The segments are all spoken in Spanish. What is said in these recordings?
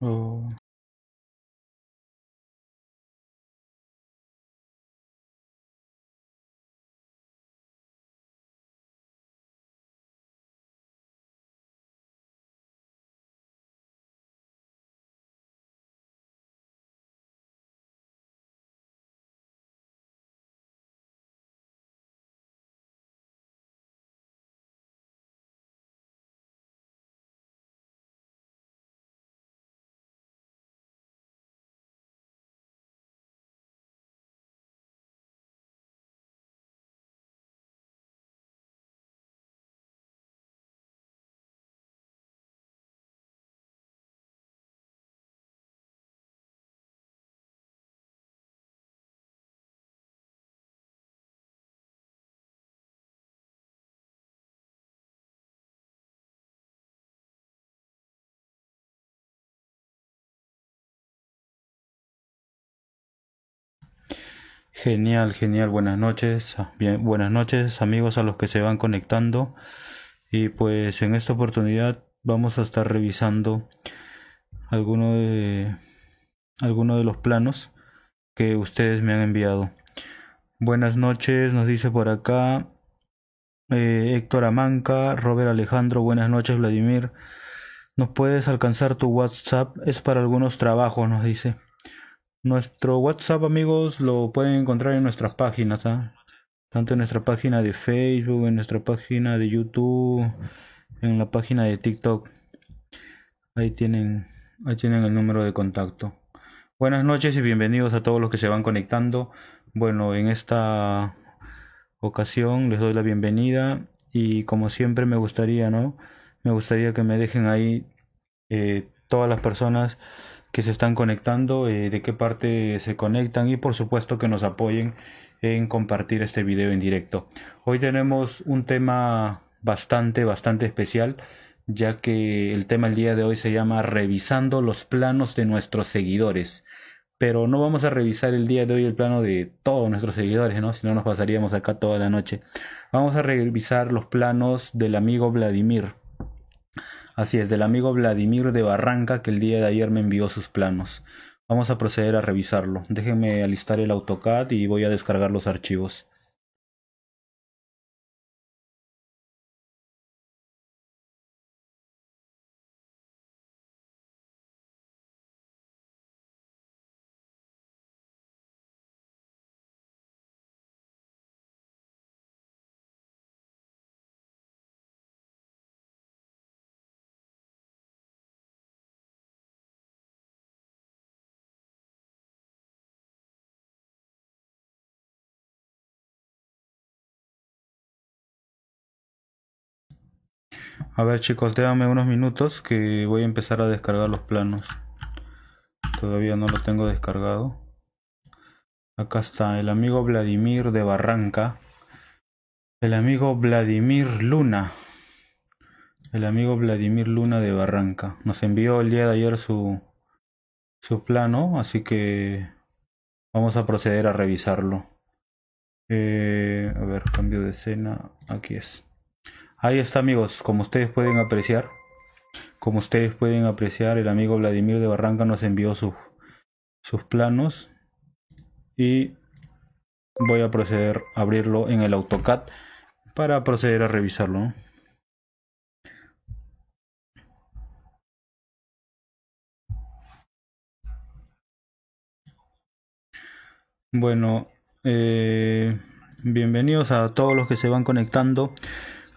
Oh. Genial, genial. Buenas noches. Bien, buenas noches amigos a los que se van conectando. Y pues en esta oportunidad vamos a estar revisando algunos de, alguno de los planos que ustedes me han enviado. Buenas noches, nos dice por acá eh, Héctor Amanca, Robert Alejandro, buenas noches Vladimir. ¿Nos puedes alcanzar tu WhatsApp? Es para algunos trabajos, nos dice. Nuestro WhatsApp, amigos, lo pueden encontrar en nuestras páginas, ¿ah? tanto en nuestra página de Facebook, en nuestra página de YouTube, en la página de TikTok. Ahí tienen, ahí tienen el número de contacto. Buenas noches y bienvenidos a todos los que se van conectando. Bueno, en esta ocasión les doy la bienvenida y como siempre me gustaría, ¿no? Me gustaría que me dejen ahí eh, todas las personas que se están conectando, eh, de qué parte se conectan y por supuesto que nos apoyen en compartir este video en directo. Hoy tenemos un tema bastante, bastante especial, ya que el tema el día de hoy se llama revisando los planos de nuestros seguidores. Pero no vamos a revisar el día de hoy el plano de todos nuestros seguidores, ¿no? Si no nos pasaríamos acá toda la noche. Vamos a revisar los planos del amigo Vladimir. Así es, del amigo Vladimir de Barranca que el día de ayer me envió sus planos. Vamos a proceder a revisarlo. Déjenme alistar el AutoCAD y voy a descargar los archivos. A ver chicos, déjame unos minutos que voy a empezar a descargar los planos. Todavía no lo tengo descargado. Acá está el amigo Vladimir de Barranca. El amigo Vladimir Luna. El amigo Vladimir Luna de Barranca. Nos envió el día de ayer su, su plano, así que vamos a proceder a revisarlo. Eh, a ver, cambio de escena. Aquí es. Ahí está amigos, como ustedes pueden apreciar, como ustedes pueden apreciar, el amigo Vladimir de Barranca nos envió sus planos y voy a proceder a abrirlo en el AutoCAD para proceder a revisarlo. Bueno, eh, bienvenidos a todos los que se van conectando.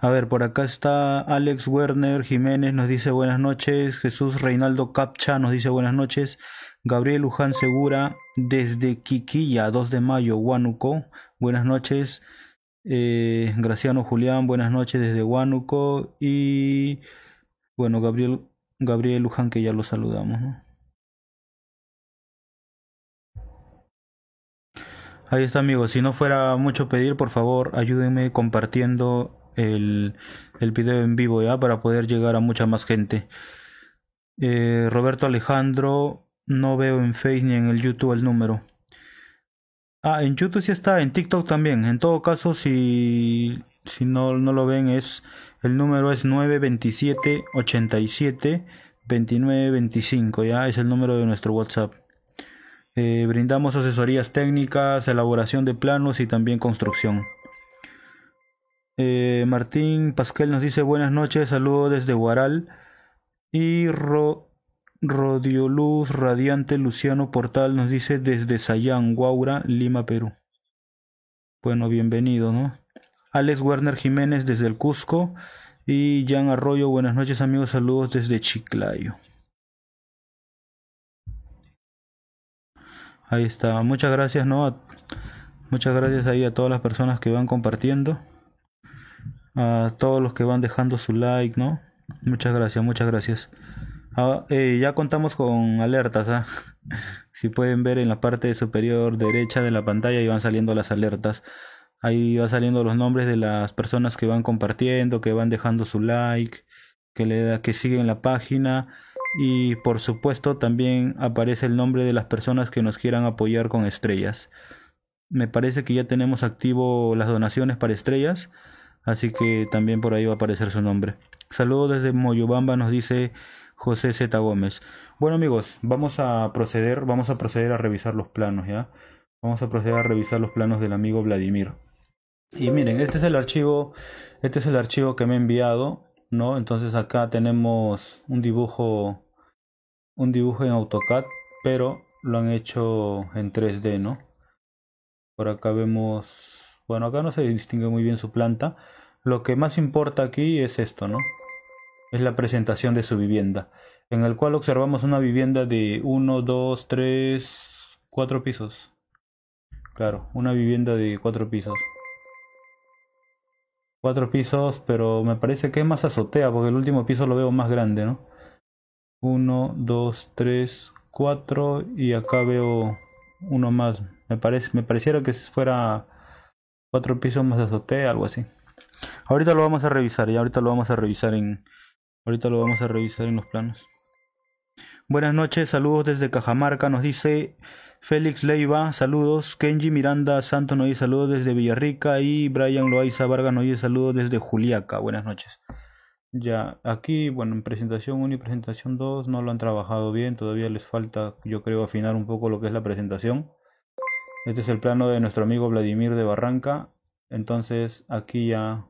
A ver, por acá está Alex Werner Jiménez, nos dice buenas noches. Jesús Reinaldo Capcha nos dice buenas noches. Gabriel Luján Segura, desde Quiquilla, 2 de mayo, Huánuco. Buenas noches. Eh, Graciano Julián, buenas noches desde Huánuco. Y bueno, Gabriel, Gabriel Luján, que ya lo saludamos. Ahí está, amigos. Si no fuera mucho pedir, por favor, ayúdenme compartiendo el, el video en vivo ya para poder llegar a mucha más gente. Eh, Roberto Alejandro, no veo en Facebook ni en el YouTube el número. Ah, en YouTube sí está, en TikTok también. En todo caso, si, si no, no lo ven, es el número es 927 87 2925, ya es el número de nuestro WhatsApp. Eh, brindamos asesorías técnicas, elaboración de planos y también construcción. Eh, Martín Pasquel nos dice buenas noches, saludos desde Guaral. Y Ro Rodioluz Radiante Luciano Portal nos dice desde Sayán, Guaura, Lima, Perú. Bueno, bienvenido, ¿no? Alex Werner Jiménez desde el Cusco. Y Jan Arroyo, buenas noches amigos, saludos desde Chiclayo. Ahí está. Muchas gracias, ¿no? Muchas gracias ahí a todas las personas que van compartiendo. A todos los que van dejando su like, ¿no? Muchas gracias, muchas gracias. Ah, eh, ya contamos con alertas, ¿ah? Si pueden ver en la parte superior derecha de la pantalla y van saliendo las alertas. Ahí va saliendo los nombres de las personas que van compartiendo, que van dejando su like, que le da, que siguen la página y por supuesto también aparece el nombre de las personas que nos quieran apoyar con estrellas. Me parece que ya tenemos activo las donaciones para estrellas, así que también por ahí va a aparecer su nombre. Saludos desde Moyobamba, nos dice José Z. Gómez. Bueno amigos, vamos a proceder, vamos a proceder a revisar los planos, ¿ya? Vamos a proceder a revisar los planos del amigo Vladimir. Y miren, este es el archivo, este es el archivo que me ha enviado ¿no? Entonces acá tenemos un dibujo, un dibujo en AutoCAD, pero lo han hecho en 3D, ¿no? Por acá vemos, bueno, acá no se distingue muy bien su planta. Lo que más importa aquí es esto, ¿no? Es la presentación de su vivienda, en el cual observamos una vivienda de 1, 2, 3, 4 pisos. Claro, una vivienda de 4 pisos cuatro pisos, pero me parece que es más azotea, porque el último piso lo veo más grande, ¿no? Uno, dos, tres, cuatro, y acá veo uno más. Me parece, me pareciera que fuera cuatro pisos más de azotea, algo así. Ahorita lo vamos a revisar, y ahorita lo vamos a revisar en, ahorita lo vamos a revisar en los planos. Buenas noches, saludos desde Cajamarca, nos dice Félix Leiva, saludos. Kenji Miranda Santos nos dice saludos desde Villarrica. Y Brian Loaiza Vargas nos dice saludos desde Juliaca. Buenas noches. Ya, aquí, bueno, en presentación 1 y presentación 2 no lo han trabajado bien. Todavía les falta, yo creo, afinar un poco lo que es la presentación. Este es el plano de nuestro amigo Vladimir de Barranca. Entonces, aquí ya,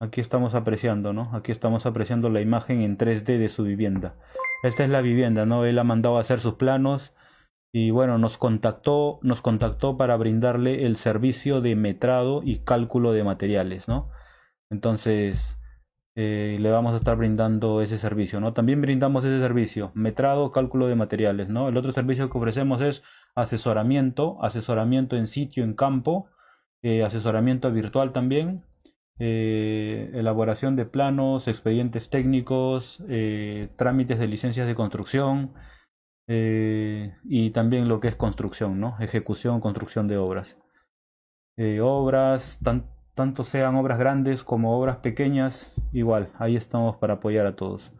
aquí estamos apreciando, ¿no? Aquí estamos apreciando la imagen en 3D de su vivienda. Esta es la vivienda, ¿no? Él ha mandado a hacer sus planos y bueno, nos contactó, nos contactó para brindarle el servicio de metrado y cálculo de materiales, ¿no? Entonces, eh, le vamos a estar brindando ese servicio, ¿no? También brindamos ese servicio, metrado, cálculo de materiales, ¿no? El otro servicio que ofrecemos es asesoramiento, asesoramiento en sitio, en campo, eh, asesoramiento virtual también, eh, elaboración de planos, expedientes técnicos, trámites de licencias de construcción, eh, y también lo que es construcción, ¿no? Ejecución, construcción de obras. Eh, obras, tanto sean obras grandes como obras pequeñas, igual, ahí estamos para apoyar a todos.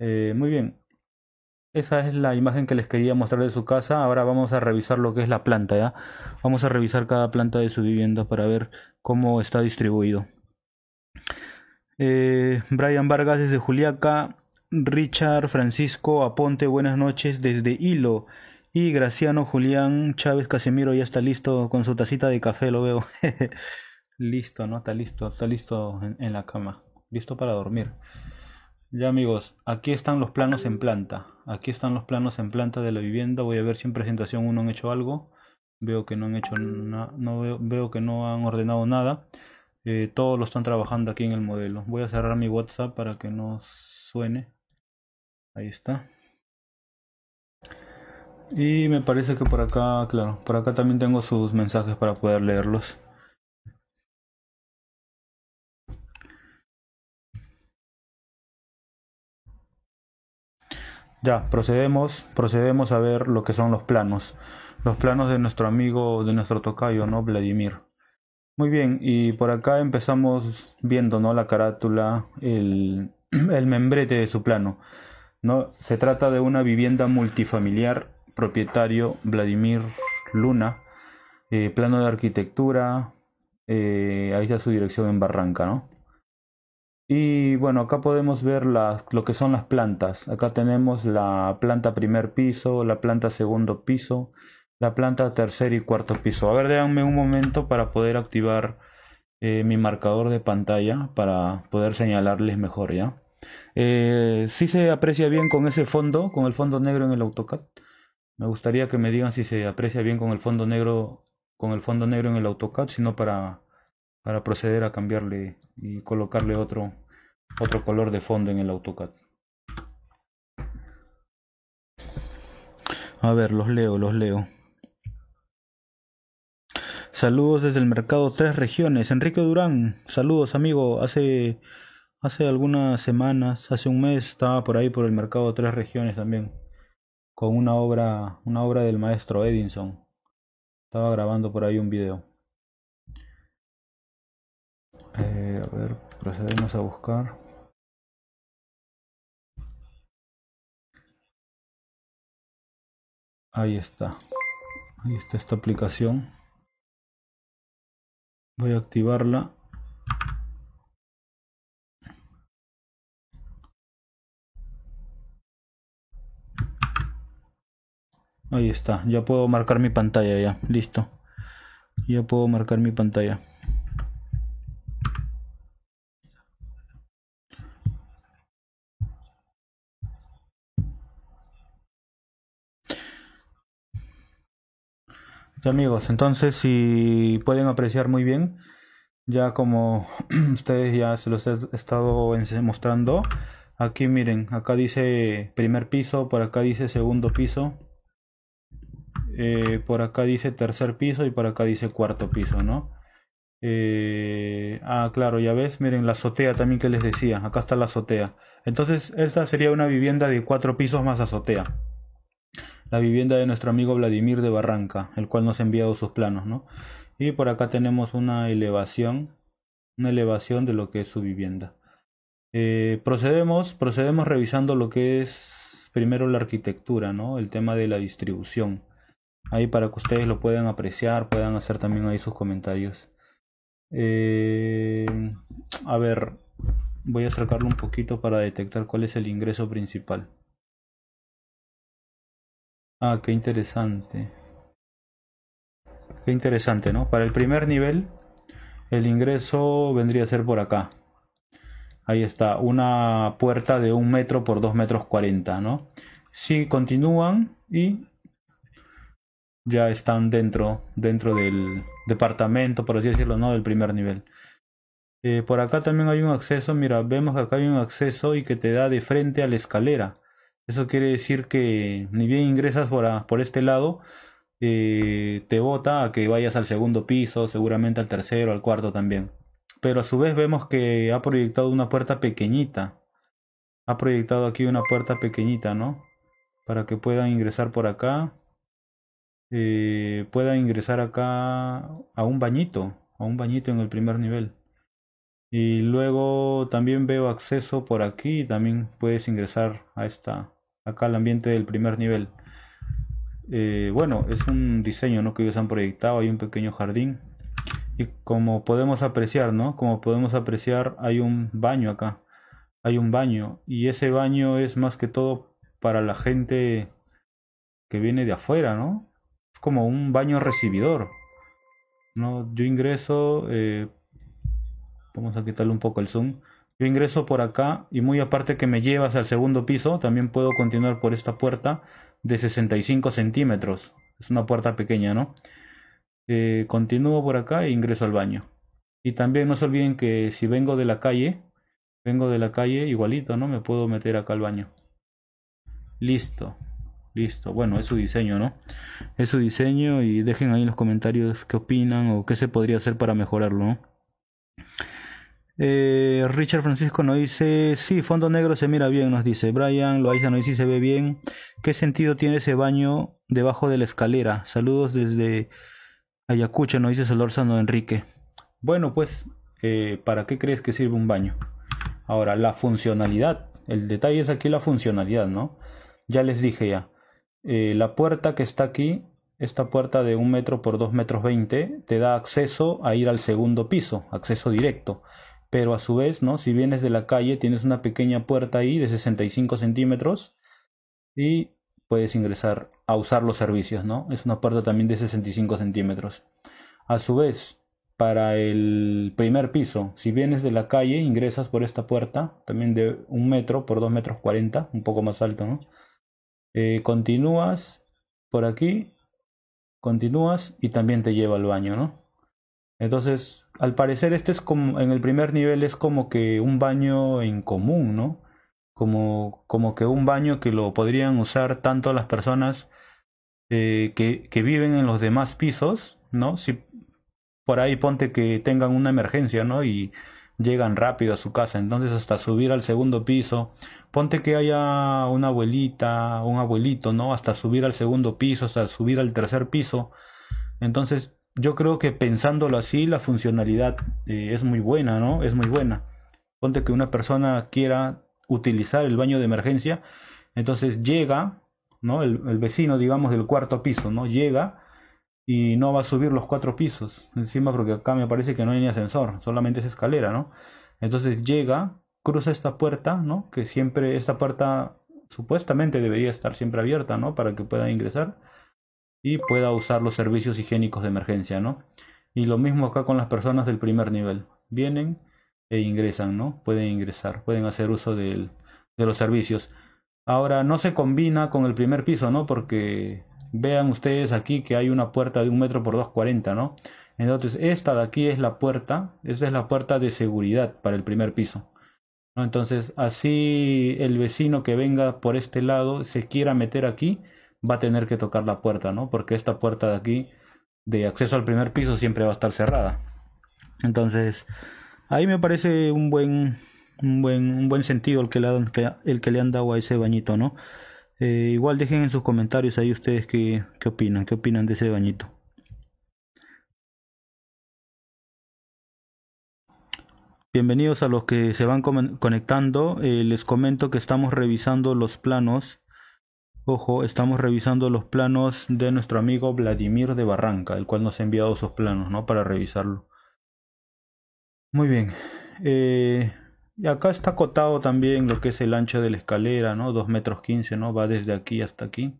Eh, muy bien, esa es la imagen que les quería mostrar de su casa. Ahora vamos a revisar lo que es la planta, ¿ya? Vamos a revisar cada planta de su vivienda para ver cómo está distribuido. Brian Vargas desde Juliaca Richard Francisco Aponte, buenas noches desde Hilo. Y Graciano Julián Chávez Casemiro ya está listo con su tacita de café, lo veo. listo, ¿no? Está listo, está listo en, la cama. Listo para dormir. Ya amigos, aquí están los planos en planta. Aquí están los planos en planta de la vivienda. Voy a ver si en presentación uno han hecho algo. Veo que no han hecho nada, no veo, que no han ordenado nada. Eh, todos lo están trabajando aquí en el modelo. Voy a cerrar mi WhatsApp para que no suene. Ahí está. Y me parece que por acá, claro, por acá también tengo sus mensajes para poder leerlos. Ya, procedemos, procedemos a ver lo que son los planos. Los planos de nuestro amigo, de nuestro tocayo, ¿no? Vladimir. Muy bien, y por acá empezamos viendo, ¿no? La carátula, el, el membrete de su plano. No, se trata de una vivienda multifamiliar, propietario Vladimir Luna, eh, plano de arquitectura, eh, ahí está su dirección en Barranca, ¿no? Y bueno, acá podemos ver lo que son las plantas. Acá tenemos la planta primer piso, la planta segundo piso, la planta tercer y cuarto piso. A ver, déjenme un momento para poder activar eh, mi marcador de pantalla para poder señalarles mejor, ¿ya? Eh, si se aprecia bien con ese fondo, con el fondo negro en el AutoCAD. Me gustaría que me digan si se aprecia bien con el fondo negro, con el fondo negro en el AutoCAD, sino para, para proceder a cambiarle y colocarle otro, otro color de fondo en el AutoCAD. A ver, los leo, los leo. Saludos desde el mercado Tres Regiones. Enrique Durán, saludos amigo. Hace Hace algunas semanas, hace un mes, estaba por ahí por el mercado Tres Regiones también, con una obra, una obra del maestro Edinson. Estaba grabando por ahí un video. Eh, a ver, procedemos a buscar. Ahí está. Ahí está esta aplicación. Voy a activarla. Ahí está, ya puedo marcar mi pantalla ya, listo. Ya puedo marcar mi pantalla. Amigos, entonces si pueden apreciar muy bien, ya como ustedes ya se los he estado mostrando, aquí miren, acá dice primer piso, por acá dice segundo piso, eh, por acá dice tercer piso y por acá dice cuarto piso, ¿no? Eh, ah, claro, ya ves, miren la azotea también que les decía, acá está la azotea. Entonces, esta sería una vivienda de cuatro pisos más azotea. La vivienda de nuestro amigo Vladimir de Barranca, el cual nos ha enviado sus planos, ¿no? Y por acá tenemos una elevación, una elevación de lo que es su vivienda. Eh, procedemos, procedemos revisando lo que es primero la arquitectura, ¿no? El tema de la distribución ahí para que ustedes lo puedan apreciar, puedan hacer también ahí sus comentarios. Eh, a ver, voy a acercarlo un poquito para detectar cuál es el ingreso principal. Ah, qué interesante. Qué interesante, ¿no? Para el primer nivel, el ingreso vendría a ser por acá. Ahí está, una puerta de un metro por dos metros cuarenta, ¿no? Si continúan y ya están dentro, dentro del departamento, por así decirlo, ¿no? Del primer nivel. Eh, por acá también hay un acceso, mira, vemos que acá hay un acceso y que te da de frente a la escalera. Eso quiere decir que ni bien ingresas por, este lado, eh, te bota a que vayas al segundo piso, seguramente al tercero, al cuarto también. Pero a su vez vemos que ha proyectado una puerta pequeñita. Ha proyectado aquí una puerta pequeñita, ¿no? Para que puedan ingresar por acá eh, pueda ingresar acá a un bañito, a un bañito en el primer nivel. Y luego también veo acceso por aquí, también puedes ingresar a esta, acá al ambiente del primer nivel. Eh, bueno, es un diseño ¿no? que ellos han proyectado, hay un pequeño jardín. Y como podemos apreciar, ¿no? Como podemos apreciar, hay un baño acá. Hay un baño. Y ese baño es más que todo para la gente que viene de afuera, ¿no? como un baño recibidor. ¿no? Yo ingreso, eh, vamos a quitarle un poco el zoom. Yo ingreso por acá y muy aparte que me llevas al segundo piso, también puedo continuar por esta puerta de 65 centímetros. Es una puerta pequeña, ¿no? Eh, continúo por acá e ingreso al baño. Y también no se olviden que si vengo de la calle, vengo de la calle igualito, ¿no? Me puedo meter acá al baño. Listo. Listo, bueno, es su diseño, ¿no? Es su diseño y dejen ahí en los comentarios qué opinan o qué se podría hacer para mejorarlo, ¿no? Eh, Richard Francisco nos dice, sí, fondo negro se mira bien, nos dice. Brian Loaiza nos dice, se ve bien. ¿Qué sentido tiene ese baño debajo de la escalera? Saludos desde Ayacucho, nos dice Solórzano Enrique. Bueno, pues, eh, ¿para qué crees que sirve un baño? Ahora, la funcionalidad. El detalle es aquí la funcionalidad, ¿no? Ya les dije ya. Eh, la puerta que está aquí, esta puerta de un metro por dos metros veinte, te da acceso a ir al segundo piso, acceso directo. Pero a su vez, ¿no? Si vienes de la calle, tienes una pequeña puerta ahí de 65 centímetros y puedes ingresar a usar los servicios, ¿no? Es una puerta también de 65 centímetros. A su vez, para el primer piso, si vienes de la calle, ingresas por esta puerta, también de un metro por dos metros cuarenta, un poco más alto, ¿no? Eh, continúas por aquí, continúas y también te lleva al baño, ¿no? Entonces, al parecer este es como, en el primer nivel es como que un baño en común, ¿no? Como, como que un baño que lo podrían usar tanto las personas eh, que, que viven en los demás pisos, ¿no? Si por ahí ponte que tengan una emergencia, ¿no? Y llegan rápido a su casa, entonces hasta subir al segundo piso, ponte que haya una abuelita, un abuelito, ¿no? Hasta subir al segundo piso, hasta subir al tercer piso, entonces yo creo que pensándolo así, la funcionalidad eh, es muy buena, ¿no? Es muy buena. Ponte que una persona quiera utilizar el baño de emergencia, entonces llega, ¿no? El, el, vecino, digamos, del cuarto piso, ¿no? Llega y no va a subir los cuatro pisos encima porque acá me parece que no hay ni ascensor, solamente es escalera, ¿no? Entonces llega, cruza esta puerta, ¿no? Que siempre esta puerta supuestamente debería estar siempre abierta, ¿no? Para que pueda ingresar y pueda usar los servicios higiénicos de emergencia, ¿no? Y lo mismo acá con las personas del primer nivel. Vienen e ingresan, ¿no? Pueden ingresar, pueden hacer uso de los servicios. Ahora, no se combina con el primer piso, ¿no? Porque vean ustedes aquí que hay una puerta de un metro por dos cuarenta, ¿no? Entonces, esta de aquí es la puerta, esa es la puerta de seguridad para el primer piso. Entonces, así el vecino que venga por este lado se quiera meter aquí, va a tener que tocar la puerta, ¿no? Porque esta puerta de aquí, de acceso al primer piso, siempre va a estar cerrada. Entonces, ahí me parece un buen, un buen, un buen sentido el que, le, el que le han dado a ese bañito, ¿no? Eh, igual dejen en sus comentarios ahí ustedes qué, qué opinan, qué opinan de ese bañito. Bienvenidos a los que se van conectando. Eh, les comento que estamos revisando los planos Ojo, estamos revisando los planos de nuestro amigo Vladimir de Barranca, el cual nos ha enviado sus planos, ¿no? Para revisarlo. Muy bien. Eh, y acá está acotado también lo que es el ancho de la escalera, ¿no? 2 metros 15, ¿no? Va desde aquí hasta aquí.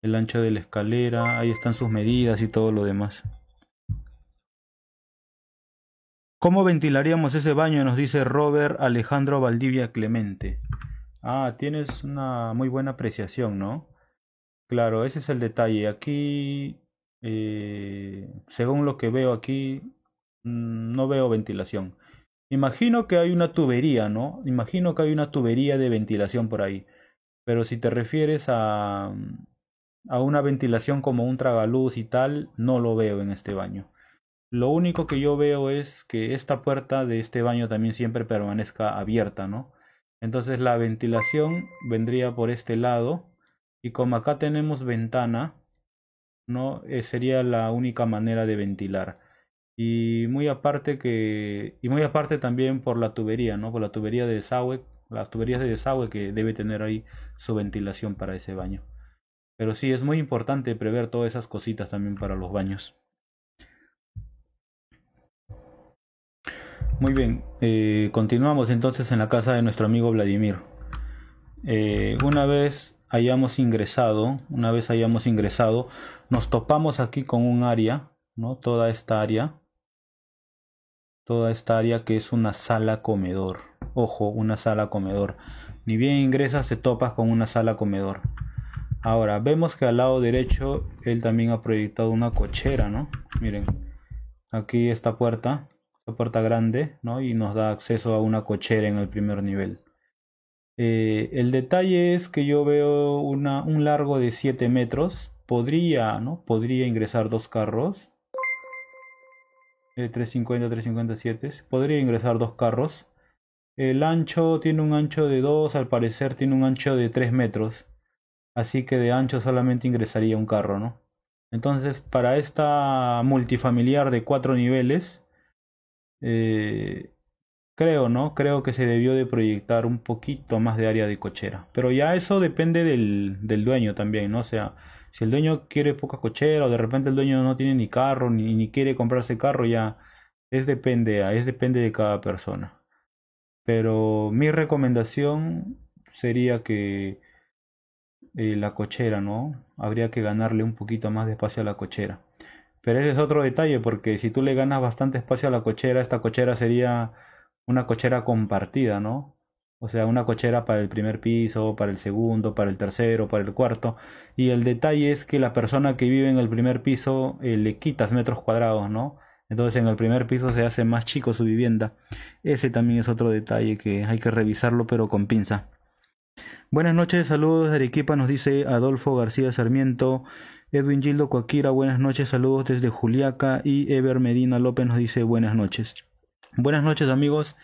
El ancho de la escalera, ahí están sus medidas y todo lo demás. ¿Cómo ventilaríamos ese baño? Nos dice Robert Alejandro Valdivia Clemente. Ah, tienes una muy buena apreciación, ¿no? Claro, ese es el detalle. Aquí, eh, según lo que veo aquí, mm, no veo ventilación. Imagino que hay una tubería, ¿no? Imagino que hay una tubería de ventilación por ahí. Pero si te refieres a, a una ventilación como un tragaluz y tal, no lo veo en este baño. Lo único que yo veo es que esta puerta de este baño también siempre permanezca abierta, ¿no? Entonces la ventilación vendría por este lado y como acá tenemos ventana, no eh, sería la única manera de ventilar. Y muy aparte que y muy aparte también por la tubería, ¿no? Por la tubería de desagüe, las tuberías de desagüe que debe tener ahí su ventilación para ese baño. Pero sí es muy importante prever todas esas cositas también para los baños. Muy bien, eh, continuamos entonces en la casa de nuestro amigo Vladimir. Eh, una vez hayamos ingresado, una vez hayamos ingresado, nos topamos aquí con un área, ¿no? Toda esta área, toda esta área que es una sala comedor. Ojo, una sala comedor. Ni bien ingresas te topas con una sala comedor. Ahora, vemos que al lado derecho él también ha proyectado una cochera, ¿no? Miren, aquí esta puerta la puerta grande, ¿no? Y nos da acceso a una cochera en el primer nivel. Eh, el detalle es que yo veo una, un largo de 7 metros. Podría, ¿no? Podría ingresar dos carros. 350, 357. Podría ingresar dos carros. El ancho tiene un ancho de 2, al parecer tiene un ancho de 3 metros. Así que de ancho solamente ingresaría un carro, ¿no? Entonces, para esta multifamiliar de 4 niveles, eh, creo, ¿no? Creo que se debió de proyectar un poquito más de área de cochera. Pero ya eso depende del, del dueño también, ¿no? O sea, si el dueño quiere poca cochera o de repente el dueño no tiene ni carro ni, ni quiere comprarse carro, ya Es depende, es depende de cada persona. Pero mi recomendación sería que eh, la cochera, ¿no? Habría que ganarle un poquito más de espacio a la cochera. Pero ese es otro detalle, porque si tú le ganas bastante espacio a la cochera, esta cochera sería una cochera compartida, ¿no? O sea, una cochera para el primer piso, para el segundo, para el tercero, para el cuarto. Y el detalle es que la persona que vive en el primer piso eh, le quitas metros cuadrados, ¿no? Entonces en el primer piso se hace más chico su vivienda. Ese también es otro detalle que hay que revisarlo, pero con pinza. Buenas noches, saludos de Arequipa, nos dice Adolfo García Sarmiento. Edwin Gildo Coaquira, buenas noches, saludos desde Juliaca. Y Ever Medina López nos dice buenas noches. Buenas noches amigos,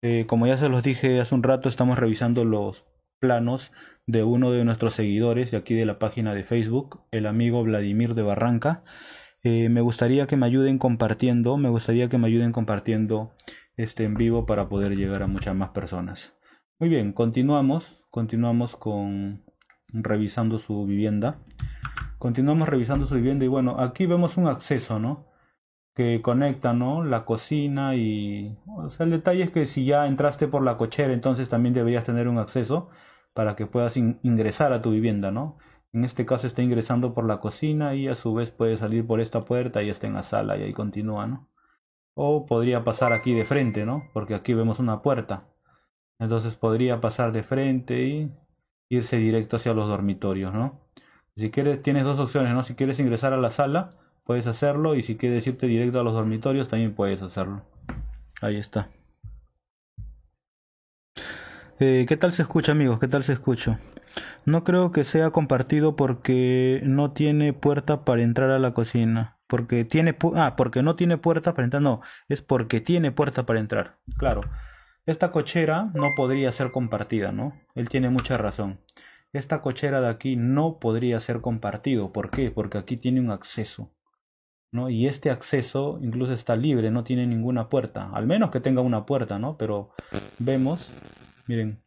eh, como ya se los dije hace un rato, estamos revisando los planos de uno de nuestros seguidores de aquí de la página de Facebook, el amigo Vladimir de Barranca. Eh, me gustaría que me ayuden compartiendo, me gustaría que me ayuden compartiendo este en vivo para poder llegar a muchas más personas. Muy bien, continuamos, continuamos con revisando su vivienda. Continuamos revisando su vivienda y bueno, aquí vemos un acceso, ¿no? Que conecta, ¿no? La cocina y... O sea, el detalle es que si ya entraste por la cochera, entonces también deberías tener un acceso para que puedas ingresar a tu vivienda, ¿no? En este caso está ingresando por la cocina y a su vez puede salir por esta puerta y está en la sala y ahí continúa, ¿no? O podría pasar aquí de frente, ¿no? Porque aquí vemos una puerta. Entonces podría pasar de frente y irse directo hacia los dormitorios, ¿no? Si quieres, tienes dos opciones, ¿no? Si quieres ingresar a la sala, puedes hacerlo y si quieres irte directo a los dormitorios, también puedes hacerlo. Ahí está. Eh, ¿Qué tal se escucha, amigos? ¿Qué tal se escucha? No creo que sea compartido porque no tiene puerta para entrar a la cocina. Porque tiene ah, porque no tiene puerta para entrar, no, es porque tiene puerta para entrar. Claro. Esta cochera no podría ser compartida, ¿no? Él tiene mucha razón. Esta cochera de aquí no podría ser compartido. ¿Por qué? Porque aquí tiene un acceso. ¿no? Y este acceso incluso está libre, no tiene ninguna puerta. Al menos que tenga una puerta, ¿no? Pero vemos, miren,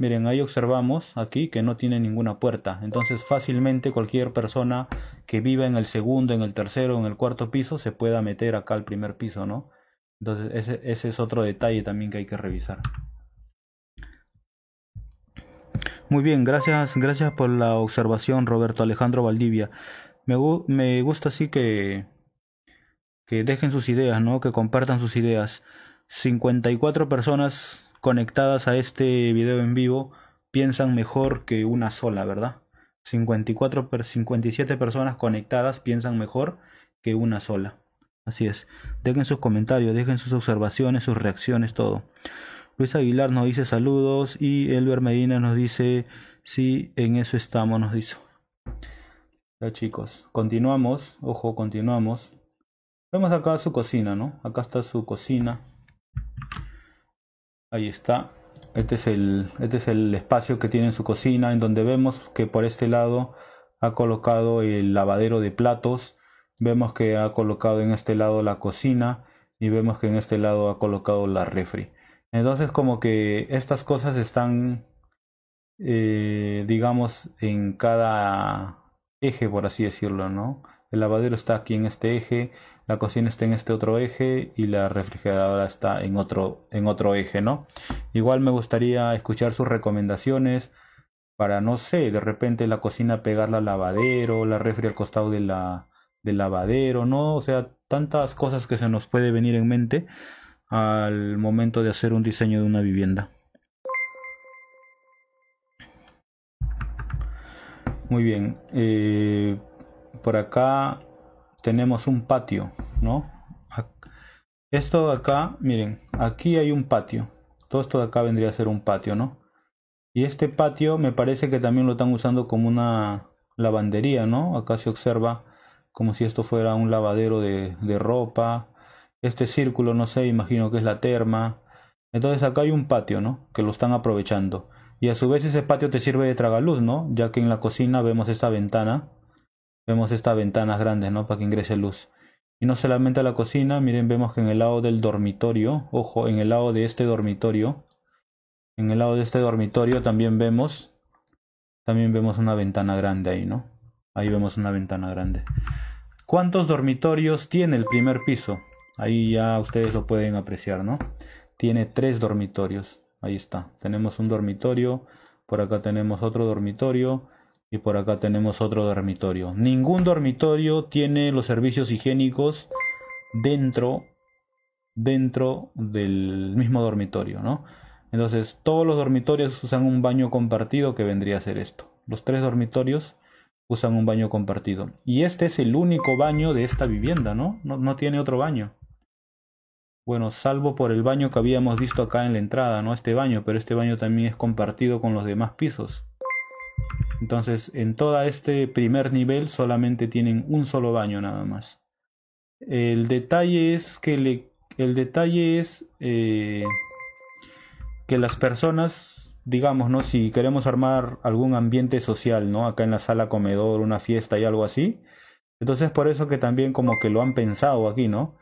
Miren, ahí observamos aquí que no tiene ninguna puerta. Entonces fácilmente cualquier persona que viva en el segundo, en el tercero, en el cuarto piso se pueda meter acá al primer piso, ¿no? Entonces ese, ese es otro detalle también que hay que revisar. Muy bien, gracias, gracias por la observación, Roberto Alejandro Valdivia. Me, me gusta así que, que dejen sus ideas, ¿no? Que compartan sus ideas. 54 personas conectadas a este video en vivo piensan mejor que una sola, ¿verdad? 54 per 57 personas conectadas piensan mejor que una sola. Así es. Dejen sus comentarios, dejen sus observaciones, sus reacciones, todo. Luis Aguilar nos dice saludos y Elber Medina nos dice sí, en eso estamos, nos dice. Ya chicos, continuamos, ojo, continuamos. Vemos acá su cocina, ¿no? Acá está su cocina. Ahí está. Este es, el, este es el espacio que tiene en su cocina, en donde vemos que por este lado ha colocado el lavadero de platos, vemos que ha colocado en este lado la cocina y vemos que en este lado ha colocado la refri. Entonces como que estas cosas están, eh, digamos, en cada eje, por así decirlo, ¿no? El lavadero está aquí en este eje, la cocina está en este otro eje y la refrigeradora está en otro, en otro eje, ¿no? Igual me gustaría escuchar sus recomendaciones para, no sé, de repente la cocina pegarla al lavadero, la refri al costado de la, del lavadero, ¿no? O sea, tantas cosas que se nos puede venir en mente al momento de hacer un diseño de una vivienda. Muy bien. Eh, por acá tenemos un patio, ¿no? Esto de acá, miren, aquí hay un patio. Todo esto de acá vendría a ser un patio, ¿no? Y este patio me parece que también lo están usando como una lavandería, ¿no? Acá se observa como si esto fuera un lavadero de, de ropa. Este círculo, no sé, imagino que es la terma. Entonces acá hay un patio, ¿no? Que lo están aprovechando. Y a su vez ese patio te sirve de tragaluz, ¿no? Ya que en la cocina vemos esta ventana Vemos estas ventanas grandes, ¿no? Para que ingrese luz. Y no solamente a la cocina, miren, vemos que en el lado del dormitorio, ojo, en el lado de este dormitorio, en el lado de este dormitorio también vemos, también vemos una ventana grande ahí, ¿no? Ahí vemos una ventana grande. ¿Cuántos dormitorios tiene el primer piso? Ahí ya ustedes lo pueden apreciar, ¿no? Tiene tres dormitorios. Ahí está. Tenemos un dormitorio, por acá tenemos otro dormitorio y por acá tenemos otro dormitorio. Ningún dormitorio tiene los servicios higiénicos dentro dentro del mismo dormitorio, ¿no? Entonces, todos los dormitorios usan un baño compartido que vendría a ser esto. Los tres dormitorios usan un baño compartido. Y este es el único baño de esta vivienda, ¿no? No, tiene otro baño. Bueno, salvo por el baño que habíamos visto acá en la entrada, ¿no? Este baño, pero este baño también es compartido con los demás pisos. Entonces, en todo este primer nivel solamente tienen un solo baño nada más. El detalle es que le, el detalle es eh, que las personas, digamos, ¿no? Si queremos armar algún ambiente social, ¿no? Acá en la sala comedor, una fiesta y algo así. Entonces por eso que también como que lo han pensado aquí, ¿no?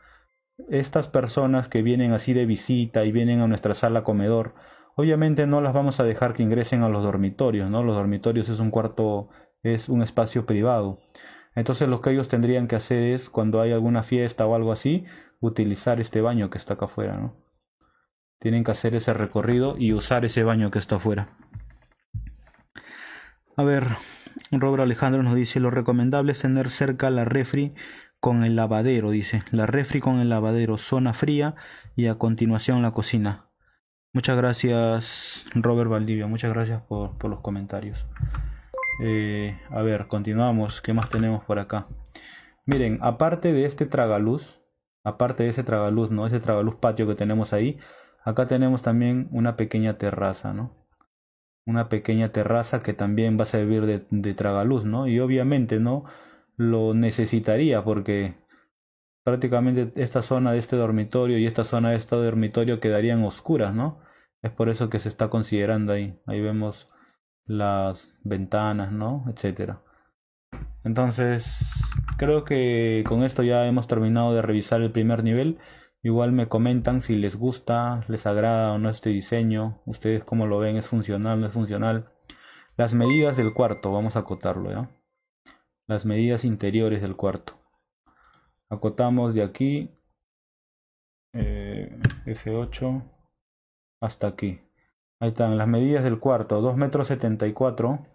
estas personas que vienen así de visita y vienen a nuestra sala comedor, obviamente no las vamos a dejar que ingresen a los dormitorios, ¿no? Los dormitorios es un cuarto, es un espacio privado. Entonces lo que ellos tendrían que hacer es, cuando hay alguna fiesta o algo así, utilizar este baño que está acá afuera, ¿no? Tienen que hacer ese recorrido y usar ese baño que está afuera. A ver, Robert Alejandro nos dice, lo recomendable es tener cerca la refri con el lavadero, dice. La refri con el lavadero, zona fría y a continuación la cocina. Muchas gracias, Robert Valdivia. Muchas gracias por, por los comentarios. Eh, a ver, continuamos. ¿Qué más tenemos por acá? Miren, aparte de este tragaluz, aparte de ese tragaluz, ¿no? Ese tragaluz patio que tenemos ahí, acá tenemos también una pequeña terraza, ¿no? Una pequeña terraza que también va a servir de, de tragaluz, ¿no? Y obviamente, ¿no? lo necesitaría porque prácticamente esta zona de este dormitorio y esta zona de este dormitorio quedarían oscuras, ¿no? Es por eso que se está considerando ahí. Ahí vemos las ventanas, ¿no? Etcétera. Entonces, creo que con esto ya hemos terminado de revisar el primer nivel. Igual me comentan si les gusta, les agrada o no este diseño. Ustedes cómo lo ven, es funcional, no es funcional. Las medidas del cuarto, vamos a acotarlo, ¿ya? las medidas interiores del cuarto. Acotamos de aquí eh, F8 hasta aquí. Ahí están las medidas del cuarto. 2 metros 74.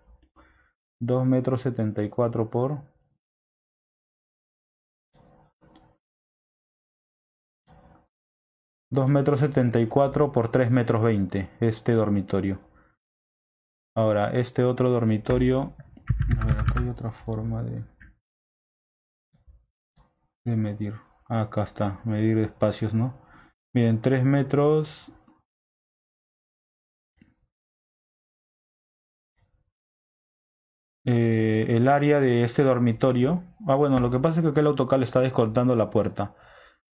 2 metros 74 por 2 metros 74 por 3 metros 20 este dormitorio. Ahora, este otro dormitorio a ver, acá hay otra forma de, de medir. Ah, acá está, medir espacios, ¿no? Miren, 3 metros. Eh, el área de este dormitorio. Ah, bueno, lo que pasa es que acá el autocal está descortando la puerta.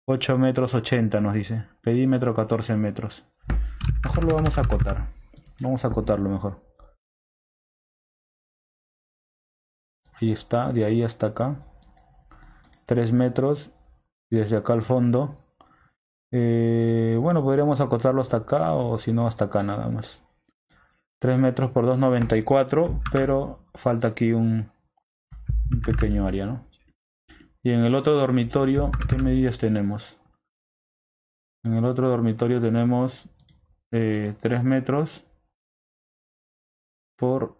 8 metros 80 nos dice. Pedímetro 14 metros. Mejor lo vamos a acotar. Vamos a acotarlo mejor. Ahí está, de ahí hasta acá. 3 metros. Y desde acá al fondo. Eh, bueno, podríamos acotarlo hasta acá o si no hasta acá nada más. 3 metros por 2,94. Pero falta aquí un, un pequeño área, ¿no? Y en el otro dormitorio, ¿qué medidas tenemos? En el otro dormitorio tenemos eh, 3 metros por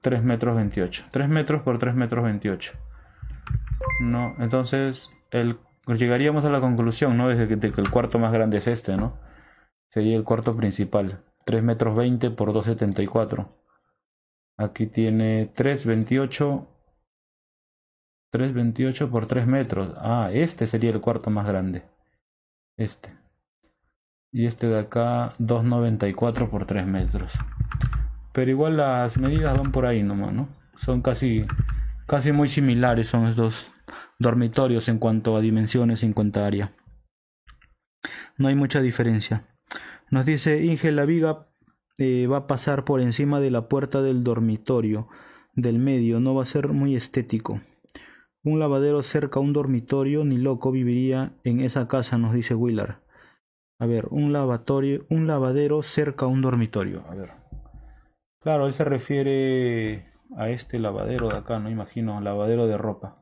3 metros 28. 3 metros por 3 metros 28. No, entonces el, llegaríamos a la conclusión, ¿no? Desde que, de que el cuarto más grande es este, ¿no? Sería el cuarto principal. 3 metros 20 por 2,74. Aquí tiene 3,28. 3,28 por 3 metros. Ah, este sería el cuarto más grande. Este. Y este de acá 2,94 por 3 metros pero igual las medidas van por ahí nomás, ¿no? Son casi, casi muy similares son estos dormitorios en cuanto a dimensiones, en cuanto a área. No hay mucha diferencia. Nos dice Inge la viga eh, va a pasar por encima de la puerta del dormitorio del medio, no va a ser muy estético. Un lavadero cerca a un dormitorio, ni loco viviría en esa casa, nos dice Willard. A ver, un lavatorio, un lavadero cerca a un dormitorio. A ver. Claro, él se refiere a este lavadero de acá, no imagino, lavadero de ropa.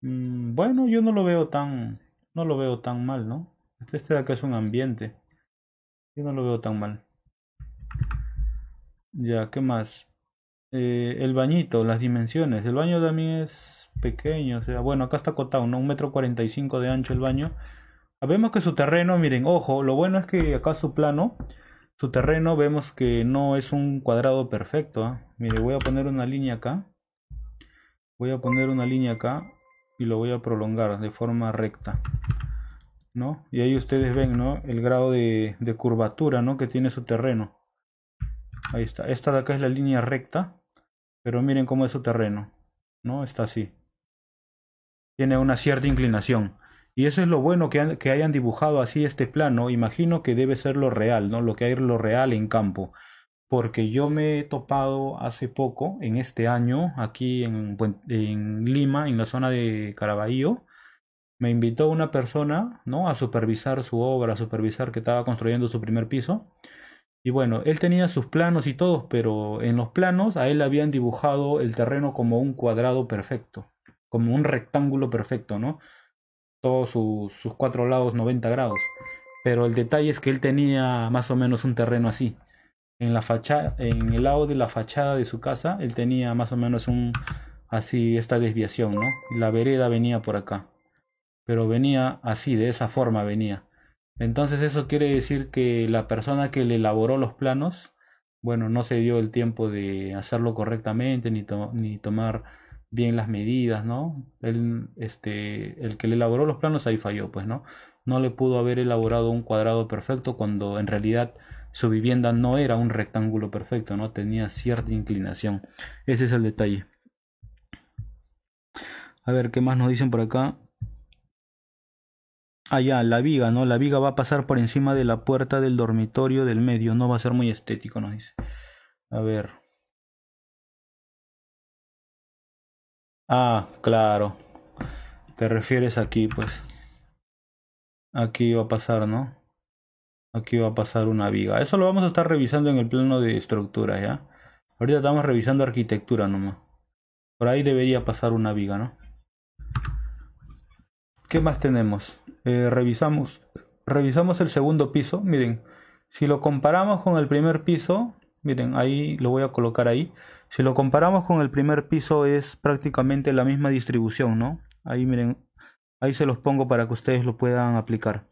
Mm, bueno, yo no lo veo tan, no lo veo tan mal, ¿no? Este de acá es un ambiente. Yo no lo veo tan mal. Ya, ¿qué más? Eh, el bañito, las dimensiones. El baño también es pequeño, o sea, bueno, acá está acotado, ¿no? Un metro cuarenta y cinco de ancho el baño. Vemos que su terreno, miren, ojo, lo bueno es que acá su plano, su terreno vemos que no es un cuadrado perfecto. ¿ah? Mire, voy a poner una línea acá. Voy a poner una línea acá y lo voy a prolongar de forma recta. ¿No? Y ahí ustedes ven, ¿no? El grado de, de curvatura, ¿no? Que tiene su terreno. Ahí está. Esta de acá es la línea recta. Pero miren cómo es su terreno. ¿No? Está así. Tiene una cierta inclinación. Y eso es lo bueno que, hayan dibujado así este plano. Imagino que debe ser lo real, ¿no? Lo que hay lo real en campo. Porque yo me he topado hace poco, en este año, aquí en, Lima, en la zona de Caraballo, me invitó una persona, ¿no? A supervisar su obra, a supervisar que estaba construyendo su primer piso. Y bueno, él tenía sus planos y todo, pero en los planos a él habían dibujado el terreno como un cuadrado perfecto, como un rectángulo perfecto, ¿no? Todos sus, cuatro lados 90 grados. Pero el detalle es que él tenía más o menos un terreno así. En la en el lado de la fachada de su casa, él tenía más o menos un así esta desviación, ¿no? La vereda venía por acá. Pero venía así, de esa forma venía. Entonces eso quiere decir que la persona que le elaboró los planos, bueno, no se dio el tiempo de hacerlo correctamente ni, ni tomar bien las medidas, ¿no? Él, este, el que le elaboró los planos ahí falló, pues, ¿no? No le pudo haber elaborado un cuadrado perfecto cuando en realidad su vivienda no era un rectángulo perfecto, ¿no? Tenía cierta inclinación. Ese es el detalle. A ver, ¿qué más nos dicen por acá? Ah, ya, la viga, ¿no? La viga va a pasar por encima de la puerta del dormitorio del medio. No va a ser muy estético, nos dice. A ver. Ah, claro. Te refieres aquí, pues. Aquí va a pasar, ¿no? Aquí va a pasar una viga. Eso lo vamos a estar revisando en el plano de estructura, ¿ya? Ahorita estamos revisando arquitectura nomás. Por ahí debería pasar una viga, ¿no? ¿Qué más tenemos? Eh, revisamos, revisamos el segundo piso. Miren, si lo comparamos con el primer piso, miren, ahí lo voy a colocar ahí. Si lo comparamos con el primer piso es prácticamente la misma distribución, ¿no? Ahí miren, ahí se los pongo para que ustedes lo puedan aplicar.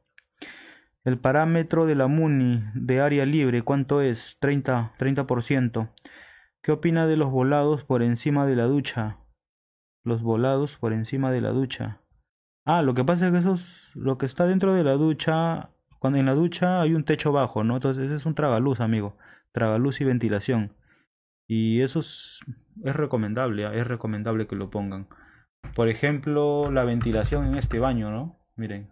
El parámetro de la MUNI de área libre, ¿cuánto es? 30, 30%. ¿Qué opina de los volados por encima de la ducha? Los volados por encima de la ducha. Ah, lo que pasa es que eso es lo que está dentro de la ducha. Cuando en la ducha hay un techo bajo, ¿no? Entonces es un tragaluz, amigo. Tragaluz y ventilación. Y eso es, recomendable, es recomendable que lo pongan. Por ejemplo, la ventilación en este baño, ¿no? Miren.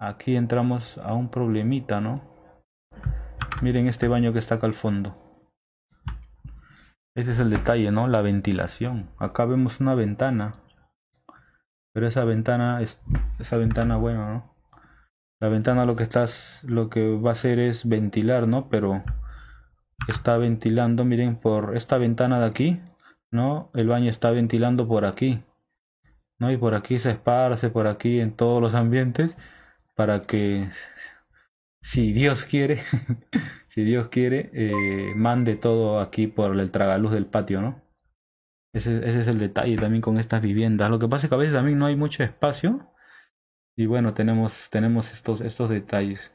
Aquí entramos a un problemita, ¿no? Miren este baño que está acá al fondo. Ese es el detalle, ¿no? La ventilación. Acá vemos una ventana. Pero esa ventana es esa ventana bueno, ¿no? La ventana lo que estás lo que va a hacer es ventilar, ¿no? Pero está ventilando, miren, por esta ventana de aquí, ¿no? El baño está ventilando por aquí. ¿No? Y por aquí se esparce por aquí en todos los ambientes para que si Dios quiere, si Dios quiere, eh, mande todo aquí por el tragaluz del patio, ¿no? Ese, ese, es el detalle también con estas viviendas. Lo que pasa es que a veces también no hay mucho espacio. Y bueno, tenemos, tenemos estos, estos detalles.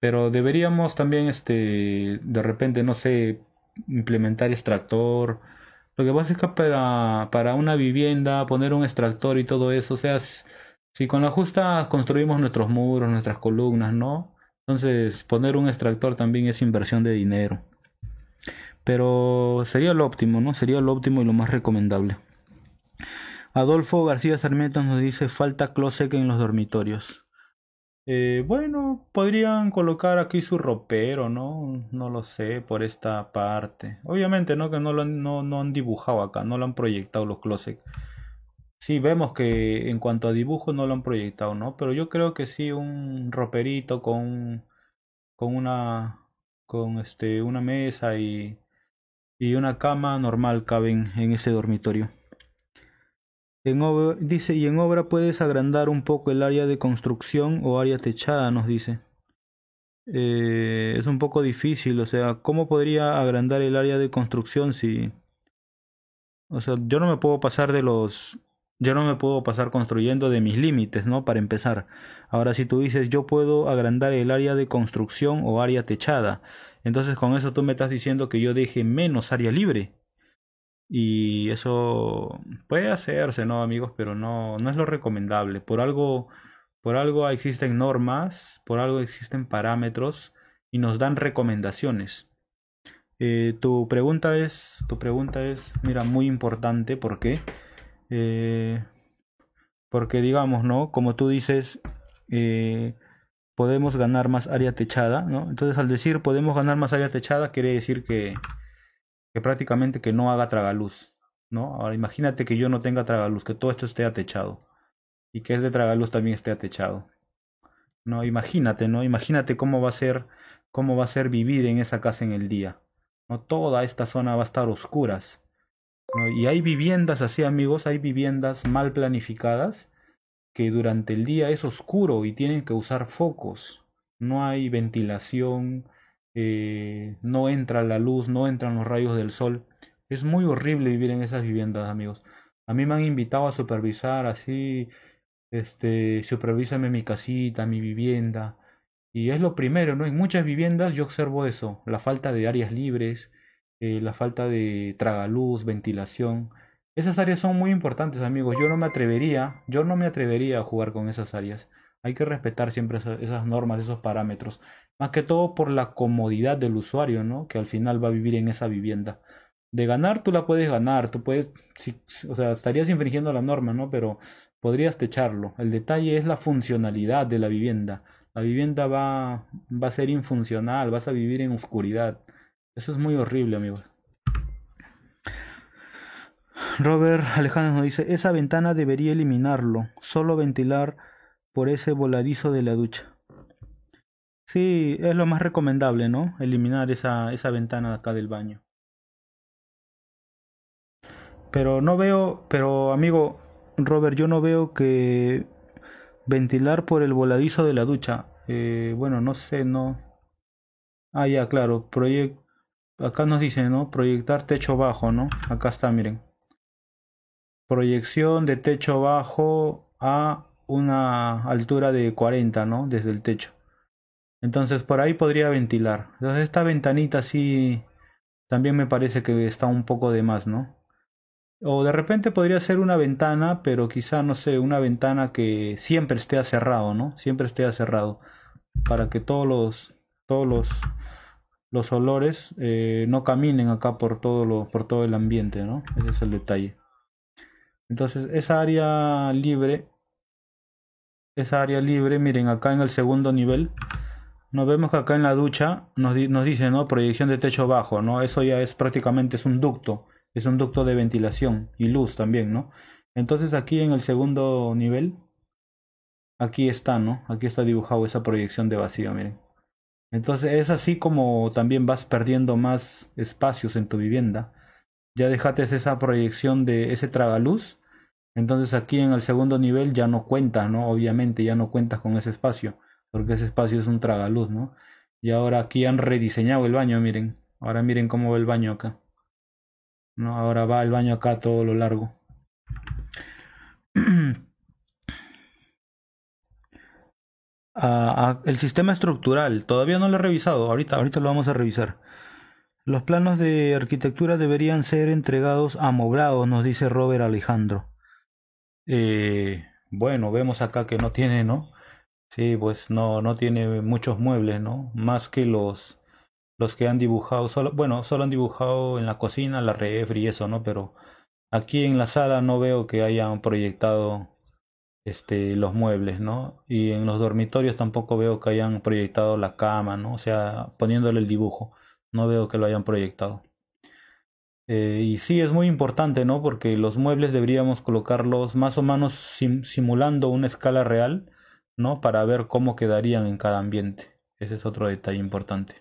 Pero deberíamos también, este, de repente, no sé, implementar extractor. Lo que pasa es que para, para una vivienda, poner un extractor y todo eso, o sea, si con la justa construimos nuestros muros, nuestras columnas, ¿no? Entonces, poner un extractor también es inversión de dinero. Pero sería lo óptimo, ¿no? Sería lo óptimo y lo más recomendable. Adolfo García Sarmiento nos dice falta closet en los dormitorios. Eh, bueno, podrían colocar aquí su ropero, ¿no? No lo sé, por esta parte. Obviamente, ¿no? Que no lo han, no, no han dibujado acá, no lo han proyectado los closets. Sí, vemos que en cuanto a dibujo no lo han proyectado, ¿no? Pero yo creo que sí, un roperito con, con una, con este, una mesa y y una cama normal caben en ese dormitorio. Dice, y en obra puedes agrandar un poco el área de construcción o área techada, nos dice. Eh, es un poco difícil, o sea, ¿cómo podría agrandar el área de construcción si... O sea, yo no me puedo pasar de los... Yo no me puedo pasar construyendo de mis límites, ¿no? Para empezar. Ahora, si tú dices, yo puedo agrandar el área de construcción o área techada, entonces con eso tú me estás diciendo que yo deje menos área libre. Y eso puede hacerse, ¿no, amigos? Pero no, no es lo recomendable. Por algo, por algo existen normas, por algo existen parámetros y nos dan recomendaciones. Eh, tu pregunta es, tu pregunta es, mira, muy importante. ¿Por qué? Eh, porque digamos, ¿no? Como tú dices, eh, podemos ganar más área techada, ¿no? Entonces al decir podemos ganar más área techada quiere decir que que prácticamente que no haga tragaluz, ¿no? Ahora imagínate que yo no tenga tragaluz, que todo esto esté atechado y que es de tragaluz también esté atechado. No, imagínate, ¿no? Imagínate cómo va a ser cómo va a ser vivir en esa casa en el día. No toda esta zona va a estar oscuras. Y hay viviendas así, amigos, hay viviendas mal planificadas que durante el día es oscuro y tienen que usar focos. No hay ventilación, eh, no entra la luz, no entran los rayos del sol. Es muy horrible vivir en esas viviendas, amigos. A mí me han invitado a supervisar así, este, supervísame mi casita, mi vivienda. Y es lo primero, ¿no? En muchas viviendas yo observo eso, la falta de áreas libres, eh, la falta de tragaluz, ventilación. Esas áreas son muy importantes, amigos. Yo no me atrevería, yo no me atrevería a jugar con esas áreas. Hay que respetar siempre esas normas, esos parámetros. Más que todo por la comodidad del usuario, ¿no? Que al final va a vivir en esa vivienda. De ganar, tú la puedes ganar, tú puedes, o sea, estarías infringiendo la norma, ¿no? Pero podrías techarlo. El detalle es la funcionalidad de la vivienda. La vivienda va, va a ser infuncional, vas a vivir en oscuridad. Eso es muy horrible, amigos. Robert Alejandro nos dice, esa ventana debería eliminarlo, solo ventilar por ese voladizo de la ducha. Sí, es lo más recomendable, ¿no? Eliminar esa, esa ventana acá del baño. Pero no veo, pero amigo Robert, yo no veo que ventilar por el voladizo de la ducha. Eh, bueno, no sé, no. Ah, ya, claro. Acá nos dice, ¿no? Proyectar techo bajo, ¿no? Acá está, miren. Proyección de techo bajo a una altura de 40, ¿no? Desde el techo. Entonces por ahí podría ventilar. Entonces esta ventanita sí también me parece que está un poco de más, ¿no? O de repente podría ser una ventana, pero quizá, no sé, una ventana que siempre esté cerrado, ¿no? Siempre esté cerrado. Para que todos los, todos los, los olores eh, no caminen acá por todo, lo, por todo el ambiente, ¿no? Ese es el detalle. Entonces, esa área libre, esa área libre, miren, acá en el segundo nivel, nos vemos que acá en la ducha nos, dice, ¿no? Proyección de techo bajo, ¿no? Eso ya es prácticamente es un ducto, es un ducto de ventilación y luz también, ¿no? Entonces aquí en el segundo nivel, aquí está, ¿no? Aquí está dibujado esa proyección de vacío, miren. Entonces es así como también vas perdiendo más espacios en tu vivienda. Ya dejaste esa proyección de ese tragaluz. Entonces aquí en el segundo nivel ya no cuentas, ¿no? Obviamente ya no cuentas con ese espacio porque ese espacio es un tragaluz, ¿no? Y ahora aquí han rediseñado el baño, miren. Ahora miren cómo va el baño acá. ¿No? Ahora va el baño acá todo lo largo. Ah, ah, el sistema estructural, todavía no lo he revisado, ahorita, ahorita lo vamos a revisar. Los planos de arquitectura deberían ser entregados amoblados, nos dice Robert Alejandro. Eh, bueno, vemos acá que no tiene, ¿no? Sí, pues no, no tiene muchos muebles, ¿no? Más que los, los que han dibujado, solo, bueno, solo han dibujado en la cocina, la refri y eso, ¿no? Pero aquí en la sala no veo que hayan proyectado este, los muebles, ¿no? Y en los dormitorios tampoco veo que hayan proyectado la cama, ¿no? O sea, poniéndole el dibujo, no veo que lo hayan proyectado. Eh, y sí, es muy importante, ¿no? Porque los muebles deberíamos colocarlos más o menos simulando una escala real ¿no? Para ver cómo quedarían en cada ambiente. Ese es otro detalle importante.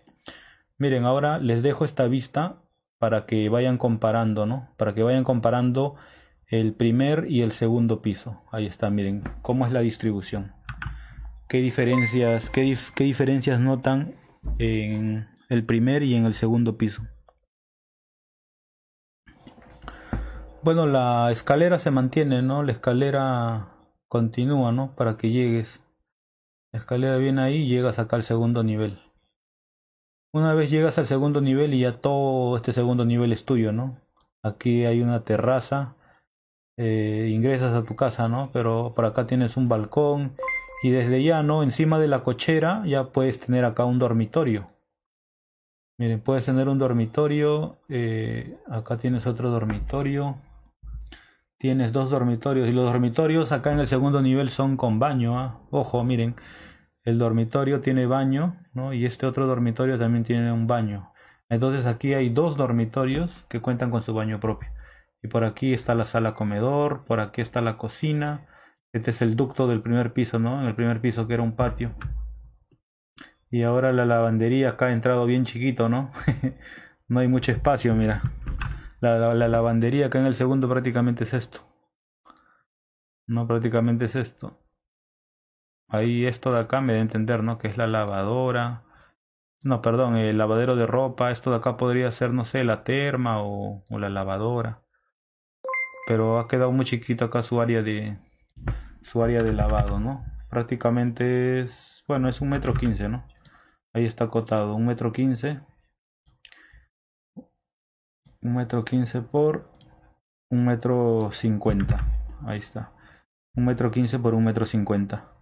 Miren, ahora les dejo esta vista para que vayan comparando, ¿no? Para que vayan comparando el primer y el segundo piso. Ahí está, miren cómo es la distribución. ¿Qué diferencias, qué, qué diferencias notan en el primer y en el segundo piso? Bueno, la escalera se mantiene, ¿no? La escalera continúa, ¿no? Para que llegues. La escalera viene ahí y llegas acá al segundo nivel. Una vez llegas al segundo nivel y ya todo este segundo nivel es tuyo, ¿no? Aquí hay una terraza, eh, ingresas a tu casa, ¿no? Pero por acá tienes un balcón y desde ya, ¿no? Encima de la cochera ya puedes tener acá un dormitorio. Miren, puedes tener un dormitorio, eh, acá tienes otro dormitorio, tienes dos dormitorios y los dormitorios acá en el segundo nivel son con baño, ¿ah? ojo, miren, el dormitorio tiene baño, ¿no? Y este otro dormitorio también tiene un baño. Entonces aquí hay dos dormitorios que cuentan con su baño propio. Y por aquí está la sala comedor, por aquí está la cocina. Este es el ducto del primer piso, ¿no? En el primer piso que era un patio. Y ahora la lavandería acá ha entrado bien chiquito, ¿no? no hay mucho espacio, mira. La, la, lavandería acá en el segundo prácticamente es esto. No, prácticamente es esto. Ahí esto de acá me da a entender, ¿no? Que es la lavadora. No, perdón, el lavadero de ropa. Esto de acá podría ser, no sé, la terma o, o la lavadora. Pero ha quedado muy chiquito acá su área de su área de lavado, ¿no? Prácticamente es, bueno, es un metro quince, ¿no? Ahí está acotado, un metro quince. Un metro quince por un metro cincuenta. Ahí está. Un metro quince por un metro cincuenta.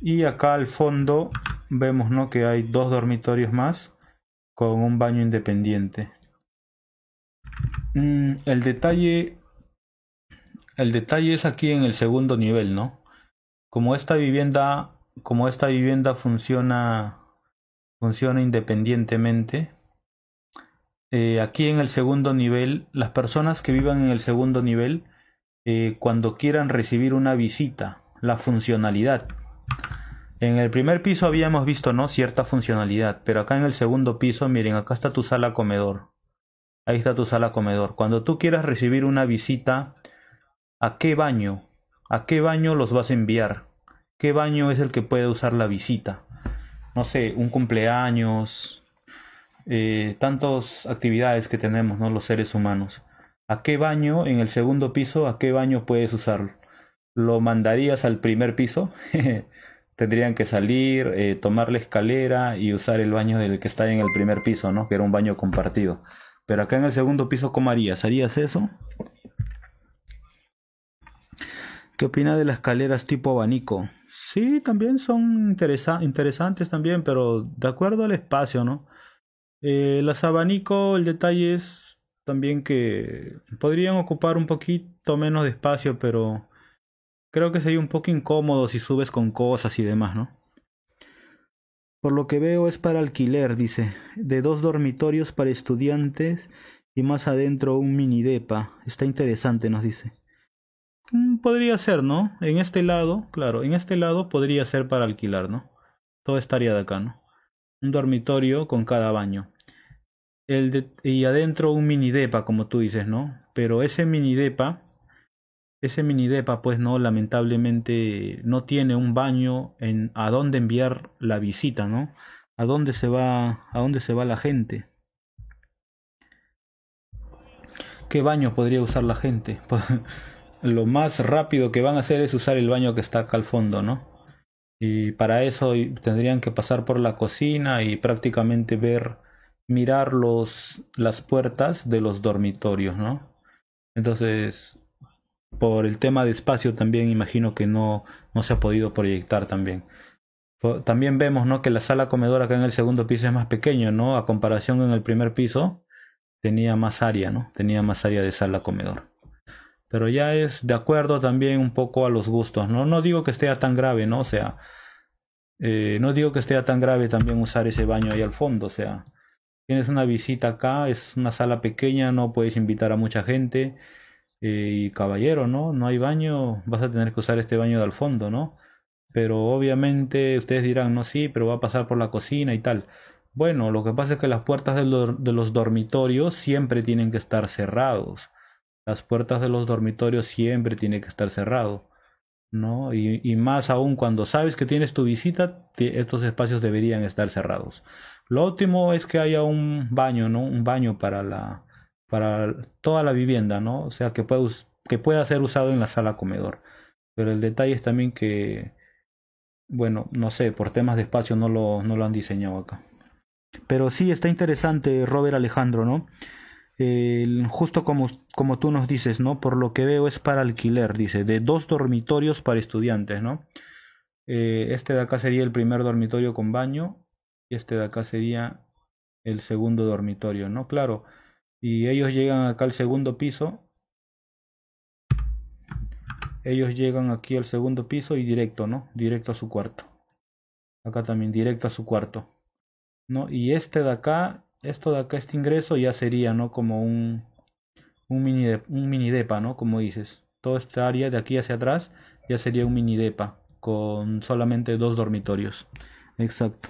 Y acá al fondo vemos ¿no? que hay dos dormitorios más con un baño independiente. Mm, el detalle el detalle es aquí en el segundo nivel, ¿no? Como esta vivienda, como esta vivienda funciona funciona independientemente, eh, aquí en el segundo nivel, las personas que vivan en el segundo nivel, eh, cuando quieran recibir una visita, la funcionalidad en el primer piso habíamos visto, ¿no? Cierta funcionalidad, pero acá en el segundo piso, miren, acá está tu sala comedor. Ahí está tu sala comedor. Cuando tú quieras recibir una visita, ¿a qué baño? ¿A qué baño los vas a enviar? ¿Qué baño es el que puede usar la visita? No sé, un cumpleaños, eh, tantas actividades que tenemos, ¿no? Los seres humanos. ¿A qué baño en el segundo piso, a qué baño puedes usarlo? ¿Lo mandarías al primer piso? tendrían que salir, eh, tomar la escalera y usar el baño del que está en el primer piso, ¿no? Que era un baño compartido. Pero acá en el segundo piso, ¿cómo harías? ¿Harías eso? ¿Qué opina de las escaleras tipo abanico? Sí, también son interesantes también, pero de acuerdo al espacio, ¿no? Eh, las abanico, el detalle es también que podrían ocupar un poquito menos de espacio, pero Creo que sería un poco incómodo si subes con cosas y demás, ¿no? Por lo que veo es para alquiler, dice, de dos dormitorios para estudiantes y más adentro un mini depa. Está interesante, nos dice. Mm, podría ser, ¿no? En este lado, claro, en este lado podría ser para alquilar, ¿no? Todo estaría de acá, ¿no? Un dormitorio con cada baño. Y adentro un mini depa, como tú dices, ¿no? Pero ese mini depa ese mini depa pues no lamentablemente no tiene un baño en a dónde enviar la visita no a dónde se va a dónde se va la gente qué baño podría usar la gente lo más rápido que van a hacer es usar el baño que está acá al fondo no y para eso tendrían que pasar por la cocina y prácticamente ver mirar los las puertas de los dormitorios no entonces por el tema de espacio también imagino que no, no se ha podido proyectar también. También vemos ¿no? que la sala comedora acá en el segundo piso es más pequeño, ¿no? A comparación en el primer piso tenía más área, ¿no? Tenía más área de sala comedor. Pero ya es de acuerdo también un poco a los gustos, ¿no? No digo que esté tan grave, ¿no? O sea, eh, no digo que esté tan grave también usar ese baño ahí al fondo, o sea, tienes una visita acá, es una sala pequeña, no puedes invitar a mucha gente y caballero, ¿no? No hay baño, vas a tener que usar este baño de al fondo, ¿no? Pero obviamente ustedes dirán, no, sí, pero va a pasar por la cocina y tal. Bueno, lo que pasa es que las puertas de los, de los dormitorios siempre tienen que estar cerrados. las puertas de los dormitorios siempre tienen que estar cerrados, ¿no? Y, y, más aún cuando sabes que tienes tu visita, estos espacios deberían estar cerrados. Lo óptimo es que haya un baño, ¿no? Un baño para la para toda la vivienda, ¿no? O sea, que pueda, que pueda ser usado en la sala comedor. Pero el detalle es también que, bueno, no sé, por temas de espacio no lo, no lo han diseñado acá. Pero sí está interesante, Robert Alejandro, ¿no? justo como, como tú nos dices, ¿no? Por lo que veo es para alquiler, dice, de dos dormitorios para estudiantes, ¿no? Eh, este de acá sería el primer dormitorio con baño este de acá sería el segundo dormitorio, ¿no? Claro, y ellos llegan acá al segundo piso. Ellos llegan aquí al segundo piso y directo, ¿no? Directo a su cuarto. Acá también, directo a su cuarto. ¿No? Y este de acá, esto de acá, este ingreso ya sería, ¿no? Como un, un, mini, un mini depa, ¿no? Como dices. Toda esta área de aquí hacia atrás ya sería un mini depa con solamente dos dormitorios. Exacto.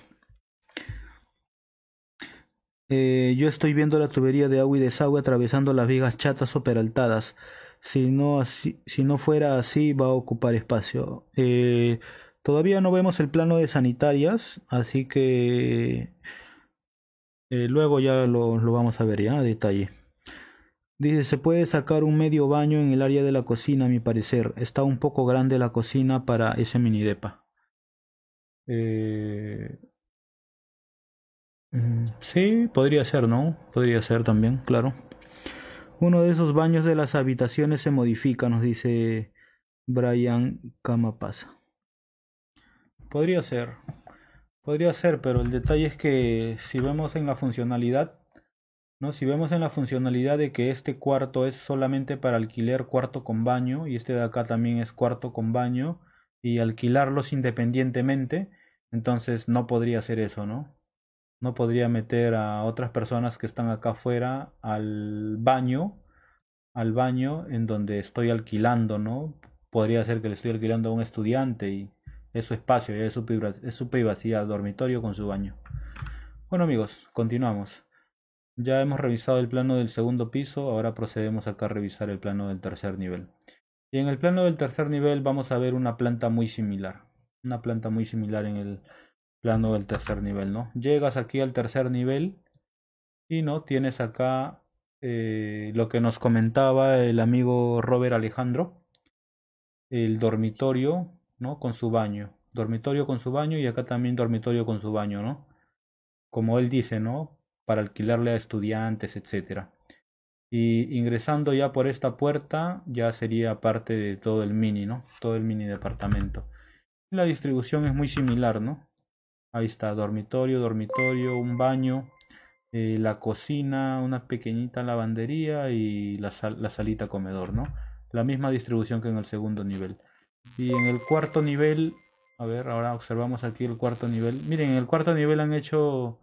Eh, yo estoy viendo la tubería de agua y desagüe atravesando las vigas chatas o peraltadas. Si no, así, si no fuera así, va a ocupar espacio. Eh, todavía no vemos el plano de sanitarias, así que eh, luego ya lo, lo, vamos a ver ya a detalle. Dice, se puede sacar un medio baño en el área de la cocina, a mi parecer. Está un poco grande la cocina para ese mini depa. Eh, sí, podría ser, ¿no? Podría ser también, claro. Uno de esos baños de las habitaciones se modifica, nos dice Brian Camapasa. Podría ser, podría ser, pero el detalle es que si vemos en la funcionalidad, ¿no? Si vemos en la funcionalidad de que este cuarto es solamente para alquiler cuarto con baño y este de acá también es cuarto con baño y alquilarlos independientemente, entonces no podría ser eso, ¿no? No podría meter a otras personas que están acá afuera al baño, al baño en donde estoy alquilando, ¿no? Podría ser que le estoy alquilando a un estudiante y es su espacio, es su, es su privacidad, dormitorio con su baño. Bueno amigos, continuamos. Ya hemos revisado el plano del segundo piso, ahora procedemos acá a revisar el plano del tercer nivel. Y en el plano del tercer nivel vamos a ver una planta muy similar, una planta muy similar en el plano del tercer nivel, ¿no? Llegas aquí al tercer nivel y no tienes acá eh, lo que nos comentaba el amigo Robert Alejandro, el dormitorio, ¿no? Con su baño, dormitorio con su baño y acá también dormitorio con su baño, ¿no? Como él dice, ¿no? Para alquilarle a estudiantes, etcétera. Y ingresando ya por esta puerta ya sería parte de todo el mini, ¿no? Todo el mini departamento. La distribución es muy similar, ¿no? Ahí está, dormitorio, dormitorio, un baño, eh, la cocina, una pequeñita lavandería y la, salita comedor, ¿no? La misma distribución que en el segundo nivel. Y en el cuarto nivel, a ver, ahora observamos aquí el cuarto nivel. Miren, en el cuarto nivel han hecho...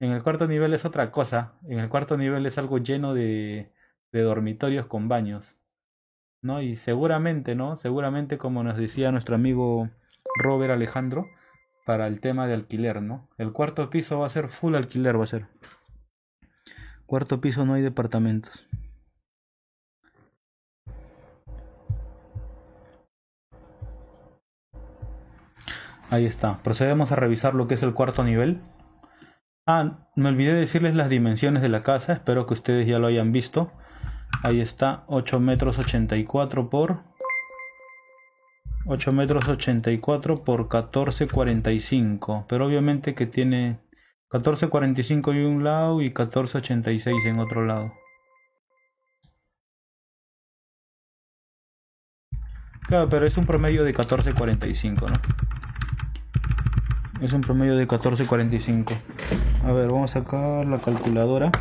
En el cuarto nivel es otra cosa. En el cuarto nivel es algo lleno de, de dormitorios con baños. ¿No? Y seguramente, ¿no? Seguramente, como nos decía nuestro amigo Robert Alejandro, para el tema de alquiler, ¿no? El cuarto piso va a ser full alquiler, va a ser. Cuarto piso no hay departamentos. Ahí está. Procedemos a revisar lo que es el cuarto nivel. Ah, me olvidé decirles las dimensiones de la casa. Espero que ustedes ya lo hayan visto. Ahí está, 8 metros 84 por 8 metros 84 por 1445 pero obviamente que tiene 1445 en un lado y 1486 en otro lado. Claro pero es un promedio de 1445 ¿no? es un promedio de 1445 a ver vamos a sacar la calculadora.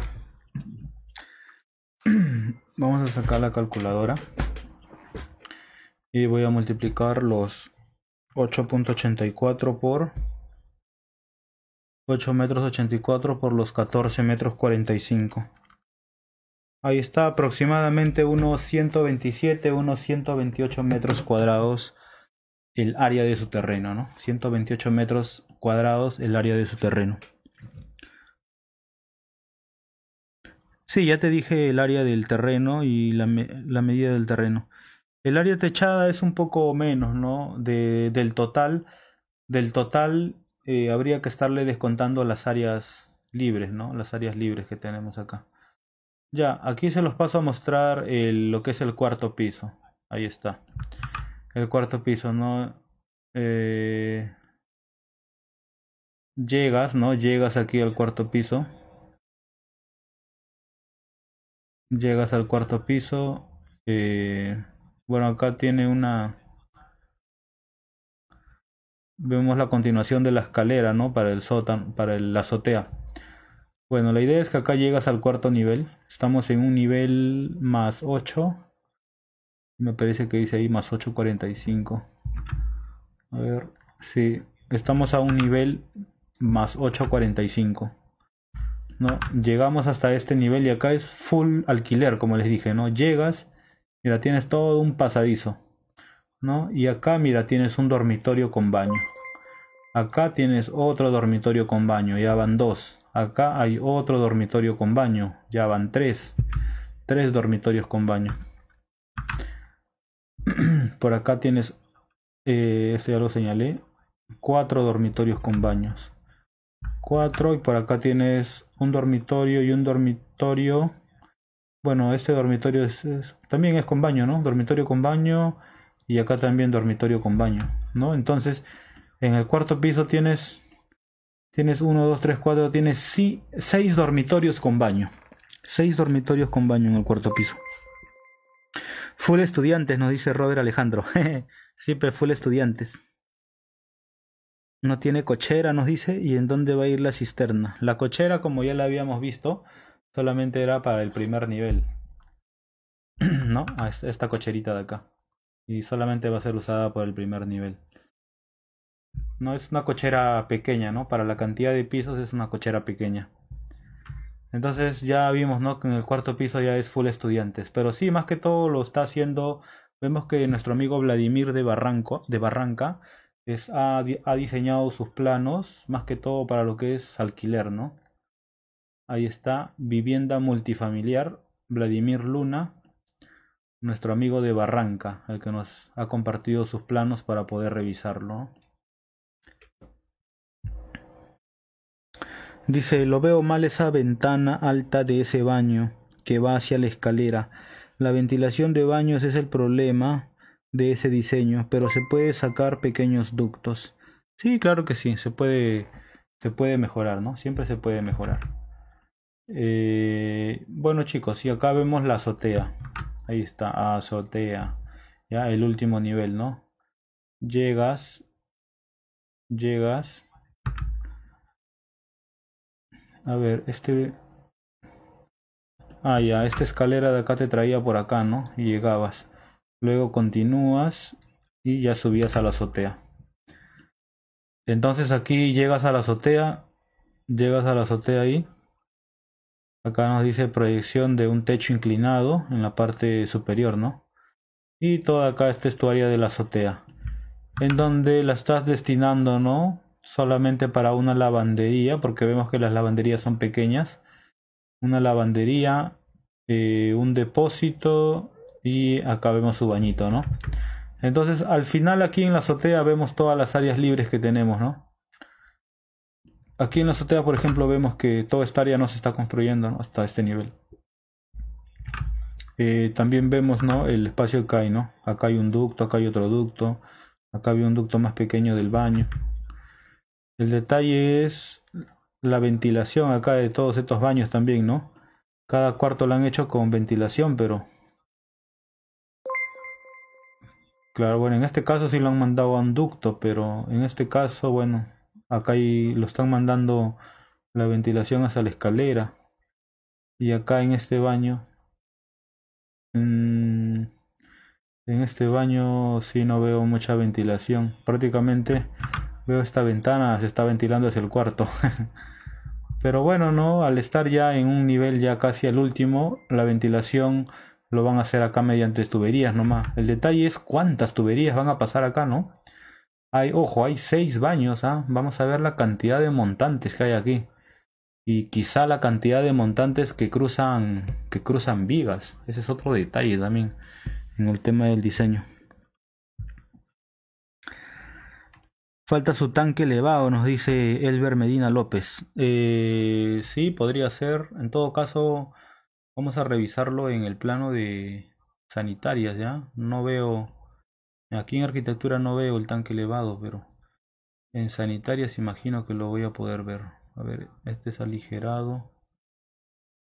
Vamos a sacar la calculadora y voy a multiplicar los 8.84 por 8 metros 84 por los 14 metros 45 ahí está aproximadamente unos 127 unos 128 metros cuadrados el área de su terreno no 128 metros cuadrados el área de su terreno. Sí, ya te dije el área del terreno y la, la medida del terreno. El área techada es un poco menos, ¿no? De, del total, del total eh, habría que estarle descontando las áreas libres, ¿no? Las áreas libres que tenemos acá. Ya, aquí se los paso a mostrar lo que es el cuarto piso. Ahí está. El cuarto piso, ¿no? Eh, llegas, ¿no? Llegas aquí al cuarto piso. Llegas al cuarto piso. Eh, bueno, acá tiene una... Vemos la continuación de la escalera, ¿no? Para el sótano, para la azotea. Bueno, la idea es que acá llegas al cuarto nivel. Estamos en un nivel más 8. Me parece que dice ahí más 8.45. A ver, sí. Estamos a un nivel más 8.45. ¿No? Llegamos hasta este nivel y acá es full alquiler, como les dije, ¿no? Llegas, mira, tienes todo un pasadizo, ¿no? Y acá, mira, tienes un dormitorio con baño. Acá tienes otro dormitorio con baño, ya van dos. Acá hay otro dormitorio con baño. Ya van tres. Tres dormitorios con baño. Por acá tienes, eh, esto ya lo señalé, cuatro dormitorios con baños. Cuatro y por acá tienes un dormitorio y un dormitorio. Bueno, este dormitorio es, también es con baño, ¿no? Dormitorio con baño y acá también dormitorio con baño, ¿no? Entonces, en el cuarto piso tienes Tienes uno, dos, tres, cuatro, tienes sí, seis dormitorios con baño. Seis dormitorios con baño en el cuarto piso. Full estudiantes, nos dice Robert Alejandro. Siempre full estudiantes. No tiene cochera, nos dice, y en dónde va a ir la cisterna. La cochera, como ya la habíamos visto, solamente era para el primer nivel. ¿No? Esta cocherita de acá. Y solamente va a ser usada por el primer nivel. No es una cochera pequeña, ¿no? Para la cantidad de pisos es una cochera pequeña. Entonces ya vimos, ¿no? Que en el cuarto piso ya es full estudiantes. Pero sí, más que todo lo está haciendo. Vemos que nuestro amigo Vladimir de Barranco, de Barranca, es, ha, ha diseñado sus planos, más que todo para lo que es alquiler, ¿no? Ahí está, vivienda multifamiliar, Vladimir Luna, nuestro amigo de Barranca, el que nos ha compartido sus planos para poder revisarlo. Dice, lo veo mal esa ventana alta de ese baño que va hacia la escalera. La ventilación de baños es el problema de ese diseño, pero se puede sacar pequeños ductos. Sí, claro que sí, se puede, se puede mejorar, ¿no? Siempre se puede mejorar. Eh, bueno chicos, y acá vemos la azotea. Ahí está, azotea. Ya, el último nivel, ¿no? Llegas, llegas a ver, este... Ah, ya, esta escalera de acá te traía por acá, ¿no? Y llegabas. Luego continúas y ya subías a la azotea. Entonces aquí llegas a la azotea, llegas a la azotea ahí. Acá nos dice proyección de un techo inclinado en la parte superior, ¿no? Y toda acá esta es tu de la azotea. En donde la estás destinando, ¿no? solamente para una lavandería, porque vemos que las lavanderías son pequeñas. Una lavandería, eh, un depósito y acá vemos su bañito, ¿no? Entonces al final aquí en la azotea vemos todas las áreas libres que tenemos, ¿no? Aquí en la azotea, por ejemplo, vemos que toda esta área no se está construyendo hasta este nivel. Eh, también vemos ¿no? el espacio que hay, ¿no? Acá hay un ducto, acá hay otro ducto, acá hay un ducto más pequeño del baño. El detalle es la ventilación acá de todos estos baños también, ¿no? Cada cuarto lo han hecho con ventilación, pero... Claro, bueno, en este caso sí lo han mandado a un ducto, pero en este caso, bueno, acá lo están mandando la ventilación hacia la escalera. Y acá en este baño... Mm, en este baño sí no veo mucha ventilación. Prácticamente Veo esta ventana, se está ventilando hacia el cuarto. Pero bueno, ¿no? Al estar ya en un nivel ya casi al último, la ventilación lo van a hacer acá mediante tuberías nomás. El detalle es cuántas tuberías van a pasar acá, ¿no? Hay, ojo, hay seis baños, ¿ah? Vamos a ver la cantidad de montantes que hay aquí. y quizá la cantidad de montantes que cruzan que cruzan vigas. Ese es otro detalle también en el tema del diseño. Falta su tanque elevado, nos dice Elber Medina López. Eh, sí, podría ser. En todo caso, vamos a revisarlo en el plano de sanitarias, ¿ya? No veo... Aquí en arquitectura no veo el tanque elevado, pero en sanitarias imagino que lo voy a poder ver. A ver, este es aligerado.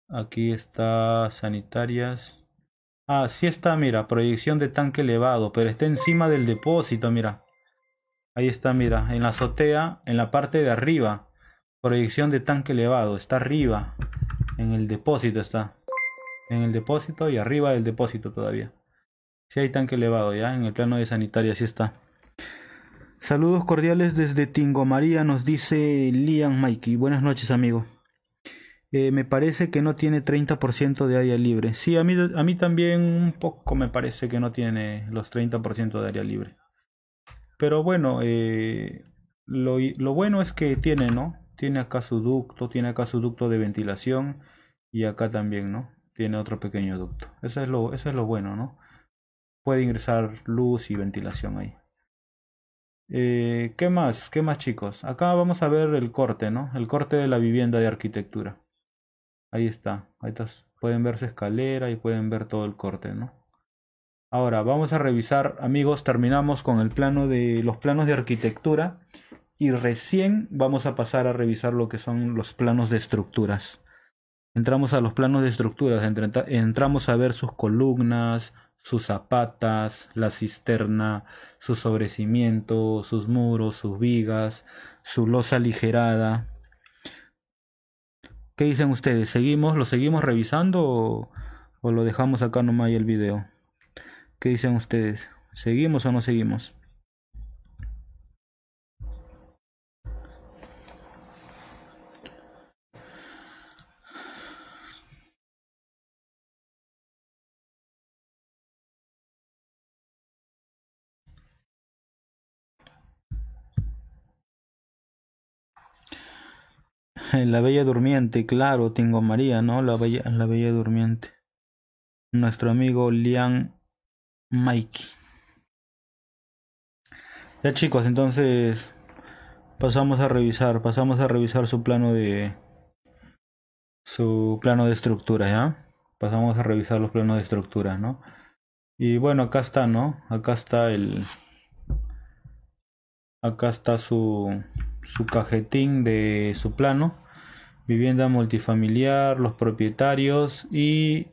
Aquí está sanitarias. Ah, sí está, mira, proyección de tanque elevado, pero está encima del depósito, mira. Ahí está, mira, en la azotea, en la parte de arriba. Proyección de tanque elevado, está arriba. En el depósito está. En el depósito y arriba del depósito todavía. Si hay tanque elevado, ya, en el plano de sanitaria, sí está. Saludos cordiales desde Tingo María, nos dice Liam Mikey. Buenas noches, amigo. Eh, me parece que no tiene 30% de área libre. Sí, a mí, a mí también un poco me parece que no tiene los 30% de área libre. Pero bueno, eh, lo, lo, bueno es que tiene, ¿no? Tiene acá su ducto, tiene acá su ducto de ventilación y acá también, ¿no? Tiene otro pequeño ducto. Eso es lo, eso es lo bueno, ¿no? Puede ingresar luz y ventilación ahí. Eh, ¿Qué más? ¿Qué más chicos? Acá vamos a ver el corte, ¿no? El corte de la vivienda de arquitectura. Ahí está. Ahí está. Pueden ver su escalera y pueden ver todo el corte, ¿no? Ahora vamos a revisar, amigos, terminamos con el plano de los planos de arquitectura y recién vamos a pasar a revisar lo que son los planos de estructuras. Entramos a los planos de estructuras, entramos a ver sus columnas, sus zapatas, la cisterna, su sobrecimiento, sus muros, sus vigas, su losa aligerada. ¿Qué dicen ustedes? ¿Seguimos? ¿Lo seguimos revisando o, o lo dejamos acá nomás el video? ¿Qué dicen ustedes? ¿Seguimos o no seguimos? La Bella Durmiente, claro, tengo María, ¿no? La Bella, la Bella Durmiente. Nuestro amigo Lian Mikey. Ya chicos, entonces pasamos a revisar, pasamos a revisar su plano de su plano de estructura, ¿ya? Pasamos a revisar los planos de estructura, ¿no? Y bueno, acá está, ¿no? Acá está el acá está su su cajetín de su plano, vivienda multifamiliar, los propietarios y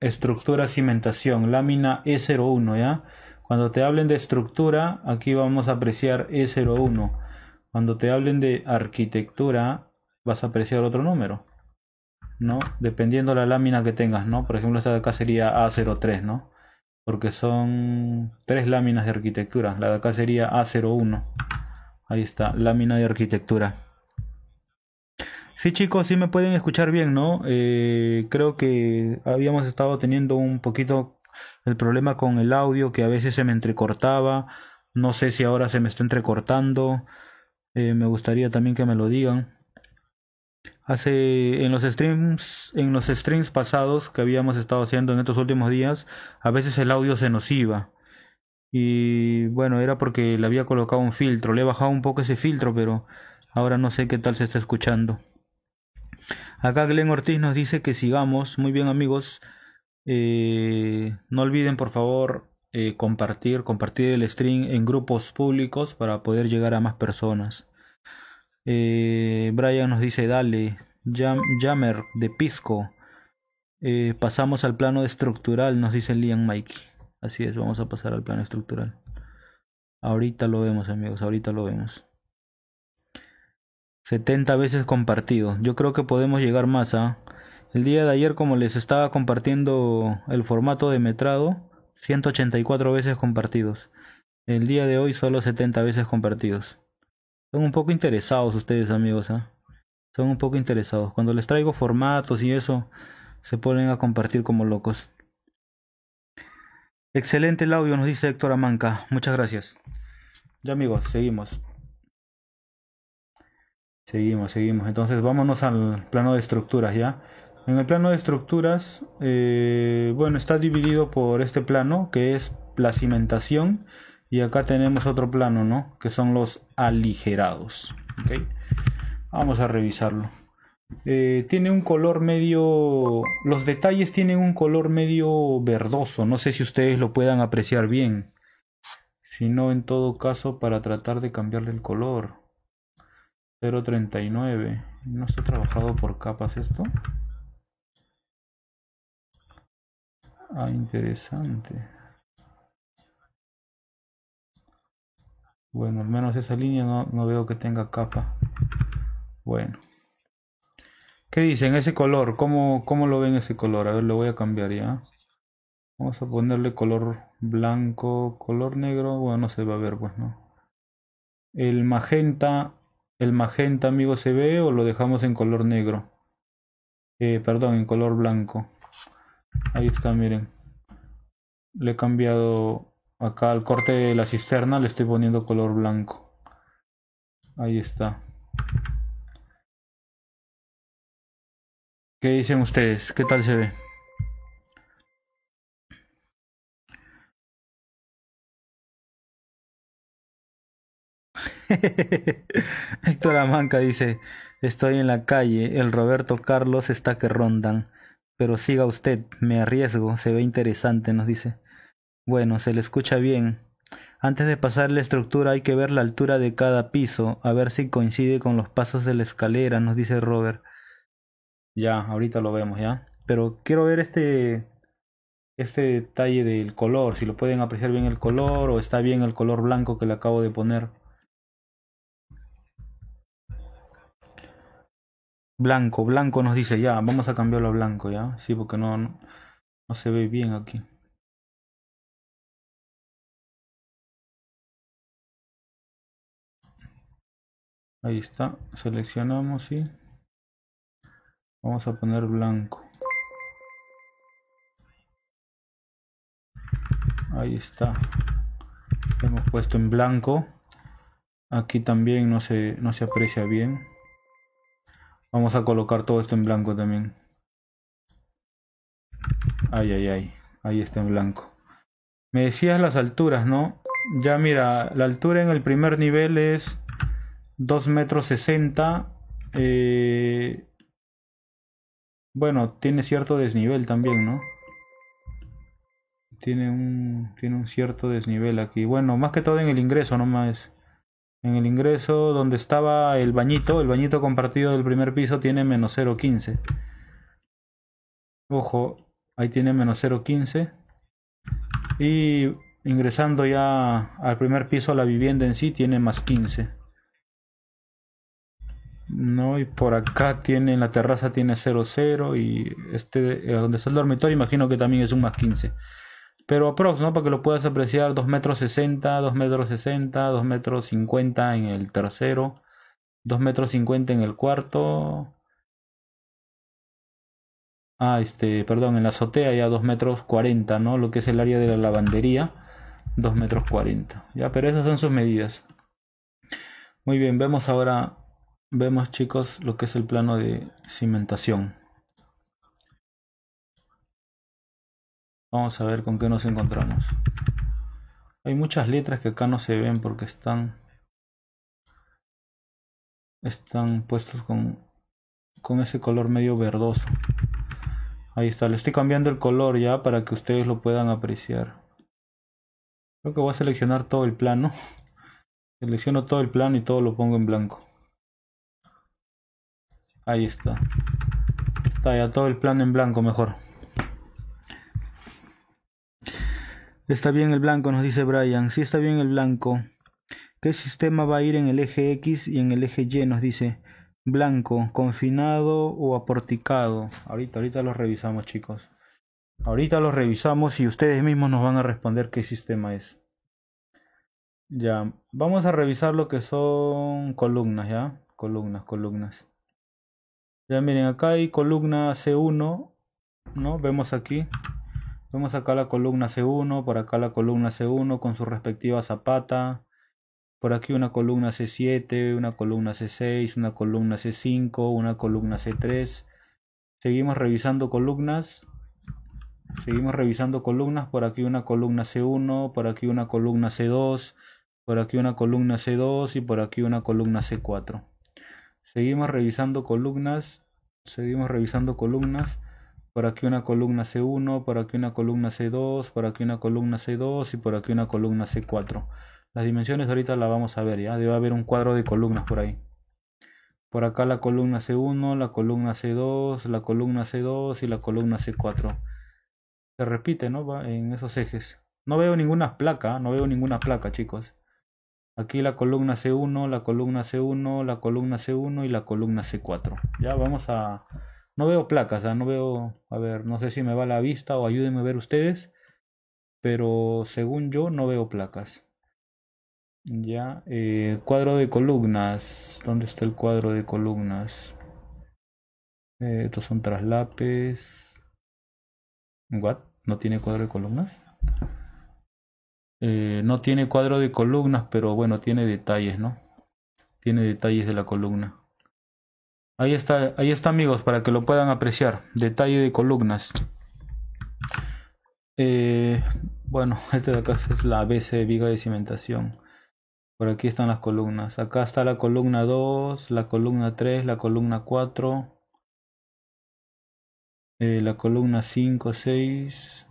estructura cimentación, lámina E01, ¿ya? Cuando te hablen de estructura, aquí vamos a apreciar E01. Cuando te hablen de arquitectura, vas a apreciar otro número, ¿no? Dependiendo la lámina que tengas, ¿no? Por ejemplo, esta de acá sería A03, ¿no? Porque son tres láminas de arquitectura. La de acá sería A01. Ahí está, lámina de arquitectura. Sí, chicos, sí me pueden escuchar bien, ¿no? Eh, creo que habíamos estado teniendo un poquito el problema con el audio, que a veces se me entrecortaba. No sé si ahora se me está entrecortando. Eh, me gustaría también que me lo digan. Hace en los streams, en los streams pasados que habíamos estado haciendo en estos últimos días, a veces el audio se nos iba. Y bueno, era porque le había colocado un filtro. Le he bajado un poco ese filtro, pero ahora no sé qué tal se está escuchando. Acá Glenn Ortiz nos dice que sigamos. Muy bien amigos. Eh, no olviden por favor eh, compartir, compartir el stream en grupos públicos para poder llegar a más personas. Eh, Brian nos dice dale. Jam, Jammer de Pisco. pasamos al plano estructural, nos dice Liam Mikey. Así es, vamos a pasar al plano estructural. Ahorita lo vemos amigos, ahorita lo vemos. 70 veces compartido. Yo creo que podemos llegar más a... ¿ah? El día de ayer como les estaba compartiendo el formato de metrado, 184 veces compartidos. El día de hoy solo 70 veces compartidos. Son un poco interesados ustedes amigos, ¿ah? Son un poco interesados. Cuando les traigo formatos y eso, se ponen a compartir como locos. Excelente el audio, nos dice Héctor Amanca. Muchas gracias. Ya amigos, seguimos. Seguimos, seguimos. Entonces vámonos al plano de estructuras ya. En el plano de estructuras, eh, bueno, está dividido por este plano que es la cimentación y acá tenemos otro plano, ¿no? Que son los aligerados. Vamos a revisarlo. Eh, tiene un color medio... Los detalles tienen un color medio verdoso. No sé si ustedes lo puedan apreciar bien. Si no, en todo caso, para tratar de cambiarle el color. 0.39. ¿No está trabajado por capas esto? Ah, interesante. Bueno, al menos esa línea no, no veo que tenga capa. Bueno. ¿Qué dicen? Ese color, ¿cómo, ¿cómo lo ven ese color? A ver, lo voy a cambiar ya. Vamos a ponerle color blanco, color negro. Bueno, no se va a ver, pues no. El magenta, el magenta, amigo, ¿se ve o lo dejamos en color negro? Eh, perdón, en color blanco. Ahí está, miren. Le he cambiado acá al corte de la cisterna, le estoy poniendo color blanco. Ahí está. ¿Qué dicen ustedes? ¿Qué tal se ve? Héctor Amanca dice, estoy en la calle, el Roberto Carlos está que rondan, pero siga usted, me arriesgo, se ve interesante, nos dice. Bueno, se le escucha bien. Antes de pasar la estructura hay que ver la altura de cada piso, a ver si coincide con los pasos de la escalera, nos dice Robert. Ya, ahorita lo vemos, ¿ya? Pero quiero ver este este detalle del color, si lo pueden apreciar bien el color o está bien el color blanco que le acabo de poner. Blanco, blanco nos dice ya, vamos a cambiarlo a blanco, ¿ya? Sí, porque no, no, se ve bien aquí. Ahí está, seleccionamos y vamos a poner blanco. Ahí está. Hemos puesto en blanco. Aquí también no se, no se aprecia bien. Vamos a colocar todo esto en blanco también. Ay, ay, ay. Ahí está en blanco. Me decías las alturas, ¿no? Ya mira, la altura en el primer nivel es 2 metros 60. Eh, bueno, tiene cierto desnivel también, ¿no? Tiene un, tiene un cierto desnivel aquí. Bueno, más que todo en el ingreso nomás. En el ingreso donde estaba el bañito, el bañito compartido del primer piso tiene menos 0.15. Ojo, ahí tiene menos 0.15. Y ingresando ya al primer piso, la vivienda en sí tiene más 15. No, y por acá tiene, en la terraza tiene 00 y este, eh, donde está el dormitorio, imagino que también es un más 15. Pero aprox, ¿no? Para que lo puedas apreciar, 2 metros 60, 2 metros 60, 2 metros 50 en el tercero, 2 metros 50 en el cuarto. Ah, este, perdón, en la azotea ya 2 metros 40, ¿no? Lo que es el área de la lavandería, 2 metros 40. Ya, pero esas son sus medidas. Muy bien, vemos ahora Vemos chicos lo que es el plano de cimentación. Vamos a ver con qué nos encontramos. Hay muchas letras que acá no se ven porque están están puestos con con ese color medio verdoso. Ahí está, le estoy cambiando el color ya para que ustedes lo puedan apreciar. Creo que voy a seleccionar todo el plano. Selecciono todo el plano y todo lo pongo en blanco. Ahí está. Está ya todo el plano en blanco mejor. Está bien el blanco, nos dice Brian. Sí está bien el blanco. ¿Qué sistema va a ir en el eje X y en el eje Y? Nos dice blanco, confinado o aporticado. Ahorita, ahorita lo revisamos, chicos. Ahorita lo revisamos y ustedes mismos nos van a responder qué sistema es. Ya, vamos a revisar lo que son columnas, ¿ya? Columnas, columnas. Ya miren, acá hay columna C1, ¿no? Vemos aquí. Vemos acá la columna C1, por acá la columna C1 con su respectiva zapata. por aquí una columna C7, una columna C6, una columna C5, una columna C3. Seguimos revisando columnas. Seguimos revisando columnas. Por aquí una columna C1, por aquí una columna C2, por aquí una columna C2 y por aquí una columna C4. Seguimos revisando columnas. Seguimos revisando columnas. Por aquí una columna C1, por aquí una columna C2, por aquí una columna C2 y por aquí una columna C4. Las dimensiones ahorita la vamos a ver, ya debe haber un cuadro de columnas por ahí. Por acá la columna C1, la columna C2, la columna C2 y la columna C4. Se repite, ¿no? En esos ejes. No veo ninguna placa, no veo ninguna placa, chicos. Aquí la columna C1, la columna C1, la columna C1 y la columna C4. Ya vamos a... No veo placas, no veo... A ver, no sé si me va la vista o ayúdenme a ver ustedes. Pero según yo no veo placas. Ya, eh, cuadro de columnas. ¿Dónde está el cuadro de columnas? Eh, estos son traslapes. ¿What? ¿No tiene cuadro de columnas? Eh, no tiene cuadro de columnas, pero bueno, tiene detalles, ¿no? Tiene detalles de la columna. Ahí está, ahí está amigos, para que lo puedan apreciar. Detalle de columnas. Eh, bueno, este de acá es la BC viga de cimentación. Por aquí están las columnas. Acá está la columna 2, la columna 3, la columna 4, eh, la columna 5, 6.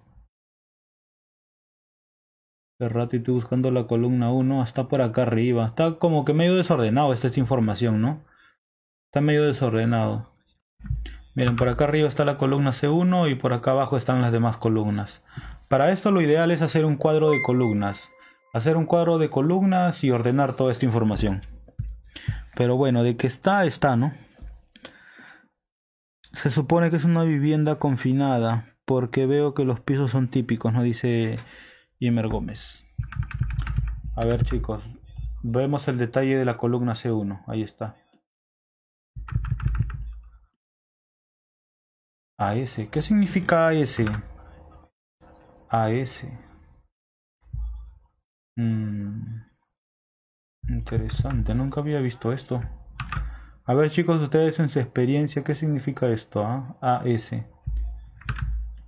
De rato estoy buscando la columna 1, está por acá arriba. Está como que medio desordenado esta, esta información, ¿no? Está medio desordenado. Miren, por acá arriba está la columna C1 y por acá abajo están las demás columnas. Para esto lo ideal es hacer un cuadro de columnas hacer un cuadro de columnas y ordenar toda esta información. Pero bueno, de que está, está, ¿no? Se supone que es una vivienda confinada porque veo que los pisos son típicos, ¿no? Dice Imer Gómez. A ver chicos, vemos el detalle de la columna C1, ahí está. AS, ¿qué significa AS? AS. Mm, interesante, nunca había visto esto. A ver chicos, ustedes en su experiencia, ¿qué significa esto? Ah? AS.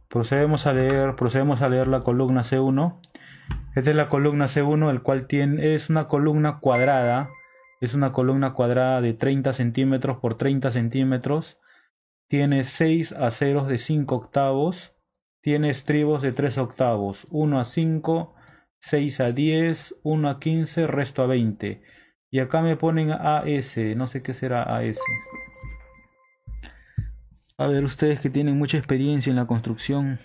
Procedemos a leer, procedemos a leer la columna C1. Esta es la columna C1, el cual tiene, es una columna cuadrada. Es una columna cuadrada de 30 centímetros por 30 centímetros. Tiene 6 aceros de 5 octavos. Tiene estribos de 3 octavos. 1 a 5, 6 a 10, 1 a 15, resto a 20. Y acá me ponen AS, no sé qué será AS. A ver, ustedes que tienen mucha experiencia en la construcción.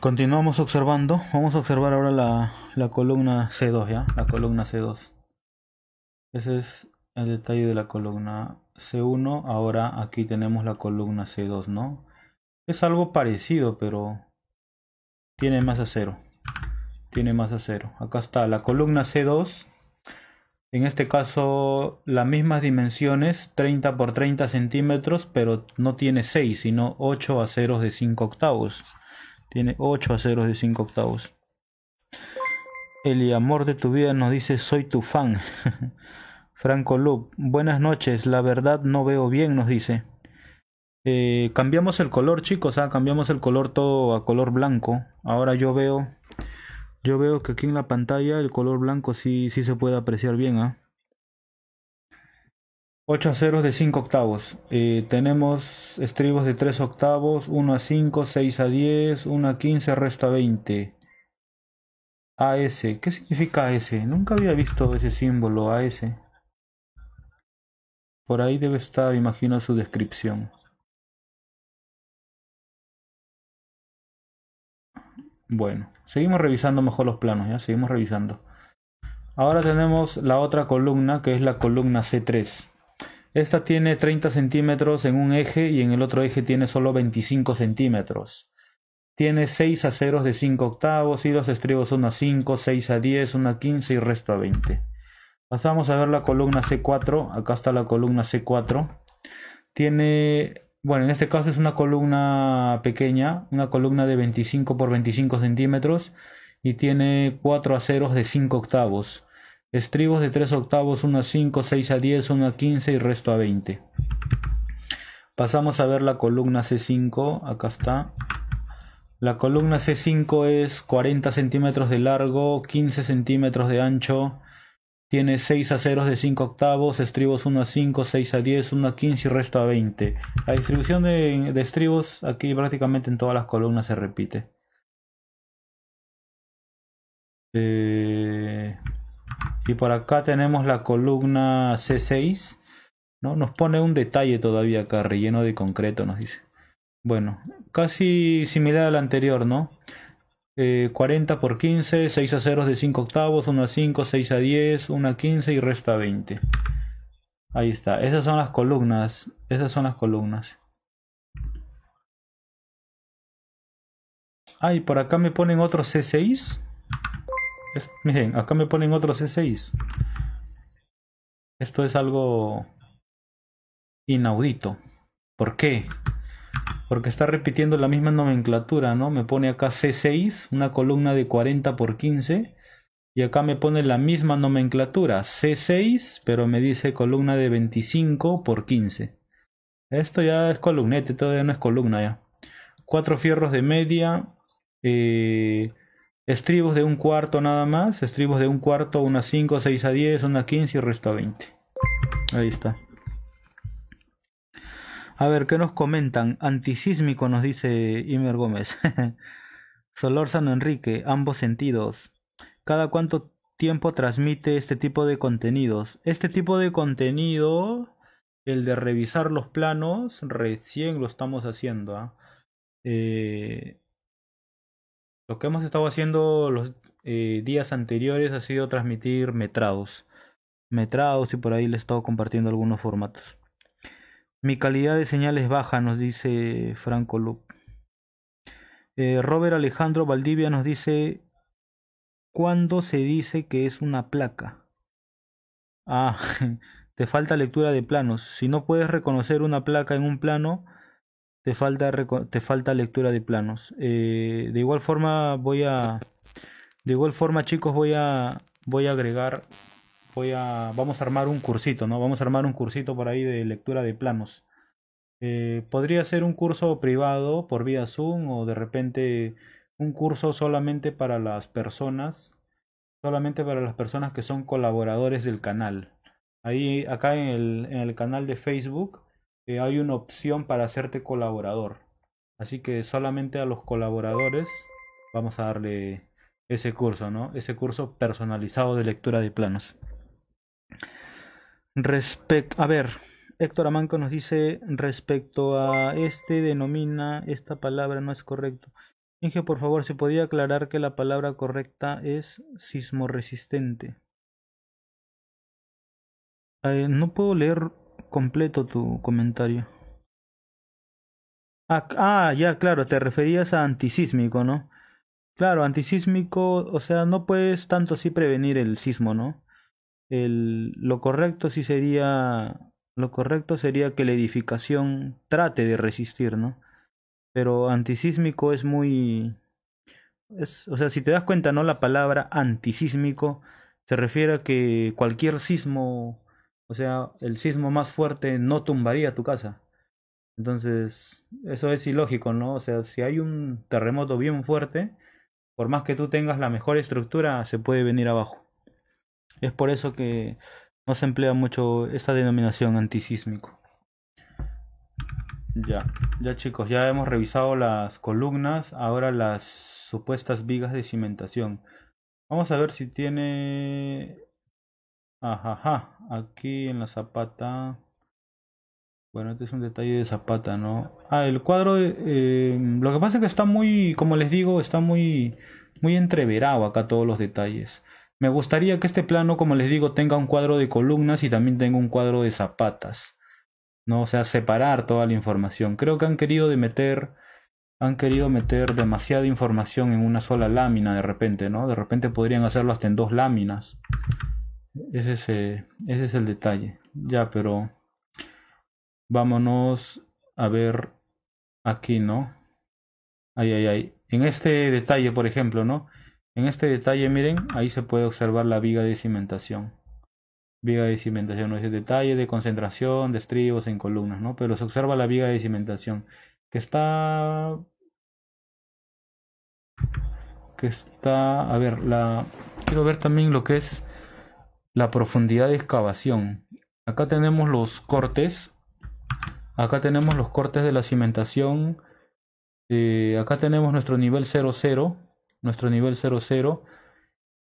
Continuamos observando. Vamos a observar ahora la, la columna C2, ¿ya? La columna C2. Ese es el detalle de la columna C1, ahora aquí tenemos la columna C2, ¿no? Es algo parecido, pero tiene más acero. Tiene más acero. Acá está la columna C2. En este caso, las mismas dimensiones, 30 por 30 centímetros, pero no tiene 6, sino 8 aceros de 5 octavos. Tiene 8 aceros de 5 octavos. El amor de tu vida nos dice, soy tu fan. Franco Lub, buenas noches, la verdad no veo bien, nos dice. Eh, cambiamos el color, chicos, ah, cambiamos el color todo a color blanco. Ahora yo veo, yo veo que aquí en la pantalla el color blanco sí, sí se puede apreciar bien, ah. 8 a 0 de 5 octavos. Eh, tenemos estribos de 3 octavos, 1 a 5, 6 a 10, 1 a 15, resto a 20. AS, ¿qué significa AS? Nunca había visto ese símbolo AS. Por ahí debe estar, imagino, su descripción. Bueno, seguimos revisando mejor los planos, ya seguimos revisando. Ahora tenemos la otra columna que es la columna C3. Esta tiene 30 centímetros en un eje y en el otro eje tiene solo 25 centímetros. Tiene 6 aceros de 5 octavos y los estribos 1 a 5, 6 a 10, 1 a 15 y resto a 20. Pasamos a ver la columna C4. Acá está la columna C4. tiene, bueno, en este caso es una columna pequeña, una columna de 25 por 25 centímetros y tiene cuatro aceros de 5 octavos. Estribos de 3 octavos, 1 a 5, 6 a 10, 1 a 15 y resto a 20. Pasamos a ver la columna C5, acá está. La columna C5 es 40 centímetros de largo, 15 centímetros de ancho, tiene 6 aceros de 5 octavos, estribos 1 a 5, 6 a 10, 1 a 15 y resto a 20. La distribución de, estribos aquí prácticamente en todas las columnas se repite. Eh, y por acá tenemos la columna C6. ¿no? Nos pone un detalle todavía acá, relleno de concreto, nos dice. Bueno, casi similar al anterior, ¿no? 40 eh, por 15, 6 a 0 de 5 octavos, 1 a 5, 6 a 10, 1 a 15 y resto a 20. Ahí está, esas son las columnas, esas son las columnas. Ah, y por acá me ponen otro C6. Miren, acá me ponen otro C6. Esto es algo inaudito. ¿Por qué? porque está repitiendo la misma nomenclatura, ¿no? Me pone acá C6, una columna de 40 por 15, y acá me pone la misma nomenclatura, C6, pero me dice columna de 25 por 15. Esto ya es columnete, todavía no es columna ya. Cuatro fierros de media, eh, estribos de un cuarto nada más, estribos de un cuarto, una 5, 6 a 10, una 15 y resto a 20. Ahí está. A ver, ¿qué nos comentan? Antisísmico nos dice Imer Gómez. Solórzano Enrique, ambos sentidos. ¿Cada cuánto tiempo transmite este tipo de contenidos? Este tipo de contenido, el de revisar los planos, recién lo estamos haciendo. ¿ah? Eh, lo que hemos estado haciendo los eh, días anteriores ha sido transmitir metrados. Metrados y por ahí les he estado compartiendo algunos formatos. Mi calidad de señal es baja, nos dice Franco Lup. Eh, Robert Alejandro Valdivia nos dice, ¿cuándo se dice que es una placa? Ah, te falta lectura de planos. Si no puedes reconocer una placa en un plano, te falta, te falta lectura de planos. Eh, de igual forma voy a... De igual forma chicos voy a, voy a agregar voy a, vamos a armar un cursito, ¿no? Vamos a armar un cursito por ahí de lectura de planos. Eh, podría ser un curso privado por vía Zoom o de repente un curso solamente para las personas, solamente para las personas que son colaboradores del canal. Ahí, acá en el, en el canal de Facebook eh, hay una opción para hacerte colaborador. Así que solamente a los colaboradores vamos a darle ese curso, ¿no? Ese curso personalizado de lectura de planos. Respecto, a ver, Héctor Amanco nos dice respecto a este denomina esta palabra no es correcto. Inge, por favor, ¿se podía aclarar que la palabra correcta es sismoresistente? no puedo leer completo tu comentario. Ah, ah, ya, claro, te referías a antisísmico, ¿no? Claro, antisísmico, o sea, no puedes tanto así prevenir el sismo, ¿no? el, lo correcto sí sería lo correcto sería que la edificación trate de resistir, ¿no? Pero antisísmico es muy es, o sea, si te das cuenta, ¿no? La palabra antisísmico se refiere a que cualquier sismo, o sea, el sismo más fuerte no tumbaría tu casa. Entonces, eso es ilógico, ¿no? O sea, si hay un terremoto bien fuerte, por más que tú tengas la mejor estructura, se puede venir abajo. Es por eso que no se emplea mucho esta denominación antisísmico. Ya, ya chicos, ya hemos revisado las columnas, ahora las supuestas vigas de cimentación. Vamos a ver si tiene... Ajá, aquí en la zapata... Bueno, este es un detalle de zapata, ¿no? Ah, el cuadro... Eh, lo que pasa es que está muy, como les digo, está muy, muy entreverado acá todos los detalles. Me gustaría que este plano, como les digo, tenga un cuadro de columnas y también tenga un cuadro de zapatas. ¿no? O sea, separar toda la información. Creo que han querido de meter, han querido meter demasiada información en una sola lámina de repente, ¿no? De repente podrían hacerlo hasta en dos láminas. Ese es, ese es el detalle. Ya, pero vámonos a ver aquí, ¿no? Ahí, ahí, ahí. En este detalle, por ejemplo, ¿no? En este detalle, miren, ahí se puede observar la viga de cimentación. Viga de cimentación, no es el detalle de concentración de estribos en columnas, ¿no? Pero se observa la viga de cimentación, que está... Que está... A ver, la... Quiero ver también lo que es la profundidad de excavación. Acá tenemos los cortes. Acá tenemos los cortes de la cimentación. Eh, acá tenemos nuestro nivel 00. Nuestro nivel 00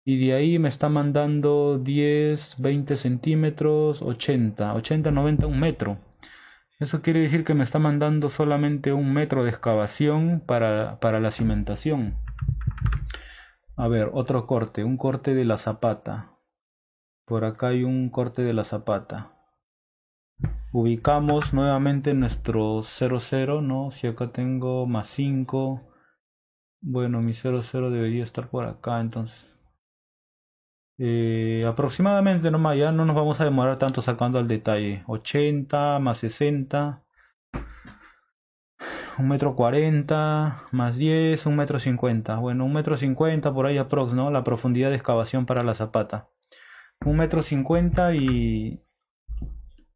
y de ahí me está mandando 10, 20 centímetros, 80, 80, 90, un metro. Eso quiere decir que me está mandando solamente un metro de excavación para, para la cimentación. A ver, otro corte, un corte de la zapata. Por acá hay un corte de la zapata. Ubicamos nuevamente nuestro 00, ¿no? Si acá tengo más 5. Bueno, mi 00 debería estar por acá, entonces. Eh, aproximadamente nomás, ya no nos vamos a demorar tanto sacando al detalle. 80 más 60. Un metro 40 más 10, un metro 50. Bueno, un metro 50 por ahí aprox, ¿no? La profundidad de excavación para la zapata. Un metro 50 y,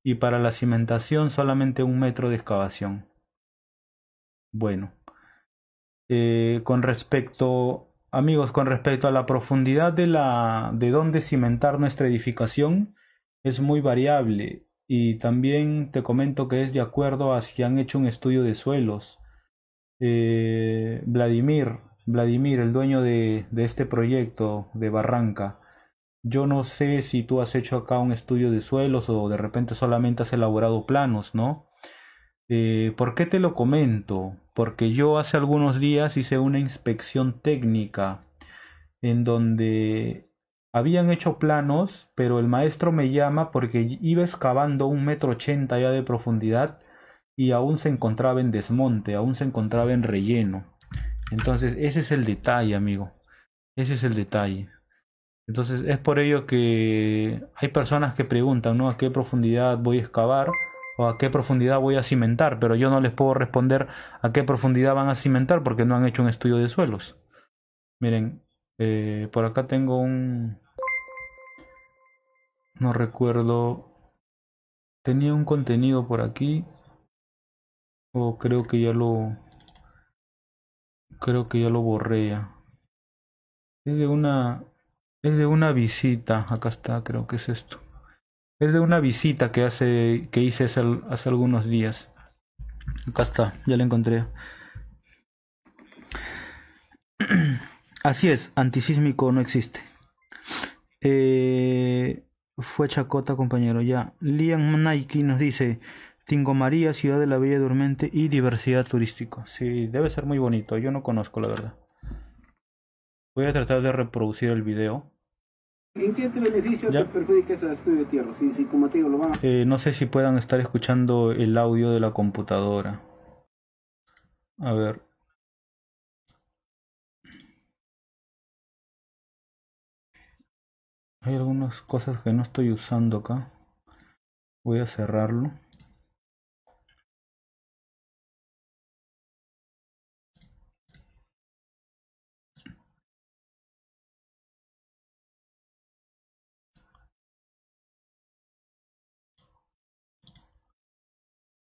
y para la cimentación solamente un metro de excavación. Bueno. Eh, con respecto Amigos, con respecto a la profundidad de la de dónde cimentar nuestra edificación, es muy variable y también te comento que es de acuerdo a si han hecho un estudio de suelos. Eh, Vladimir, Vladimir, el dueño de, de este proyecto de Barranca, yo no sé si tú has hecho acá un estudio de suelos o de repente solamente has elaborado planos, ¿no? Eh, ¿Por qué te lo comento? Porque yo hace algunos días hice una inspección técnica en donde habían hecho planos, pero el maestro me llama porque iba excavando un metro ochenta ya de profundidad y aún se encontraba en desmonte, aún se encontraba en relleno. Entonces, ese es el detalle, amigo. Ese es el detalle. Entonces, es por ello que hay personas que preguntan, ¿no? ¿A qué profundidad voy a excavar? o a qué profundidad voy a cimentar, pero yo no les puedo responder a qué profundidad van a cimentar porque no han hecho un estudio de suelos. Miren, eh, por acá tengo un... No recuerdo. Tenía un contenido por aquí. O creo que ya lo... Creo que ya lo borré ya. Es de una... Es de una visita. Acá está, creo que es esto. Es de una visita que hace que hice hace, algunos días. Acá está, ya la encontré. Así es, antisísmico no existe. Eh, fue chacota, compañero. Ya. Lian Nike nos dice: Tingo María, ciudad de la Bella Durmiente y diversidad turístico. Sí, debe ser muy bonito. Yo no conozco, la verdad. Voy a tratar de reproducir el video. ¿En qué beneficio te perjudica ese estudio de tierra? Si, como te digo, lo van a... eh, no sé si puedan estar escuchando el audio de la computadora. A ver. Hay algunas cosas que no estoy usando acá. Voy a cerrarlo.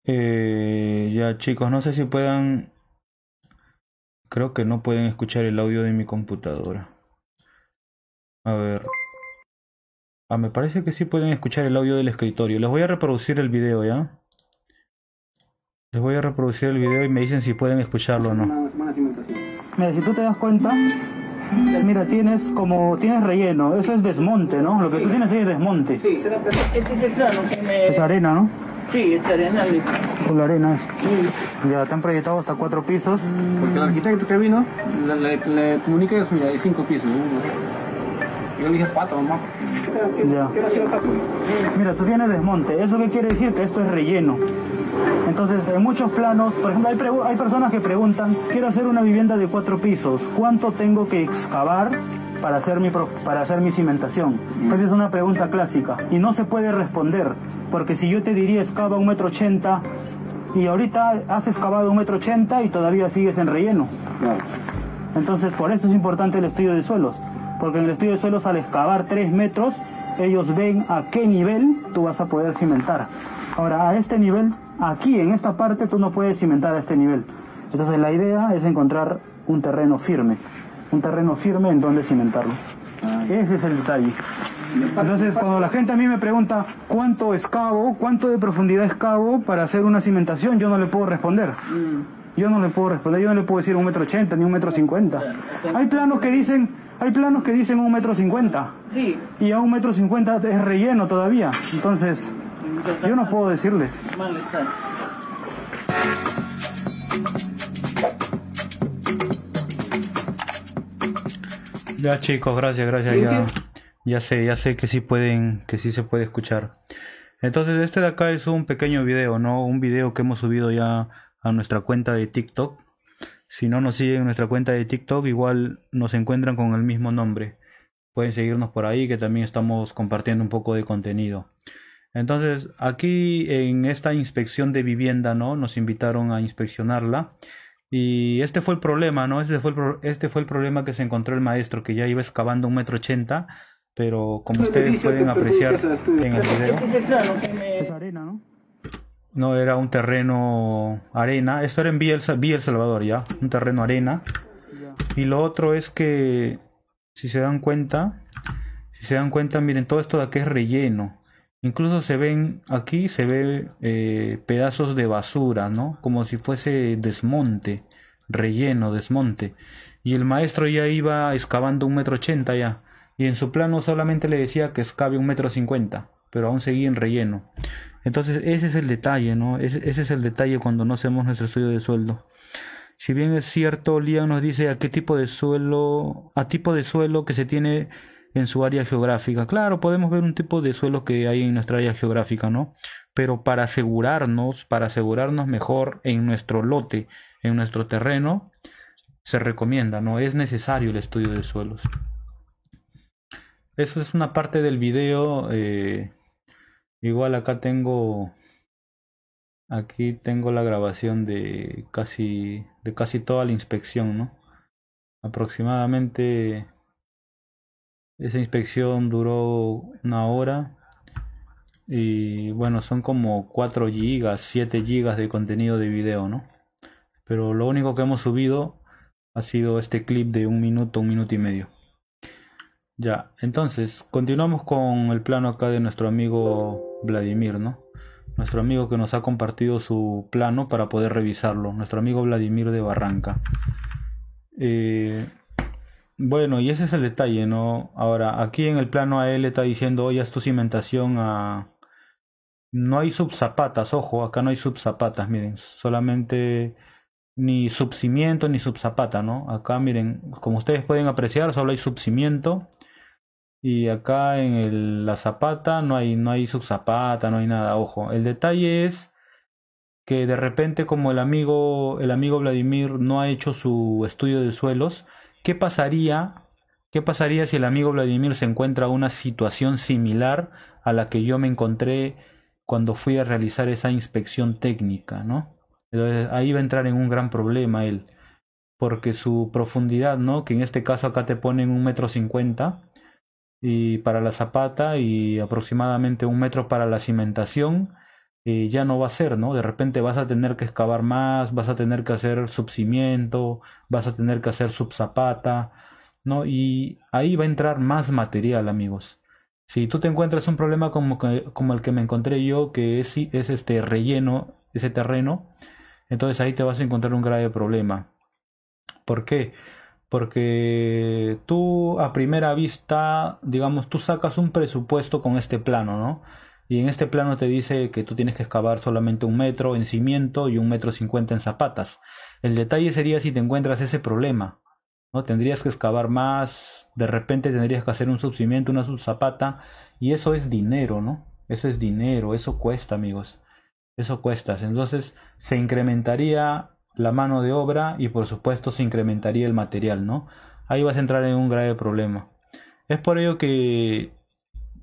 Eh, ya chicos, no sé si puedan... Creo que no pueden escuchar el audio de mi computadora. A ver. Ah, me parece que sí pueden escuchar el audio del escritorio. Les voy a reproducir el video, ¿ya? Les voy a reproducir el video y me dicen si pueden escucharlo o no. Mira, si tú te das cuenta, mira, tienes como, tienes relleno. Eso es desmonte, ¿no? Lo que tú tienes ahí es desmonte. Sí, es el plano que me... Es arena, ¿no? Sí, es arena. Con la arena es. Ya, te han proyectado hasta cuatro pisos. Porque el arquitecto que vino, le, le, comuniqué, mira, hay cinco pisos. Yo le dije cuatro mamá. Ya. Mira, tú tienes desmonte. ¿Eso qué quiere decir? Que esto es relleno. Entonces, en muchos planos, por ejemplo, hay, hay personas que preguntan, quiero hacer una vivienda de cuatro pisos, ¿cuánto tengo que excavar para hacer mi, para hacer mi cimentación? Esa es una pregunta clásica y no se puede responder, porque si yo te diría excava un metro ochenta y ahorita has excavado un metro ochenta y todavía sigues en relleno. Entonces, por eso es importante el estudio de suelos, porque en el estudio de suelos al excavar tres metros, ellos ven a qué nivel tú vas a poder cimentar. Ahora, a este nivel, aquí en esta parte, tú no puedes cimentar a este nivel. Entonces, la idea es encontrar un terreno firme, un terreno firme en donde cimentarlo. Ese es el detalle. Entonces, cuando la gente a mí me pregunta cuánto escavo, cuánto de profundidad escavo para hacer una cimentación, yo no le puedo responder. Yo no le puedo responder, yo no le puedo decir un metro ochenta ni un metro cincuenta. Hay planos que dicen, hay planos que dicen un metro cincuenta. Y a un metro cincuenta es relleno todavía. Entonces, yo no puedo decirles. Ya chicos, gracias, gracias. Ya, ya sé, ya sé que sí pueden, que sí se puede escuchar. Entonces este de acá es un pequeño video, ¿no? Un video que hemos subido ya a nuestra cuenta de TikTok. Si no nos siguen en nuestra cuenta de TikTok, igual nos encuentran con el mismo nombre. Pueden seguirnos por ahí, que también estamos compartiendo un poco de contenido. Entonces, aquí en esta inspección de vivienda, ¿no? Nos invitaron a inspeccionarla y este fue el problema, ¿no? Este fue el, este fue el problema que se encontró el maestro, que ya iba excavando un metro ochenta, pero como ustedes pueden apreciar en el video... Es arena, ¿no? No, era un terreno arena. Esto era en Villa El, Salvador, ya. Un terreno arena. Y lo otro es que, si se dan cuenta, si se dan cuenta, miren, todo esto de aquí es relleno. Incluso se ven aquí, se ve eh, pedazos de basura, ¿no? Como si fuese desmonte, relleno, desmonte. Y el maestro ya iba excavando un metro ochenta ya. Y en su plano solamente le decía que excave un metro cincuenta, pero aún seguía en relleno. Entonces ese es el detalle, ¿no? Ese, ese es el detalle cuando no hacemos nuestro estudio de sueldo. Si bien es cierto, Lian nos dice a qué tipo de suelo, a tipo de suelo que se tiene en su área geográfica. Claro, podemos ver un tipo de suelo que hay en nuestra área geográfica, ¿no? Pero para asegurarnos, para asegurarnos mejor en nuestro lote, en nuestro terreno, se recomienda, ¿no? Es necesario el estudio de suelos. Eso es una parte del video. Eh, igual acá tengo. Aquí tengo la grabación de casi. de casi toda la inspección, ¿no? Aproximadamente esa inspección duró una hora y bueno, son como 4 gigas, 7 gigas de contenido de video, ¿no? Pero lo único que hemos subido ha sido este clip de un minuto, un minuto y medio. Ya, entonces, continuamos con el plano acá de nuestro amigo Vladimir, ¿no? Nuestro amigo que nos ha compartido su plano para poder revisarlo. Nuestro amigo Vladimir de Barranca. Eh, bueno, y ese es el detalle, ¿no? Ahora, aquí en el plano a él está diciendo, oye, haz tu cimentación a... No hay subzapatas, ojo, acá no hay subzapatas, miren, solamente ni subcimiento ni subzapata, ¿no? Acá, miren, como ustedes pueden apreciar, solo hay subcimiento y acá en la zapata no hay, no hay subzapata, no hay nada, ojo. El detalle es que de repente como el amigo, el amigo Vladimir no ha hecho su estudio de suelos, ¿Qué pasaría, ¿Qué pasaría si el amigo Vladimir se encuentra una situación similar a la que yo me encontré cuando fui a realizar esa inspección técnica, ¿no? Entonces, ahí va a entrar en un gran problema él, porque su profundidad, ¿no? Que en este caso acá te ponen un metro cincuenta y para la zapata y aproximadamente un metro para la cimentación, eh, ya no va a ser, ¿no? De repente vas a tener que excavar más, vas a tener que hacer subcimiento, vas a tener que hacer subzapata, ¿no? Y ahí va a entrar más material, amigos. Si tú te encuentras un problema como, el que me encontré yo, que es, es este relleno, ese terreno, entonces ahí te vas a encontrar un grave problema. ¿Por qué? Porque tú a primera vista, digamos, tú sacas un presupuesto con este plano, ¿no? Y en este plano te dice que tú tienes que excavar solamente un metro en cimiento y un metro cincuenta en zapatas. El detalle sería si te encuentras ese problema, ¿no? Tendrías que excavar más, de repente tendrías que hacer un subcimiento, una subzapata, y eso es dinero, ¿no? Eso es dinero, eso cuesta, amigos. Eso cuesta. Entonces se incrementaría la mano de obra y por supuesto se incrementaría el material, ¿no? Ahí vas a entrar en un grave problema. Es por ello que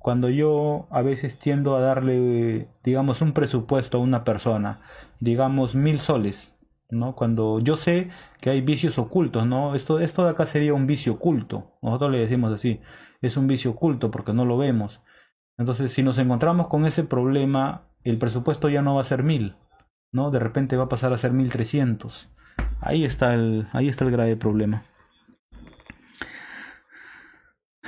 cuando yo a veces tiendo a darle, digamos, un presupuesto a una persona, digamos mil soles, ¿no? Cuando yo sé que hay vicios ocultos, ¿no? Esto, esto de acá sería un vicio oculto, nosotros le decimos así, es un vicio oculto porque no lo vemos. Entonces, si nos encontramos con ese problema, el presupuesto ya no va a ser mil, ¿no? De repente va a pasar a ser mil trescientos. Ahí está el, ahí está el grave problema.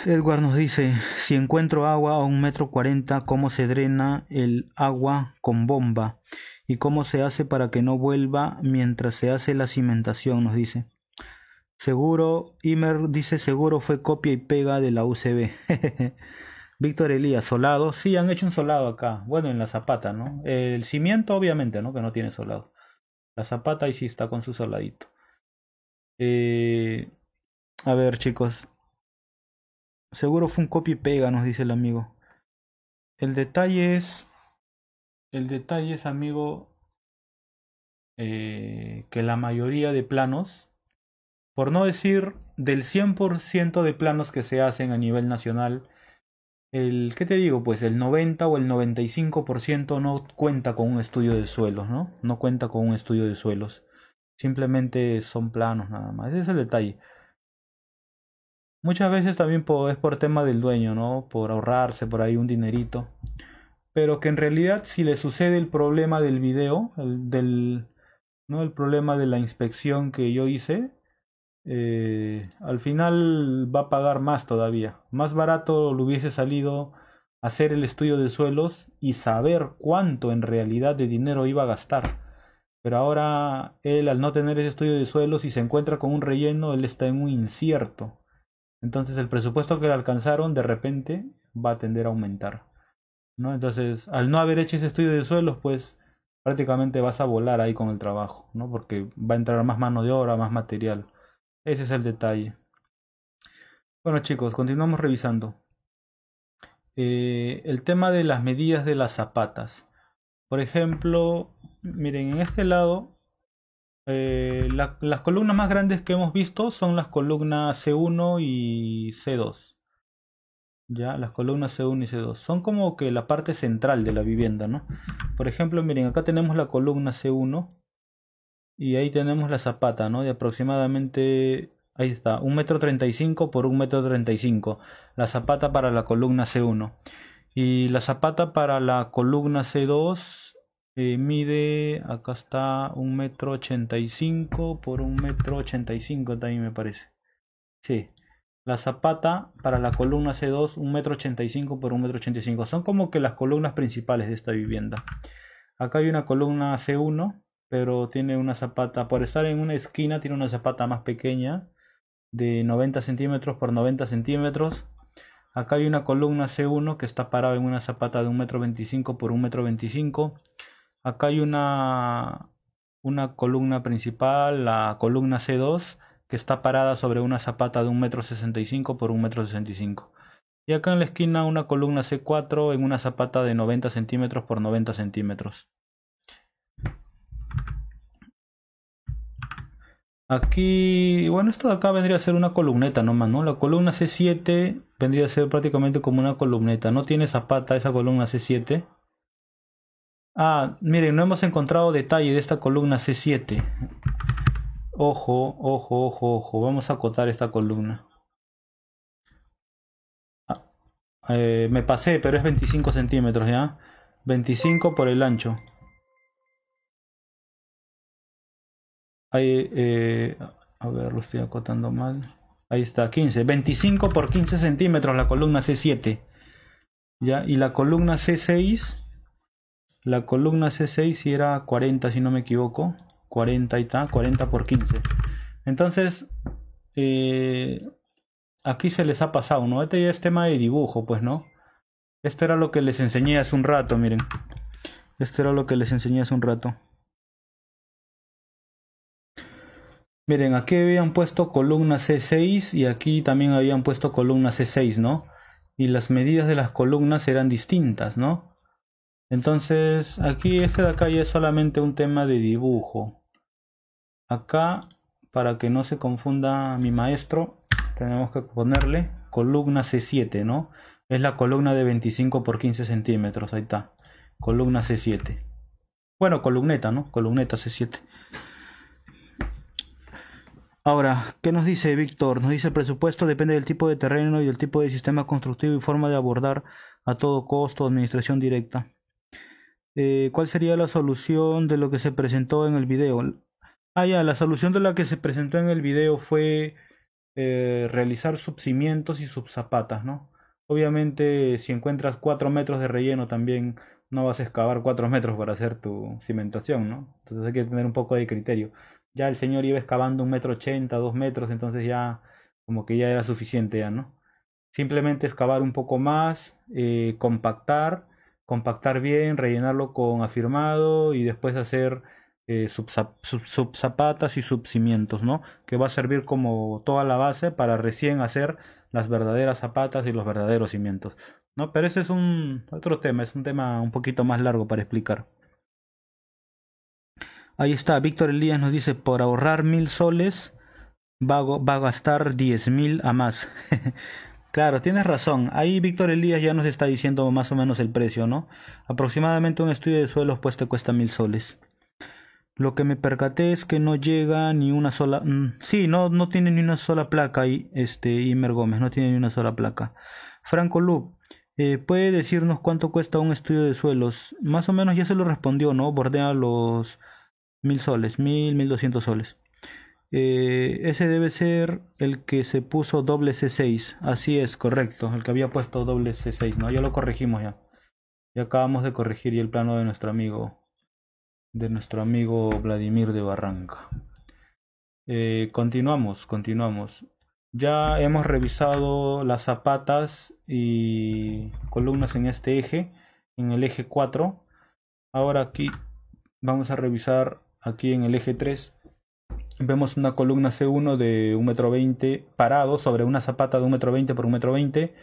Edward nos dice, si encuentro agua a un metro cuarenta, ¿cómo se drena el agua con bomba? ¿Y cómo se hace para que no vuelva mientras se hace la cimentación? Nos dice. Seguro, Imer dice, seguro fue copia y pega de la UCB. Víctor Elías, solado. Sí, han hecho un solado acá. Bueno, en la zapata, ¿no? El cimiento, obviamente, ¿no? Que no tiene solado. La zapata ahí sí está con su soladito. Eh, a ver, chicos. Seguro fue un copy pega, nos dice el amigo. El detalle es. El detalle es, amigo, eh, que la mayoría de planos, por no decir del 100% de planos que se hacen a nivel nacional, el, ¿qué te digo? Pues el 90 o el 95% no cuenta con un estudio de suelos, ¿no? No cuenta con un estudio de suelos. Simplemente son planos nada más. Ese es el detalle. Muchas veces también es por tema del dueño, ¿no? Por ahorrarse por ahí un dinerito. Pero que en realidad si le sucede el problema del video, el, del, ¿no? el problema de la inspección que yo hice, eh, al final va a pagar más todavía. Más barato le hubiese salido hacer el estudio de suelos y saber cuánto en realidad de dinero iba a gastar. Pero ahora él al no tener ese estudio de suelos y se encuentra con un relleno, él está en un incierto. Entonces el presupuesto que le alcanzaron de repente va a tender a aumentar. ¿no? Entonces, al no haber hecho ese estudio de suelos, pues prácticamente vas a volar ahí con el trabajo, ¿no? Porque va a entrar más mano de obra, más material. Ese es el detalle. Bueno chicos, continuamos revisando. Eh, el tema de las medidas de las zapatas. Por ejemplo, miren, en este lado, eh, las columnas más grandes que hemos visto son las columnas C1 y C2. Ya, las columnas C1 y C2 son como que la parte central de la vivienda, ¿no? Por ejemplo, miren, acá tenemos la columna C1 y ahí tenemos la zapata, ¿no? De aproximadamente, ahí está, un metro treinta y cinco por un metro treinta y cinco. La zapata para la columna C1. Y la zapata para la columna C2 mide, acá está, un metro ochenta y cinco por un metro ochenta y cinco también me parece. Sí. La zapata para la columna C2, un metro ochenta y cinco por un metro ochenta y cinco. Son como que las columnas principales de esta vivienda. Acá hay una columna C1 pero tiene una zapata, por estar en una esquina, tiene una zapata más pequeña de 90 centímetros por 90 centímetros. Acá hay una columna C1 que está parada en una zapata de 1,25 m por 1,25 m. Acá hay una, una columna principal, la columna C2, que está parada sobre una zapata de 1,65 m por 1,65 m. Y acá en la esquina una columna C4 en una zapata de 90 centímetros por 90 centímetros. Aquí, bueno, esto de acá vendría a ser una columneta nomás, ¿no? La columna C7 vendría a ser prácticamente como una columneta. No tiene zapata esa columna C7. Ah, miren, no hemos encontrado detalle de esta columna C7. Ojo, ojo, ojo, ojo. Vamos a acotar esta columna. Ah, eh, me pasé, pero es 25 centímetros, ¿ya? 25 por el ancho. Ahí, eh, a ver, lo estoy acotando mal. Ahí está, 15. 25 por 15 centímetros la columna C7. ¿Ya? Y la columna C6. La columna C6 si era 40 si no me equivoco. 40 y está, 40 por 15. Entonces, eh, aquí se les ha pasado, ¿no? Este ya es tema de dibujo, pues, ¿no? Esto era lo que les enseñé hace un rato, miren. Esto era lo que les enseñé hace un rato. Miren, aquí habían puesto columna C6 y aquí también habían puesto columna C6, ¿no? Y las medidas de las columnas eran distintas, ¿no? Entonces, aquí este de acá ya es solamente un tema de dibujo. Acá, para que no se confunda mi maestro, tenemos que ponerle columna C7, ¿no? Es la columna de 25 por 15 centímetros, ahí está. Columna C7. Bueno, columneta, ¿no? Columneta C7. Ahora, ¿qué nos dice Víctor? Nos dice el presupuesto depende del tipo de terreno y del tipo de sistema constructivo y forma de abordar a todo costo administración directa. Eh, ¿Cuál sería la solución de lo que se presentó en el video? Ah, ya, la solución de la que se presentó en el video fue eh, realizar subcimientos y subzapatas, ¿no? Obviamente, si encuentras 4 metros de relleno, también no vas a excavar 4 metros para hacer tu cimentación, ¿no? Entonces hay que tener un poco de criterio. Ya el señor iba excavando un metro ochenta, dos metros, entonces ya como que ya era suficiente, ya, ¿no? Simplemente excavar un poco más, eh, compactar, compactar bien, rellenarlo con afirmado y después hacer eh, subzapatas y subcimientos, ¿no? Que va a servir como toda la base para recién hacer las verdaderas zapatas y los verdaderos cimientos, ¿no? Pero ese es un otro tema, es un tema un poquito más largo para explicar. Ahí está, Víctor Elías nos dice, por ahorrar mil soles va, va a gastar diez mil a más. claro, tienes razón. Ahí Víctor Elías ya nos está diciendo más o menos el precio, ¿no? Aproximadamente un estudio de suelos pues te cuesta mil soles. Lo que me percaté es que no llega ni una sola. Mm, sí, no, no tiene ni una sola placa y este Imer Gómez, no tiene ni una sola placa. Franco Lu, eh, ¿puede decirnos cuánto cuesta un estudio de suelos? Más o menos ya se lo respondió, ¿no? Bordea los mil soles, mil, mil doscientos soles. Eh, ese debe ser el que se puso doble C6. Así es, correcto. El que había puesto doble C6, ¿no? Ya lo corregimos ya. Ya acabamos de corregir y el plano de nuestro amigo de nuestro amigo Vladimir de Barranca. Eh, continuamos, continuamos. Ya hemos revisado las zapatas y columnas en este eje, en el eje 4. Ahora aquí vamos a revisar aquí en el eje 3. Vemos una columna C1 de 1,20 m parado sobre una zapata de 1,20 m por 1,20 m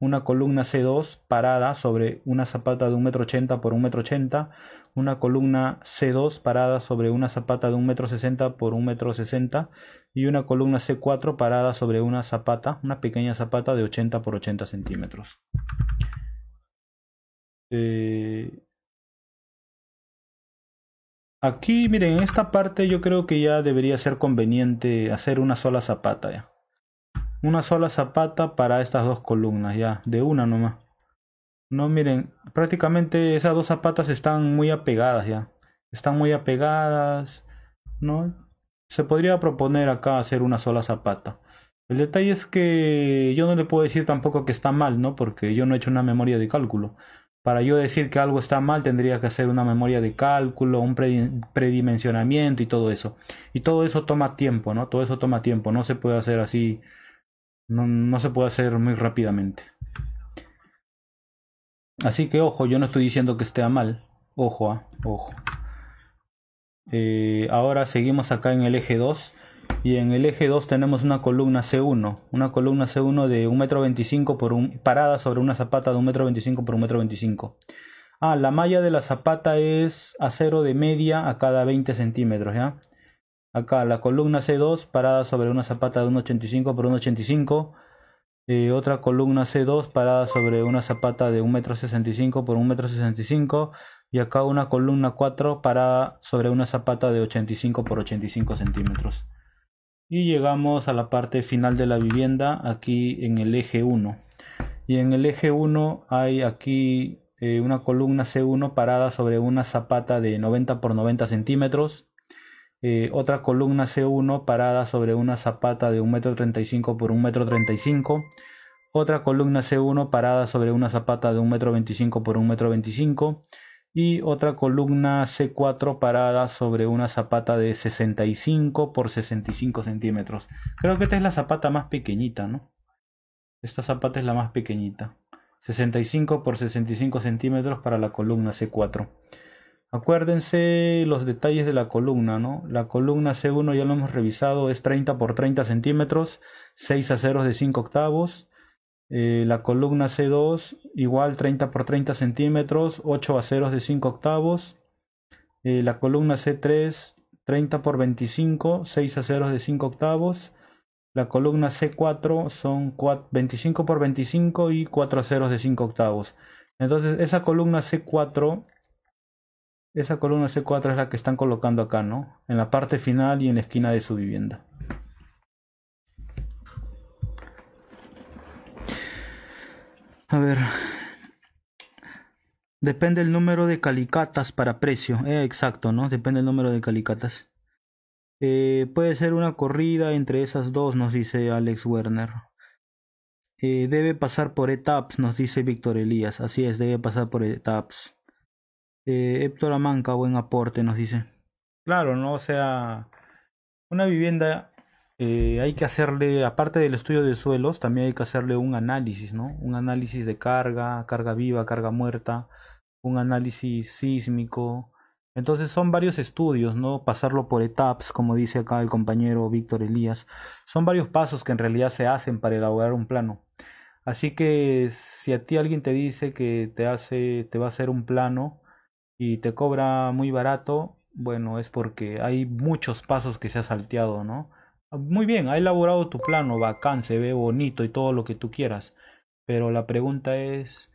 una columna C2 parada sobre una zapata de 1,80 m por 1,80 m, una columna C2 parada sobre una zapata de 1,60 m por 1,60 m y una columna C4 parada sobre una zapata, una pequeña zapata de 80 por 80 centímetros. Eh, aquí, miren, en esta parte yo creo que ya debería ser conveniente hacer una sola zapata ya. Una sola zapata para estas dos columnas ya de una nomás. No miren prácticamente esas dos zapatas están muy apegadas ya. Están muy apegadas no se podría proponer acá hacer una sola zapata. El detalle es que yo no le puedo decir tampoco que está mal no porque yo no he hecho una memoria de cálculo para yo decir que algo está mal tendría que hacer una memoria de cálculo, un predimensionamiento y todo eso. Y todo eso toma tiempo, ¿no? Todo eso toma tiempo, no se puede hacer así no, se puede hacer muy rápidamente. Así que ojo, yo no estoy diciendo que esté mal. Ojo, ah, ojo. Eh, ahora seguimos acá en el eje 2. Y en el eje 2 tenemos una columna C1. Una columna C1 de 1,25 m por un, parada sobre una zapata de 1,25 m por 1,25 m. Ah, la malla de la zapata es acero de media a cada 20 centímetros, ¿ya? Acá la columna C2 parada sobre una zapata de 1,85 por 1,85. Eh, otra columna C2 parada sobre una zapata de 1,65 por 1,65 y acá una columna 4 parada sobre una zapata de 85 por 85 centímetros. Y llegamos a la parte final de la vivienda aquí en el eje 1. Y en el eje 1 hay aquí eh, una columna C1 parada sobre una zapata de 90 por 90 centímetros. Eh, otra columna C1 parada sobre una zapata de 1,35 m por 1,35 m, otra columna C1 parada sobre una zapata de 1,25 m por 1,25 m y otra columna C4 parada sobre una zapata de 65 por 65 centímetros. Creo que esta es la zapata más pequeñita, ¿no? Esta zapata es la más pequeñita. 65 por 65 centímetros para la columna C4. Acuérdense los detalles de la columna, ¿no? La columna C1 ya lo hemos revisado, es 30 por 30 centímetros, 6 aceros de 5 octavos. Eh, la columna C2 igual 30 por 30 centímetros, 8 aceros de 5 octavos. Eh, la columna C3 30 por 25, 6 aceros de 5 octavos. La columna C4 son 25 por 25 y 4 ceros de 5 octavos. Entonces esa columna C4, esa columna C4 es la que están colocando acá, ¿no? En la parte final y en la esquina de su vivienda. A ver. Depende el número de calicatas para precio. Eh, exacto, ¿no? Depende el número de calicatas. Eh, puede ser una corrida entre esas dos, nos dice Alex Werner. Eh, debe pasar por etapas, nos dice Víctor Elías. Así es, debe pasar por etapas. Eh, Héctor Amanca, buen aporte, nos dice. Claro, ¿no? O sea, una vivienda eh, hay que hacerle, aparte del estudio de suelos, también hay que hacerle un análisis, ¿no? Un análisis de carga, carga viva, carga muerta, un análisis sísmico. Entonces son varios estudios, ¿no? Pasarlo por etapas, como dice acá el compañero Víctor Elías. Son varios pasos que en realidad se hacen para elaborar un plano. Así que si a ti alguien te dice que te hace, te va a hacer un plano y te cobra muy barato, bueno, es porque hay muchos pasos que se ha salteado, ¿no? Muy bien, ha elaborado tu plano, bacán, se ve bonito y todo lo que tú quieras. Pero la pregunta es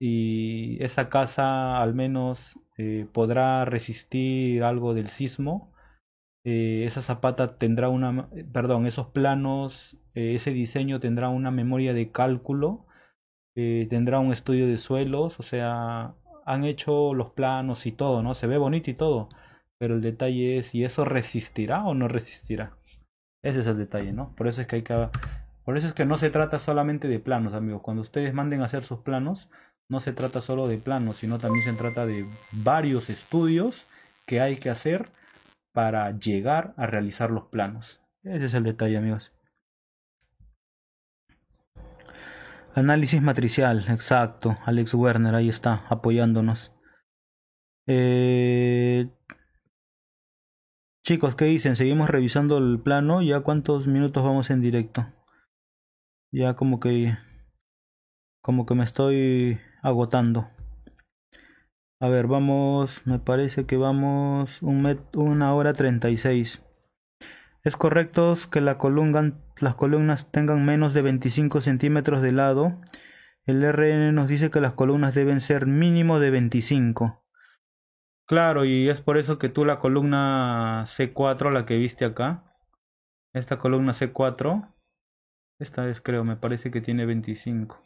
si esa casa al menos eh, podrá resistir algo del sismo. Eh, esa zapata tendrá una, perdón, esos planos, eh, ese diseño tendrá una memoria de cálculo, tendrá un estudio de suelos, o sea, han hecho los planos y todo, ¿no? Se ve bonito y todo, pero el detalle es si eso resistirá o no resistirá. Ese es el detalle, ¿no? Por eso es que hay que por eso es que no se trata solamente de planos, amigos. Cuando ustedes manden a hacer sus planos, no se trata solo de planos, sino también se trata de varios estudios que hay que hacer para llegar a realizar los planos. Ese es el detalle, amigos. Análisis matricial, exacto. Alex Werner ahí está apoyándonos. Eh, Chicos, ¿qué dicen? Seguimos revisando el plano. ¿Ya cuántos minutos vamos en directo? Ya como que... Como que me estoy agotando. A ver, vamos... Me parece que vamos... Un met, una hora treinta y seis. Es correcto que las columnas tengan menos de 25 centímetros de lado. El RN nos dice que las columnas deben ser mínimo de 25. Claro, y es por eso que tú la columna C4, la que viste acá, esta columna C4, esta vez creo, me parece que tiene 25.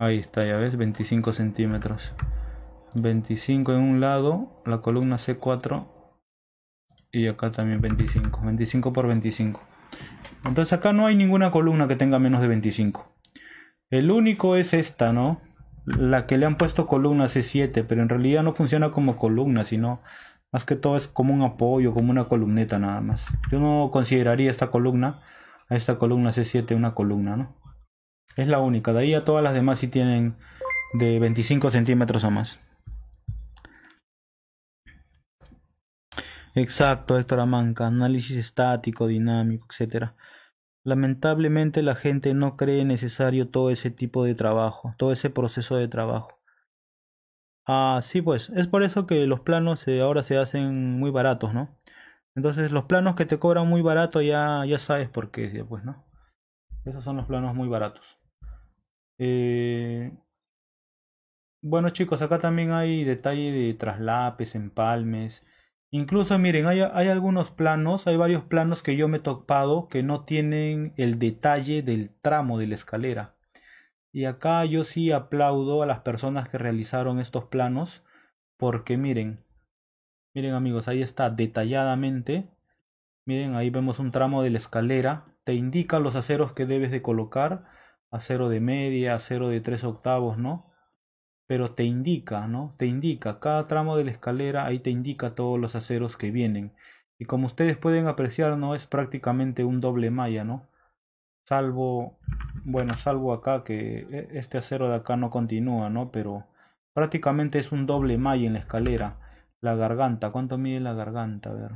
Ahí está, ya ves, 25 centímetros. 25 en un lado, la columna C4, y acá también 25, 25 por 25. Entonces acá no hay ninguna columna que tenga menos de 25. El único es esta, ¿no? La que le han puesto columna C7, pero en realidad no funciona como columna, sino más que todo es como un apoyo, como una columneta nada más. Yo no consideraría esta columna, a esta columna C7 una columna, ¿no? Es la única, de ahí a todas las demás sí tienen de 25 centímetros o más. Exacto, Héctor Amanca, análisis estático, dinámico, etcétera. Lamentablemente la gente no cree necesario todo ese tipo de trabajo, todo ese proceso de trabajo. Ah, sí, pues, es por eso que los planos eh, ahora se hacen muy baratos, ¿no? Entonces los planos que te cobran muy barato ya, ya sabes por qué, pues, ¿no? Esos son los planos muy baratos. Eh... Bueno chicos, acá también hay detalle de traslapes, empalmes, Incluso, miren, hay, hay, algunos planos, hay varios planos que yo me he topado que no tienen el detalle del tramo de la escalera. Y acá yo sí aplaudo a las personas que realizaron estos planos, porque miren, miren amigos, ahí está detalladamente. Miren, ahí vemos un tramo de la escalera, te indica los aceros que debes de colocar, acero de media, acero de tres octavos, ¿no? Pero te indica, ¿no? Te indica, cada tramo de la escalera, ahí te indica todos los aceros que vienen. Y como ustedes pueden apreciar, no es prácticamente un doble malla, ¿no? Salvo, bueno, salvo acá que e, este acero de acá no continúa, ¿no? Pero prácticamente es un doble malla en la escalera. La garganta, ¿cuánto mide la garganta? A ver.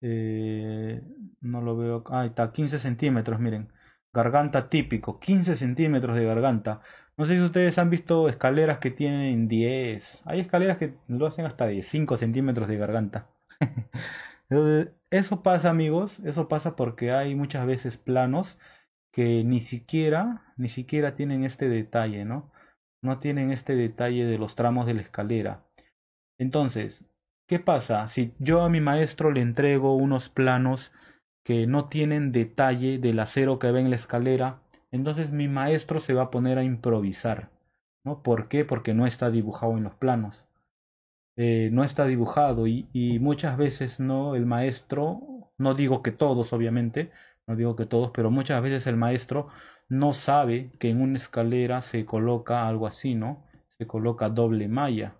Eh, no lo veo. Ah, está, 15 centímetros, miren. Garganta típico, 15 centímetros de garganta. No sé si ustedes han visto escaleras que tienen 10. Hay escaleras que lo hacen hasta de 5 centímetros de garganta. Entonces, eso pasa, amigos, eso pasa porque hay muchas veces planos que ni siquiera, ni siquiera tienen este detalle, ¿no? No tienen este detalle de los tramos de la escalera. Entonces, ¿qué pasa? Si yo a mi maestro le entrego unos planos que no tienen detalle del acero que ve en la escalera, entonces mi maestro se va a poner a improvisar. ¿no? ¿Por qué? Porque no está dibujado en los planos. Eh, no está dibujado y, y, muchas veces no el maestro, no digo que todos obviamente, no digo que todos, pero muchas veces el maestro no sabe que en una escalera se coloca algo así, ¿no? Se coloca doble malla,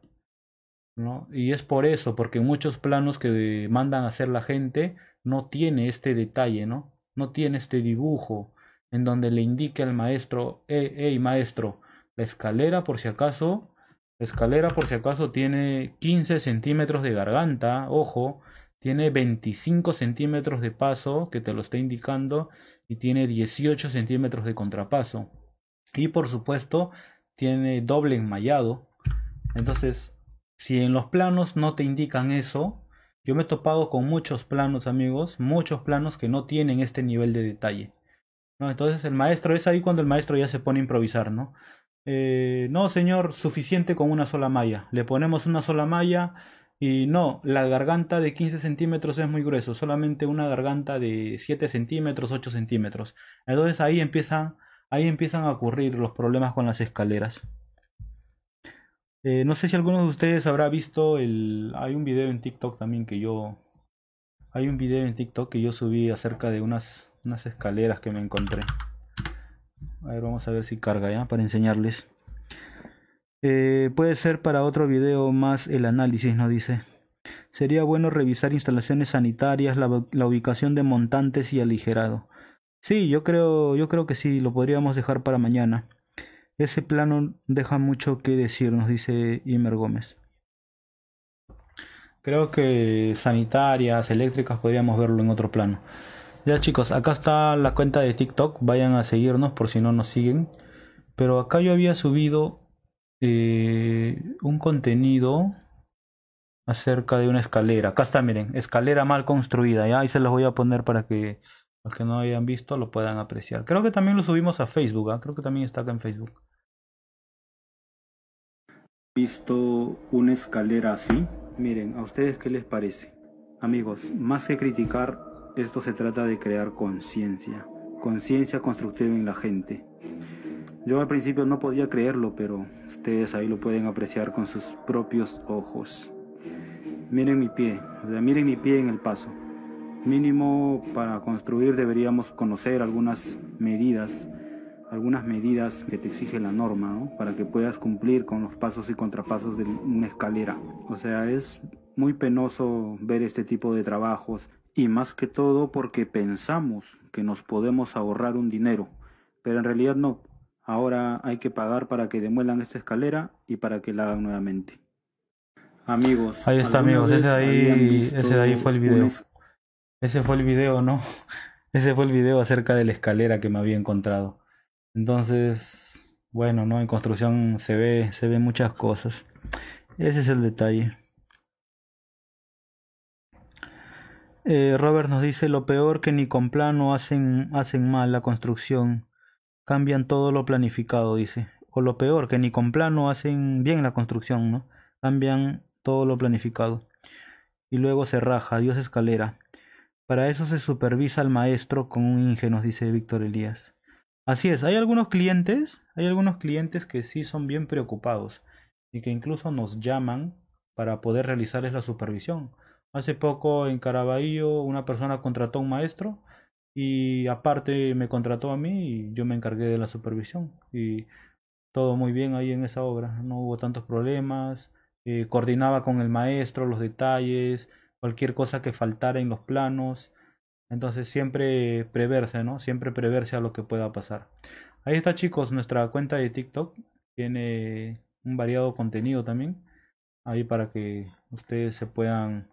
¿no? Y es por eso, porque muchos planos que mandan a hacer la gente no tiene este detalle, ¿no? No tiene este dibujo en donde le indique al maestro, hey, maestro, la escalera por si acaso la escalera, por si acaso, tiene 15 centímetros de garganta, ojo, tiene 25 centímetros de paso, que te lo está indicando, y tiene 18 centímetros de contrapaso. Y por supuesto, tiene doble enmayado. Entonces, si en los planos no te indican eso, yo me he topado con muchos planos, amigos, muchos planos que no tienen este nivel de detalle. Entonces el maestro es ahí cuando el maestro ya se pone a improvisar, ¿no? Eh, no, señor, suficiente con una sola malla. Le ponemos una sola malla y no, la garganta de 15 centímetros es muy grueso, solamente una garganta de 7 centímetros, 8 centímetros. Entonces ahí empiezan, ahí empiezan a ocurrir los problemas con las escaleras. Eh, no sé si alguno de ustedes habrá visto el... Hay un video en TikTok también que yo... Hay un video en TikTok que yo subí acerca de unas, unas escaleras que me encontré. A ver, vamos a ver si carga ya para enseñarles. Eh, puede ser para otro video más el análisis, nos dice. Sería bueno revisar instalaciones sanitarias, la, la, ubicación de montantes y aligerado. Sí, yo creo, yo creo que sí, lo podríamos dejar para mañana. Ese plano deja mucho que decir, nos dice Imer Gómez. Creo que sanitarias, eléctricas, podríamos verlo en otro plano. Ya chicos, acá está la cuenta de TikTok, vayan a seguirnos por si no nos siguen. Pero acá yo había subido eh, un contenido acerca de una escalera. Acá está, miren, escalera mal construida. Ya ahí se los voy a poner para que los que no hayan visto lo puedan apreciar. Creo que también lo subimos a Facebook, ¿ah? creo que también está acá en Facebook. ¿Visto una escalera así? Miren, ¿a ustedes qué les parece? Amigos, más que criticar, esto se trata de crear conciencia, conciencia constructiva en la gente. Yo al principio no podía creerlo, pero ustedes ahí lo pueden apreciar con sus propios ojos. Miren mi pie, o sea, miren mi pie en el paso. Mínimo para construir deberíamos conocer algunas medidas, algunas medidas que te exige la norma, ¿no? Para que puedas cumplir con los pasos y contrapasos de una escalera. O sea, es muy penoso ver este tipo de trabajos y más que todo porque pensamos que nos podemos ahorrar un dinero, pero en realidad no. Ahora hay que pagar para que demuelan esta escalera y para que la hagan nuevamente. Amigos. Ahí está, amigos. Ese de ahí, ese de ahí fue el video. Ese fue el video, ¿no? Ese fue el video acerca de la escalera que me había encontrado. Entonces, bueno, ¿no? En construcción se ve, se ve muchas cosas. Ese es el detalle. Eh, Robert nos dice lo peor que ni con plano hacen, hacen mal la construcción, cambian todo lo planificado, dice. O lo peor que ni con plano hacen bien la construcción, ¿no? Cambian todo lo planificado. Y luego se raja, Dios escalera. Para eso se supervisa al maestro con un ingenuo, dice Víctor Elías. Así es, hay algunos clientes, hay algunos clientes que sí son bien preocupados y que incluso nos llaman para poder realizarles la supervisión. Hace poco en Caraballo una persona contrató a un maestro y aparte me contrató a mí y yo me encargué de la supervisión y todo muy bien ahí en esa obra, no hubo tantos problemas, eh, coordinaba con el maestro los detalles, cualquier cosa que faltara en los planos, entonces siempre preverse, ¿no? Siempre preverse a lo que pueda pasar. Ahí está chicos, nuestra cuenta de TikTok tiene un variado contenido también, ahí para que ustedes se puedan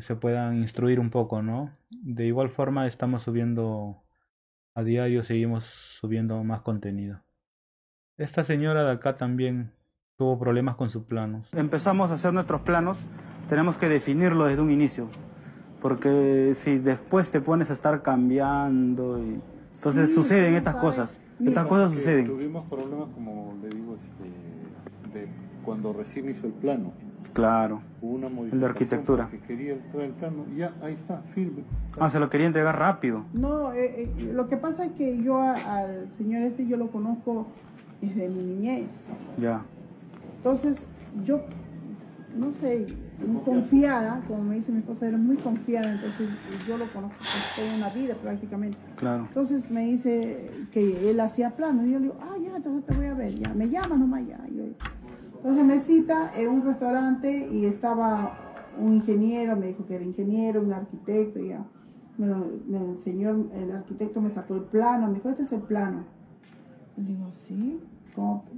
se puedan instruir un poco, ¿no? De igual forma estamos subiendo a diario, seguimos subiendo más contenido. Esta señora de acá también tuvo problemas con sus planos. Empezamos a hacer nuestros planos, tenemos que definirlo desde un inicio. Porque si después te pones a estar cambiando y... Entonces suceden estas cosas. Estas cosas suceden. Tuvimos problemas, como le digo, este, de cuando recién hizo el plano. Claro. Hubo una el de arquitectura. Que quería entrar el plano, ya ahí está, firme. Ah, se lo quería entregar rápido. No, eh, eh, lo que pasa es que yo a- al señor este yo lo conozco desde mi niñez. Ya. Entonces, yo, no sé, muy confiada, como me dice mi esposa, era muy confiada, entonces yo lo conozco toda una vida prácticamente. Claro. Entonces me dice que él hacía planos y yo le digo, ah, ya, entonces te voy a ver, ya, me llamas nomás ya. Yo- entonces me cita en un restaurante y estaba un ingeniero, me dijo que era ingeniero, un arquitecto, ya. Me, lo- me enseñó, el arquitecto me sacó el plano, me dijo, este es el plano. Le digo, sí.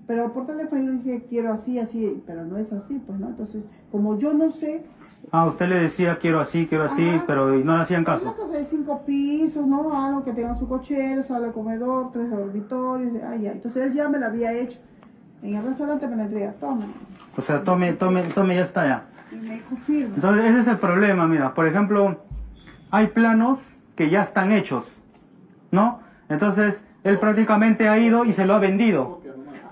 Pero por teléfono yo le dije, quiero así, así, pero no es así, pues, ¿no? Entonces, como yo no sé, Ah, usted le decía quiero así, quiero así, Ajá. pero no le hacían una caso. cosa de cinco pisos, ¿no? Algo que tenga su cochero, sala de comedor, tres dormitorios, ah, ya. Entonces él ya me la había hecho. En el restaurante me la entrega, toma. O sea, tome, tome, tome, ya está ya. Y me dijo, firma. Entonces ese es el problema, mira. Por ejemplo, hay planos que ya están hechos, ¿no? Entonces él prácticamente ha ido y se lo ha vendido.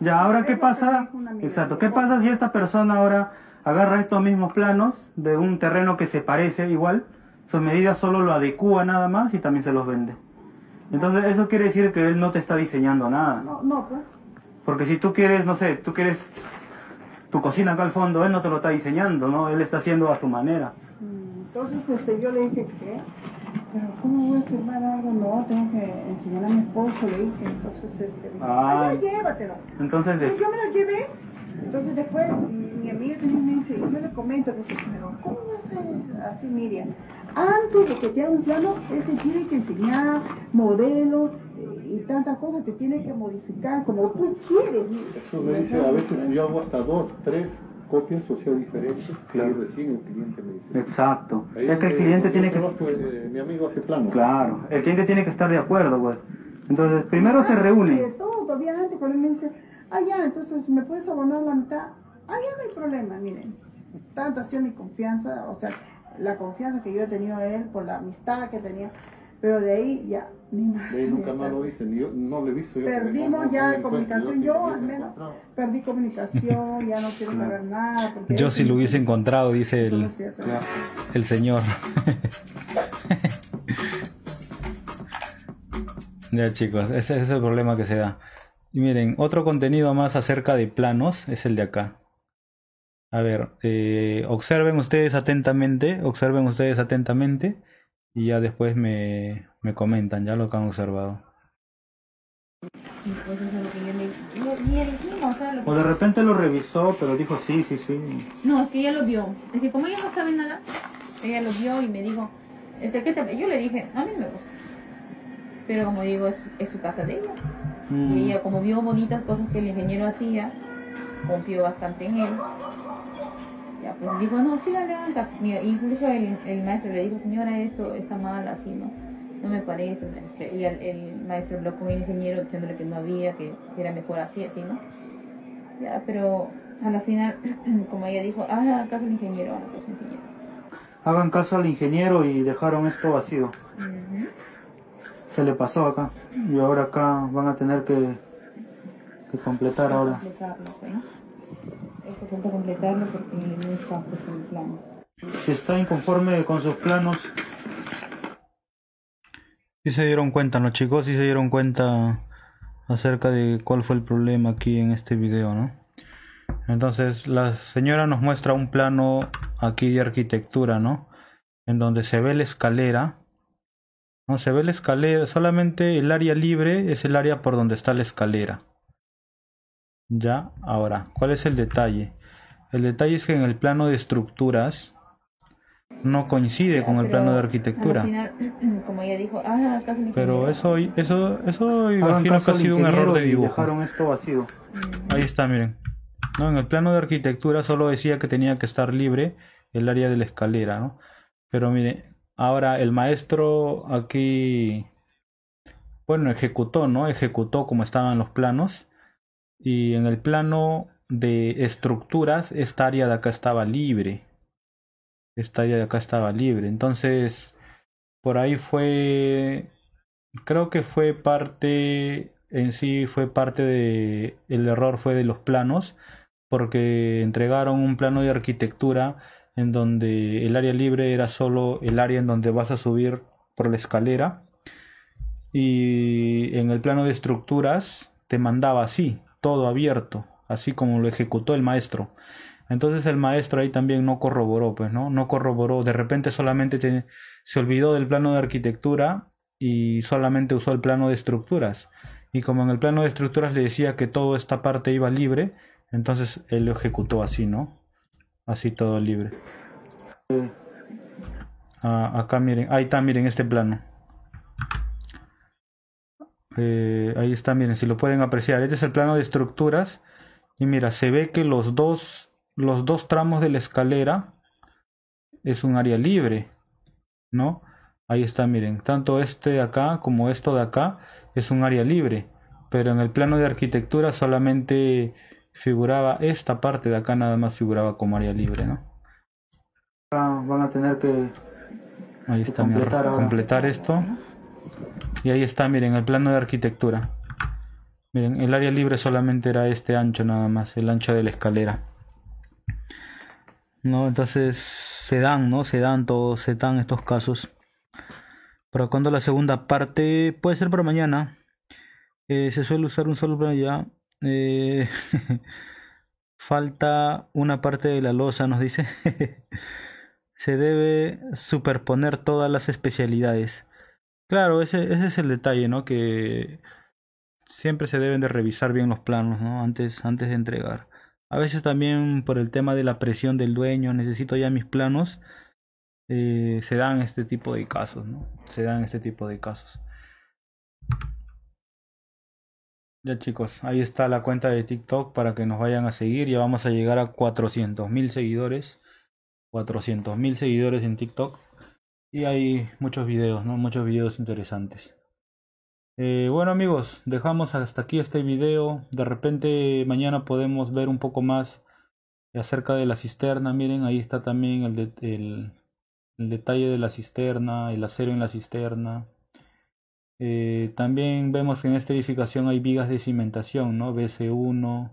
Ya, ahora qué pasa? Exacto. ¿Qué pasa si esta persona ahora agarra estos mismos planos de un terreno que se parece igual? Sus medidas solo lo adecúa nada más y también se los vende. Entonces eso quiere decir que él no te está diseñando nada. No, no, pues. Porque si tú quieres, no sé, tú quieres tu cocina acá al fondo, él no te lo está diseñando, ¿no? Él está haciendo a su manera. Mm, Entonces este, yo le dije, ¿qué? Pero ¿cómo voy a firmar algo? No, tengo que enseñar a mi esposo, le dije. Entonces, este, Ah. "Ah, ya, llévatelo. Entonces, de- Entonces yo me la llevé. Entonces después mi amiga también me dice, yo le comento, me dice, pero ¿cómo vas a hacer así, Miriam? Antes de que te haga un plano, él te tiene que enseñar modelos eh, y tantas cosas, te tiene que modificar como tú quieres. Miriam". Eso me dice, a veces yo hago hasta dos, tres copias, o sea, diferentes, Claro. y recién el cliente me dice. exacto. Ahí Es que el donde- cliente tiene que... eh, mi amigo hace plano. Claro, el cliente tiene que estar de acuerdo, pues. Entonces, primero se De reúnen. todo, todavía antes cuando él me dice, ah, ya, entonces me puedes abonar la mitad. Ah, ya no hay problema, miren. Tanto ha sido mi confianza, o sea, la confianza que yo he tenido en él por la amistad que tenía. Pero de ahí ya. De ahí nunca más lo hice, ni yo no lo he visto. Yo, Perdimos no- no ya encuentro, comunicación, yo al menos perdí comunicación, ya no quiero saber nada. porque Yo si lo hubiese encontrado, dice "Solo el, Claro. el señor. ya chicos, ese es el problema que se da. Y miren, otro contenido más acerca de planos es el de acá. A ver, eh, observen ustedes atentamente, observen ustedes atentamente y ya después me, me comentan ya lo que han observado. Sí, pues eso es lo que yo le, le, le dijimos, o que- de repente lo revisó, pero dijo sí, sí, sí. No, es que ella lo vio. Es que como ella no sabe nada, ella lo vio y me dijo, este, ¿qué te... Yo le dije, a mí no me gusta. Pero como digo, es, es su casa de ella. Mm. Y ella como vio bonitas cosas que el ingeniero hacía, confió bastante en él. Ya, pues dijo, no, sí, hagan caso. Mira, incluso el, el maestro le dijo, señora, esto está mal así, ¿no? No me parece. o sea, este, y el, el maestro habló con el ingeniero diciéndole que no había, que, que era mejor así, así, ¿no? Ya, pero a la final, como ella dijo, hagan caso al ingeniero, hagan caso al ingeniero. Hagan caso al ingeniero y dejaron esto vacío. Se le pasó acá. Y ahora acá van a tener que, que completar ahora. completarlo, ¿no? Esto falta completarlo porque no está pues en el plano. Si está inconforme con sus planos, ¿Sí se dieron cuenta, no chicos? ¿Sí se dieron cuenta acerca de cuál fue el problema aquí en este video, no? Entonces, la señora nos muestra un plano aquí de arquitectura, ¿no? En donde se ve la escalera. No se ve la escalera, solamente el área libre es el área por donde está la escalera. Ya, ahora, ¿cuál es el detalle? El detalle es que en el plano de estructuras no coincide con el plano de arquitectura. final, como ella dijo, ingeniero. Pero eso, eso, eso imagino que ha sido un error de dibujo. dejaron esto vacío. Ahí está, miren. No, en el plano de arquitectura solo decía que tenía que estar libre el área de la escalera, ¿no? Pero mire, ahora el maestro aquí, bueno, ejecutó, ¿no? Ejecutó como estaban los planos. Y en el plano de estructuras, esta área de acá estaba libre. esta área de acá estaba libre. Entonces, por ahí fue, creo que fue parte, en sí fue parte de, el error fue de los planos, porque entregaron un plano de arquitectura en donde el área libre era solo el área en donde vas a subir por la escalera y en el plano de estructuras te mandaba así, todo abierto, así como lo ejecutó el maestro. Entonces el maestro ahí también no corroboró, pues, ¿no? No corroboró, de repente solamente se olvidó del plano de arquitectura y solamente usó el plano de estructuras. Y como en el plano de estructuras le decía que toda esta parte iba libre, entonces él lo ejecutó así, ¿no? Así todo libre. Ah, acá miren, ahí está, miren este plano. Eh, ahí está, miren, si lo pueden apreciar. Este es el plano de estructuras. Y mira, se ve que los dos, los dos tramos de la escalera es un área libre, ¿no? Ahí está, miren, tanto este de acá como esto de acá es un área libre, pero en el plano de arquitectura solamente figuraba esta parte de acá nada más figuraba como área libre, ¿no? Van a tener que ahí está, completar, completar esto. Y ahí está, miren, el plano de arquitectura. Miren, el área libre solamente era este ancho nada más, el ancho de la escalera. ¿No? Entonces se dan, ¿no? Se dan todos, se dan estos casos. Pero cuando la segunda parte puede ser para mañana. Eh, se suele usar un solo plano ya. Falta una parte de la losa, nos dice. se debe superponer todas las especialidades. Claro, ese, es el detalle, ¿no? Que siempre se deben de revisar bien los planos, ¿no? Antes, antes de entregar. A veces también por el tema de la presión del dueño, necesito ya mis planos, eh, se dan este tipo de casos, ¿no? Se dan este tipo de casos. Ya chicos, ahí está la cuenta de TikTok para que nos vayan a seguir. Ya vamos a llegar a 400 mil seguidores. 400 mil seguidores en TikTok. Y hay muchos videos, ¿no? Muchos videos interesantes. Eh, bueno amigos, dejamos hasta aquí este video. De repente mañana podemos ver un poco más acerca de la cisterna. Miren, ahí está también el, el, detalle de la cisterna, el acero en la cisterna. Eh, también vemos que en esta edificación hay vigas de cimentación, ¿no? BC1.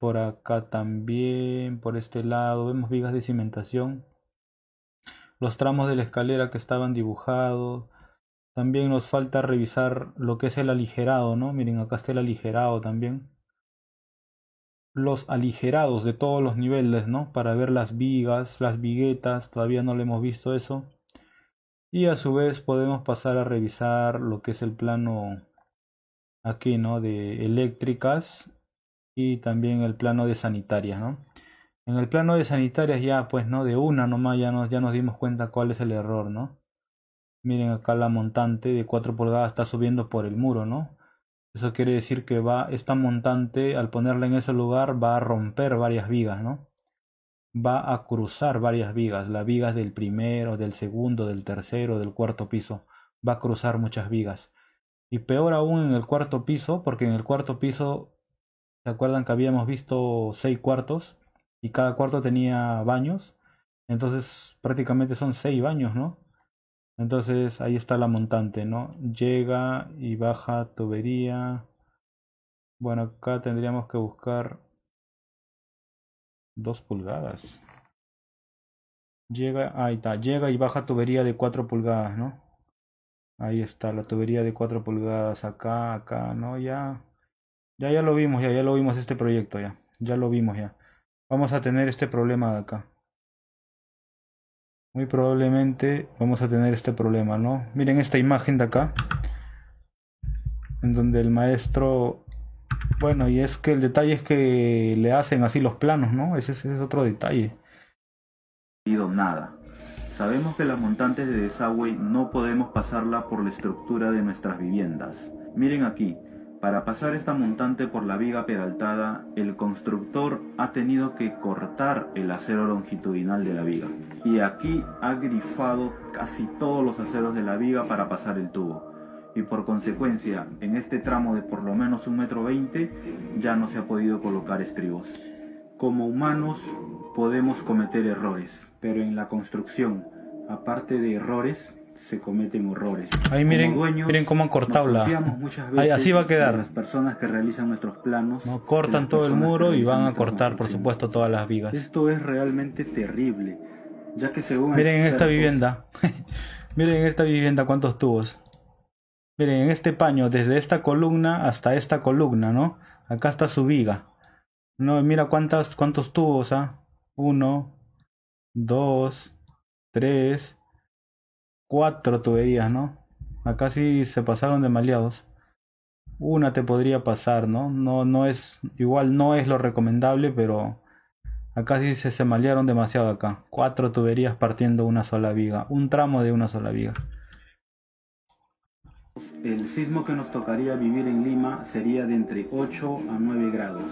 Por acá también, por este lado, vemos vigas de cimentación los tramos de la escalera que estaban dibujados. También nos falta revisar lo que es el aligerado, ¿no? Miren, acá está el aligerado también. Los aligerados de todos los niveles, ¿no? Para ver las vigas, las viguetas, todavía no lo hemos visto eso. Y a su vez podemos pasar a revisar lo que es el plano aquí, ¿no? De eléctricas y también el plano de sanitaria, ¿no? En el plano de sanitarias ya, pues, ¿no? De una nomás ya nos, ya nos dimos cuenta cuál es el error, ¿no? Miren acá la montante de 4 pulgadas está subiendo por el muro, ¿no? Eso quiere decir que va, esta montante, al ponerla en ese lugar, va a romper varias vigas, ¿no? Va a cruzar varias vigas, las vigas del primero, del segundo, del tercero, del cuarto piso. Va a cruzar muchas vigas. Y peor aún en el cuarto piso, porque en el cuarto piso, ¿se acuerdan que habíamos visto seis cuartos? Y cada cuarto tenía baños. Entonces prácticamente son seis baños, ¿no? Entonces ahí está la montante, ¿no? Llega y baja tubería. Bueno, acá tendríamos que buscar dos pulgadas. Llega, ahí está, llega y baja tubería de 4 pulgadas, ¿no? Ahí está la tubería de 4 pulgadas acá, acá, ¿no? Ya, ya, ya lo vimos, ya, ya lo vimos este proyecto, ya, ya lo vimos ya vamos a tener este problema de acá. Muy probablemente vamos a tener este problema, ¿no? Miren esta imagen de acá. En donde el maestro... Bueno, y es que el detalle es que le hacen así los planos, ¿no? Ese, es otro detalle. Nada. Sabemos que las montantes de desagüe no podemos pasarla por la estructura de nuestras viviendas. Miren aquí, para pasar esta montante por la viga peraltada, el constructor ha tenido que cortar el acero longitudinal de la viga. Y aquí ha grifado casi todos los aceros de la viga para pasar el tubo. Y por consecuencia, en este tramo de por lo menos un metro veinte, ya no se ha podido colocar estribos. Como humanos, podemos cometer errores, pero en la construcción, aparte de errores, se cometen horrores. Ahí miren, miren cómo han cortado la. Ahí, así va a quedar. Las personas que realizan nuestros planos. No, cortan todo el muro y van a cortar, por supuesto, todas las vigas. Esto es realmente terrible, ya que según. Miren en esta vivienda. miren en esta vivienda cuántos tubos. Miren en este paño, desde esta columna hasta esta columna, ¿no? Acá está su viga. No, mira cuántas, cuántos tubos, ¿ah? Uno, dos, tres, cuatro tuberías, ¿no? Acá sí se pasaron de maleados. Una te podría pasar, ¿no? No, no es, igual no es lo recomendable, pero acá sí se, se malearon demasiado acá. Cuatro tuberías partiendo una sola viga, un tramo de una sola viga. El sismo que nos tocaría vivir en Lima sería de entre 8 a 9 grados.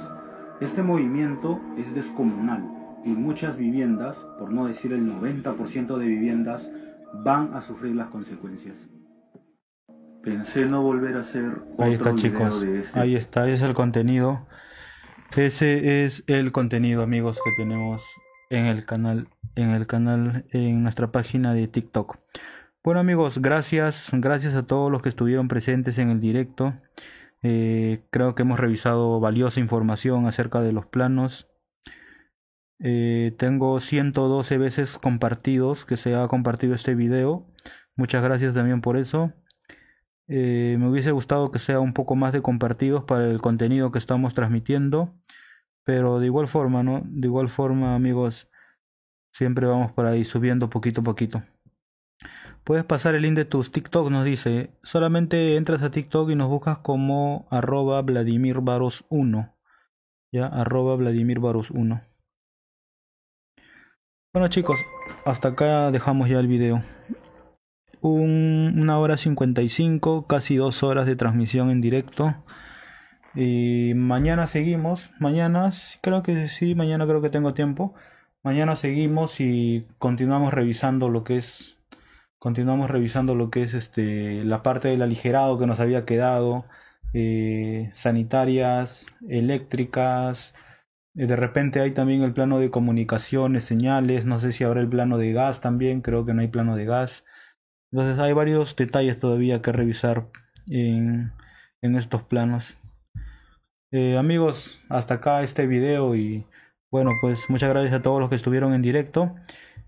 Este movimiento es descomunal y muchas viviendas, por no decir el 90% de viviendas, van a sufrir las consecuencias. Pensé no volver a hacer otro Ahí está, chicos. De este. Ahí está, ese es el contenido. Ese es el contenido, amigos, que tenemos en el canal, en el canal, en nuestra página de TikTok. Bueno, amigos, gracias, gracias a todos los que estuvieron presentes en el directo. Eh, creo que hemos revisado valiosa información acerca de los planos. Eh, tengo 112 veces compartidos que se ha compartido este video. Muchas gracias también por eso. Eh, me hubiese gustado que sea un poco más de compartidos para el contenido que estamos transmitiendo. Pero de igual forma, ¿no? De igual forma, amigos, siempre vamos por ahí subiendo poquito a poquito. Puedes pasar el link de tus TikTok, nos dice. Solamente entras a TikTok y nos buscas como arroba Vladimir 1. Ya, arroba Vladimir 1. Bueno chicos, hasta acá dejamos ya el video. Un, una hora 55, casi dos horas de transmisión en directo. Y mañana seguimos. Mañana, creo que sí, mañana creo que tengo tiempo. Mañana seguimos y continuamos revisando lo que es. Continuamos revisando lo que es este la parte del aligerado que nos había quedado. Eh, sanitarias, eléctricas, de repente hay también el plano de comunicaciones, señales, no sé si habrá el plano de gas también, creo que no hay plano de gas. Entonces hay varios detalles todavía que revisar en, en estos planos. Eh, amigos, hasta acá este video y bueno, pues muchas gracias a todos los que estuvieron en directo.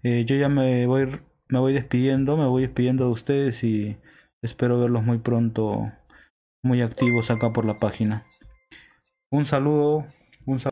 Eh, yo ya me voy, me voy despidiendo, me voy despidiendo de ustedes y espero verlos muy pronto, muy activos acá por la página. Un saludo, un saludo.